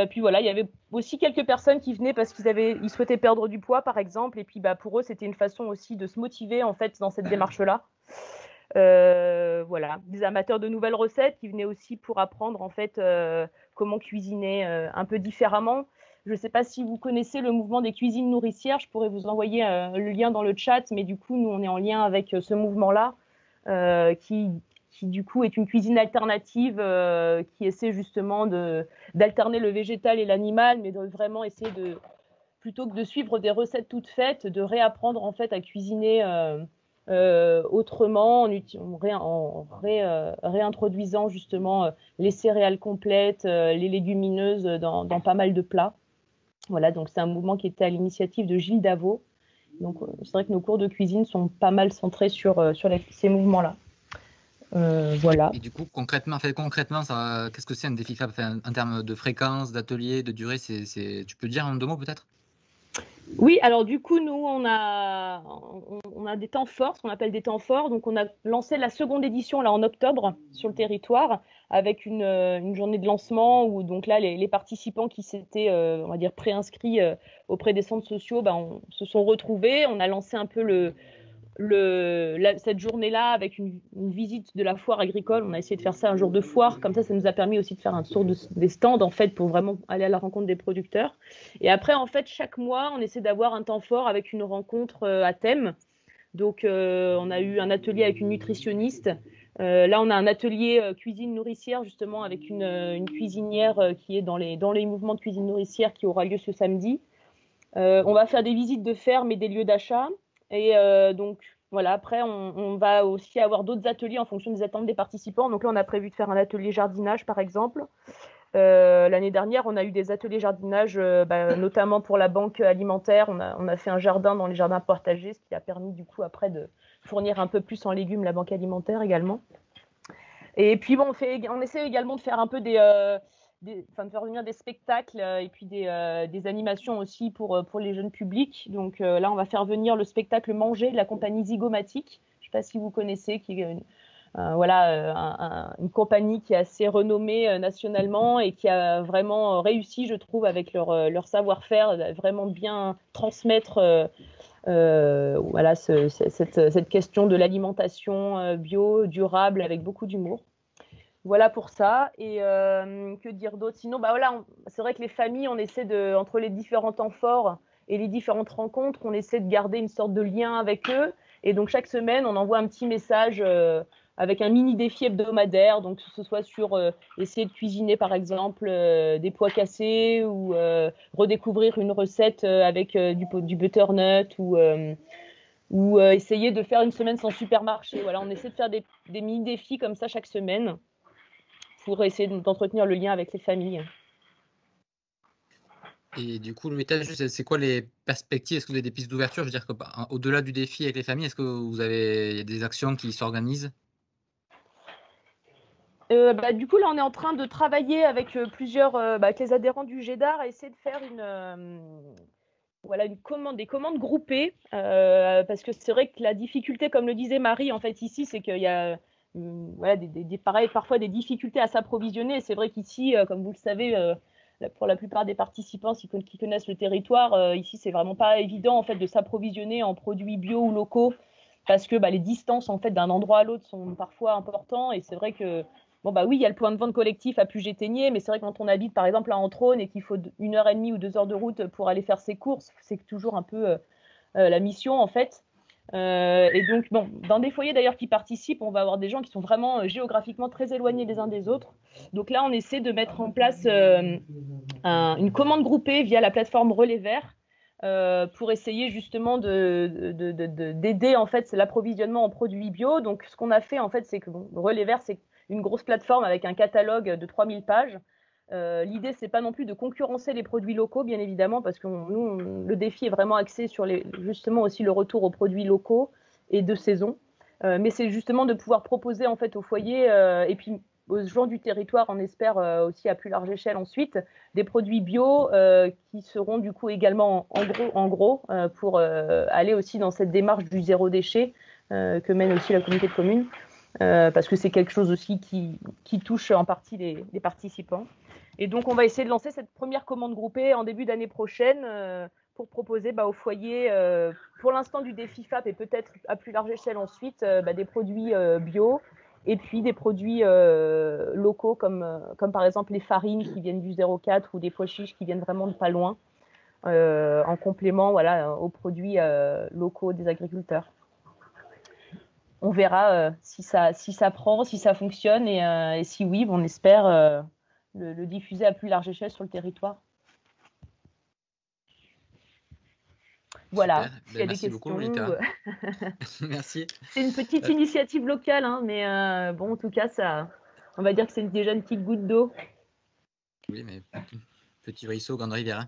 puis voilà, il y avait aussi quelques personnes qui venaient parce qu'ils avaient, ils souhaitaient perdre du poids, par exemple. Et puis, bah, pour eux, c'était une façon aussi de se motiver en fait dans cette démarche-là. Euh, voilà, des amateurs de nouvelles recettes qui venaient aussi pour apprendre en fait euh, comment cuisiner euh, un peu différemment. Je ne sais pas si vous connaissez le mouvement des cuisines nourricières, je pourrais vous envoyer le lien dans le chat, mais du coup, nous, on est en lien avec ce mouvement-là, qui, qui, du coup est une cuisine alternative qui essaie justement d'alterner le végétal et l'animal, mais de vraiment essayer de, plutôt que de suivre des recettes toutes faites, de réapprendre en fait à cuisiner euh, autrement, en, euh, réintroduisant justement euh, les céréales complètes, les légumineuses dans, pas mal de plats. Voilà, donc c'est un mouvement qui était à l'initiative de Gilles Davot. Donc c'est vrai que nos cours de cuisine sont pas mal centrés sur ces mouvements-là. Voilà. Et du coup, concrètement, fait, concrètement qu'est-ce que c'est un défi Fab en termes de fréquence, d'atelier, de durée c'est, Tu peux dire en deux mots peut-être? Oui, alors du coup, nous, on a, on, a des temps forts, ce qu'on appelle des temps forts. Donc, on a lancé la seconde édition là en octobre sur le territoire avec une, une journée de lancement où donc là, les, participants qui s'étaient, euh, on va dire, préinscrits euh, auprès des centres sociaux, ben, se sont retrouvés. On a lancé un peu le, cette journée-là avec une, visite de la foire agricole. On a essayé de faire ça un jour de foire. Comme ça, ça nous a permis aussi de faire un tour des stands, en fait, pour vraiment aller à la rencontre des producteurs. Et après, en fait, chaque mois, on essaie d'avoir un temps fort avec une rencontre euh, à thème. Donc, euh, on a eu un atelier avec une nutritionniste. Euh, là, on a un atelier cuisine nourricière, justement, avec une, une cuisinière qui est dans les, dans les mouvements de cuisine nourricière qui aura lieu ce samedi. on va faire des visites de fermes et des lieux d'achat. Et euh, donc, voilà, après, on, va aussi avoir d'autres ateliers en fonction des attentes des participants. Donc là, on a prévu de faire un atelier jardinage, par exemple. Euh, l'année dernière, on a eu des ateliers jardinage, euh, bah, notamment pour la banque alimentaire. On a, a, fait un jardin dans les jardins partagés, ce qui a permis du coup après de fournir un peu plus en légumes la banque alimentaire également. Et puis bon, on, fait, on essaie également de faire un peu des, enfin, de faire venir des spectacles euh, et puis des, euh, des, animations aussi pour, euh, pour les jeunes publics. Donc là, on va faire venir le spectacle Manger de la compagnie Zygomatique. Je ne sais pas si vous connaissez, qui est voilà, une compagnie qui est assez renommée nationalement et qui a vraiment réussi, je trouve, avec leur, leur savoir-faire, vraiment bien transmettre voilà, cette, cette, question de l'alimentation bio, durable, avec beaucoup d'humour. Voilà pour ça. Et euh, que dire d'autre? Sinon, bah voilà, c'est vrai que les familles, on essaie de, entre les différents temps forts et les différentes rencontres, on essaie de garder une sorte de lien avec eux. Et donc chaque semaine, on envoie un petit message euh, avec un mini défi hebdomadaire. Donc que ce soit sur euh, essayer de cuisiner par exemple des pois cassés ou redécouvrir une recette avec du, butternut ou ou essayer de faire une semaine sans supermarché. Voilà, on essaie de faire des, des mini défis comme ça chaque semaine pour essayer d'entretenir le lien avec les familles. Et du coup, Louis, c'est quoi les perspectives? Est-ce que vous avez des pistes d'ouverture? Je veux dire que bah, au-delà du défi avec les familles, est-ce que vous avez des actions qui s'organisent? Euh, bah, du coup, là, on est en train de travailler avec euh, plusieurs, euh, bah, avec les adhérents du GEDAR, à essayer de faire une, voilà, une commande, des commandes groupées, parce que c'est vrai que la difficulté, comme le disait Marie, en fait, ici, c'est qu'il y a voilà, des, des, pareil, parfois des difficultés à s'approvisionner. C'est vrai qu'ici, euh, comme vous le savez, euh, pour la plupart des participants qui, qui connaissent le territoire, euh, ici, c'est vraiment pas évident en fait de s'approvisionner en produits bio ou locaux parce que bah, les distances en fait d'un endroit à l'autre sont parfois importantes. Et c'est vrai que bon bah oui, il y a le point de vente collectif à Puget-Ténier, mais c'est vrai que quand on habite par exemple à Antrone et qu'il faut une heure et demie ou deux heures de route pour aller faire ses courses, c'est toujours un peu la mission en fait. Euh, et donc, bon, dans des foyers d'ailleurs qui participent, on va avoir des gens qui sont vraiment euh, géographiquement très éloignés les uns des autres. Donc là, on essaie de mettre en place euh, une commande groupée via la plateforme Relais Vert pour essayer justement d'aider de, de, en fait l'approvisionnement en produits bio. Donc, ce qu'on a fait en fait, c'est que bon, Relais Vert, c'est une grosse plateforme avec un catalogue de 3000 pages Euh, L'idée, c'est pas non plus de concurrencer les produits locaux, bien évidemment, parce que nous, le défi est vraiment axé sur justement aussi le retour aux produits locaux et de saison. Euh, mais c'est justement de pouvoir proposer en fait au foyer euh, et puis aux gens du territoire, on espère aussi à plus large échelle ensuite, des produits bio qui seront du coup également en gros, pour aller aussi dans cette démarche du zéro déchet que mène aussi la communauté de communes, parce que c'est quelque chose aussi qui, touche en partie les, participants. Et donc on va essayer de lancer cette première commande groupée en début d'année prochaine pour proposer bah, au foyer, pour l'instant du défi FAP et peut-être à plus large échelle ensuite, bah, des produits bio et puis des produits euh, locaux comme, euh, comme par exemple les farines qui viennent du 04 ou des pois chiches qui viennent vraiment de pas loin, euh, en complément voilà, aux produits locaux des agriculteurs. On verra si, ça, si ça prend, si ça fonctionne et, si oui, on espère le diffuser à plus large échelle sur le territoire. Voilà, il y a ben, des questions. Beaucoup, euh, merci. C'est une petite euh. initiative locale, hein, mais euh, bon, en tout cas, ça, on va dire que c'est déjà une petite goutte d'eau. Oui, mais petit ruisseau, grande rivière.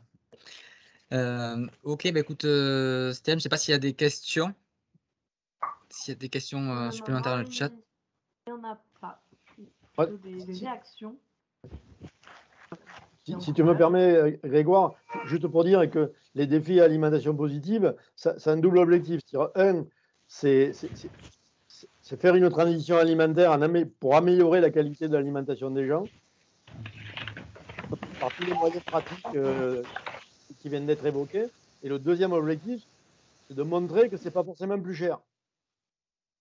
Hein. ok, bah, écoute, euh, je ne sais pas s'il y a des questions. S'il y a des questions supplémentaires dans le chat. Il n'y en a pas. Des, des réactions. Si, tu me permets, Grégoire, juste pour dire que les défis alimentation positive, c'est un double objectif. Un, c'est faire une transition alimentaire pour améliorer la qualité de l'alimentation des gens par tous les moyens pratiques euh, qui viennent d'être évoqués. Et le deuxième objectif, c'est de montrer que ce n'est pas forcément plus cher.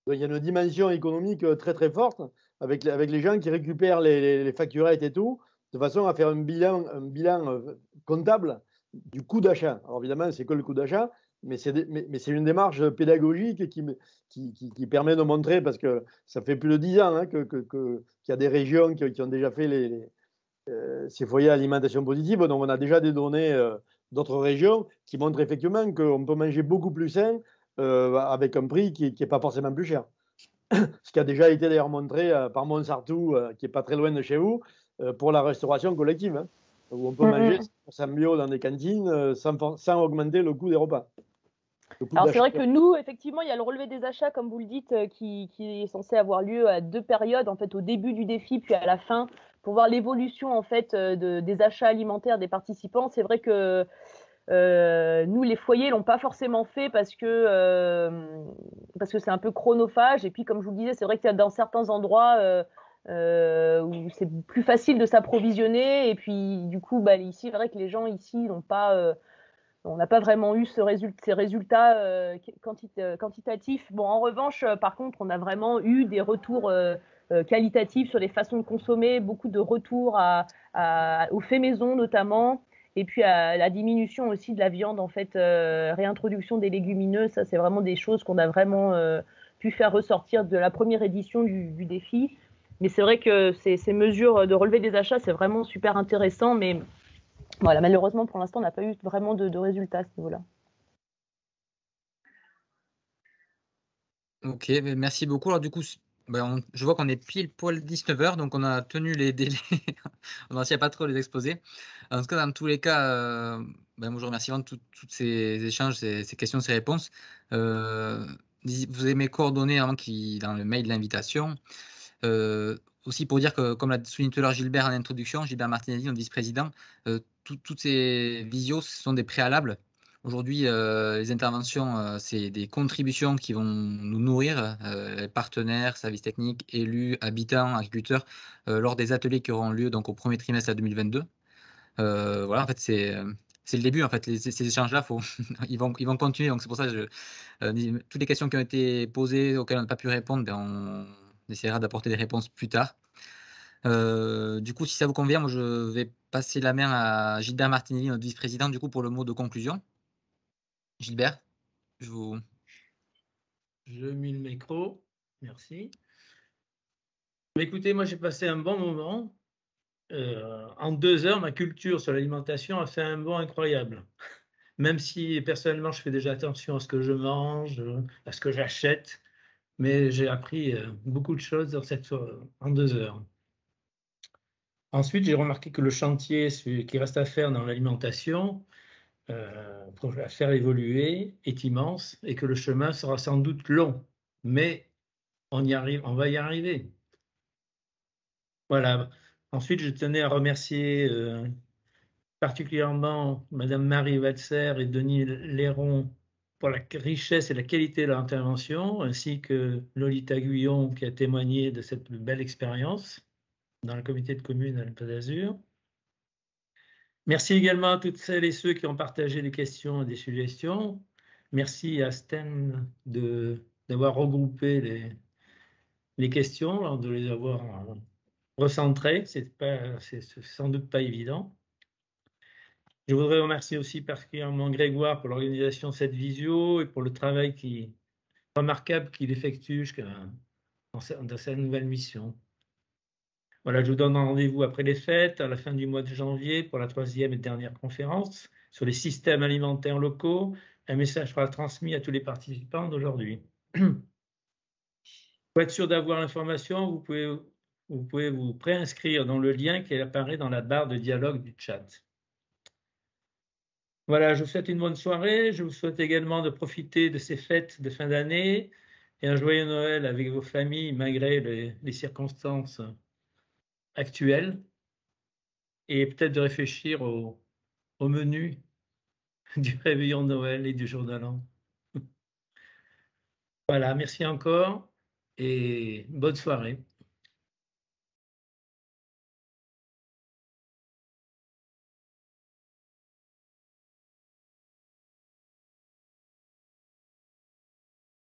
il y a une dimension économique très très forte avec, les gens qui récupèrent les, les, facturettes et tout, de façon à faire un bilan, euh, comptable du coût d'achat. Alors évidemment, c'est que le coût d'achat, mais c'est une démarche pédagogique qui, permet de montrer, parce que ça fait plus de dix ans hein, qu'il y a des régions qui, ont déjà fait euh, ces foyers d'alimentation positive, donc on a déjà des données euh, d'autres régions qui montrent effectivement qu'on peut manger beaucoup plus sain avec un prix qui n'est pas forcément plus cher. Ce qui a déjà été d'ailleurs montré par Montsartou, qui n'est pas très loin de chez vous, euh, pour la restauration collective, hein, où on peut manger 100% bio dans des cantines euh, sans, sans, augmenter le coût des repas. Alors c'est vrai que nous, effectivement, il y a le relevé des achats, comme vous le dites, euh, qui, qui, est censé avoir lieu à deux périodes, en fait, au début du défi puis à la fin, pour voir l'évolution en fait de, des achats alimentaires des participants. C'est vrai que euh, nous, les foyers l'ont pas forcément fait parce que euh, parce que c'est un peu chronophage. Et puis, comme je vous le disais, c'est vrai qu'il y a dans certains endroits euh, où c'est plus facile de s'approvisionner. Et puis, du coup, bah, ici, c'est vrai que les gens ici n'ont pas, on n'a pas vraiment eu ces résultats quantitatifs. Bon, en revanche, par contre, on a vraiment eu des retours qualitatifs sur les façons de consommer, beaucoup de retours à, à, au fait maison notamment. Et puis à la diminution aussi de la viande, en fait, réintroduction des légumineuses, ça c'est vraiment des choses qu'on a vraiment pu faire ressortir de la première édition du, défi. Mais c'est vrai que ces, mesures de relevé des achats, c'est vraiment super intéressant. Mais voilà, malheureusement, pour l'instant, on n'a pas eu vraiment de, résultats à ce niveau-là. Ok, merci beaucoup. Alors du coup, ben, je vois qu'on est pile poil 19h, donc on a tenu les délais. on n'a pas trop les exposer. En tout cas, dans tous les cas, euh, ben, je remercie vraiment tous ces échanges, ces, questions, ces réponses. Euh, vous avez mes coordonnées hein, dans le mail de l'invitation. Euh, aussi pour dire que, comme l'a souligné tout à l'heure Gilbert en introduction, Gilbert Martinelli, notre vice-président, euh, toutes ces visios sont des préalables. Aujourd'hui, euh, les interventions, c'est des contributions qui vont nous nourrir, partenaires, services techniques, élus, habitants, agriculteurs, lors des ateliers qui auront lieu donc au premier trimestre de 2022. voilà, en fait, c'est le début en fait. ces échanges-là, ils vont continuer. Donc c'est pour ça que toutes les questions qui ont été posées auxquelles on n'a pas pu répondre, ben on, essaiera d'apporter des réponses plus tard. Euh, du coup, si ça vous convient, moi, je vais passer la main à Gilbert Martinelli, notre vice-président, du coup, pour le mot de conclusion. Gilbert, je vous. Je mets le micro. Merci. écoutez, moi, j'ai passé un bon moment. Euh, en deux heures, ma culture sur l'alimentation a fait un bond incroyable. Même si personnellement, je fais déjà attention à ce que je mange, à ce que j'achète, mais j'ai appris euh, beaucoup de choses dans cette, en deux heures. Ensuite, j'ai remarqué que le chantier qui reste à faire dans l'alimentation, euh, la faire évoluer, est immense et que le chemin sera sans doute long, mais on, y arrive, on va y arriver. Voilà. Ensuite, je tenais à remercier euh, particulièrement Madame Marie Watzer et Denis Léron pour la richesse et la qualité de leur intervention, ainsi que Lolita Guyon qui a témoigné de cette belle expérience dans le comité de communes à l'Alpe d'Azur. Merci également à toutes celles et ceux qui ont partagé des questions et des suggestions. Merci à Sten d'avoir regroupé les, les questions, de les avoir recentrées. C'est sans doute pas évident. Je voudrais remercier aussi particulièrement Grégoire pour l'organisation de cette visio et pour le travail qui, remarquable qu'il effectue dans sa nouvelle mission. Voilà, je vous donne rendez-vous après les fêtes, à la fin du mois de janvier, pour la troisième et dernière conférence sur les systèmes alimentaires locaux. Un message sera transmis à tous les participants d'aujourd'hui. Pour être sûr d'avoir l'information, vous pouvez, vous préinscrire dans le lien qui apparaît dans la barre de dialogue du chat. Voilà, je vous souhaite une bonne soirée. Je vous souhaite également de profiter de ces fêtes de fin d'année et un joyeux Noël avec vos familles malgré les, circonstances actuelles. Et peut-être de réfléchir au, menu du réveillon de Noël et du jour de. Voilà, merci encore et bonne soirée.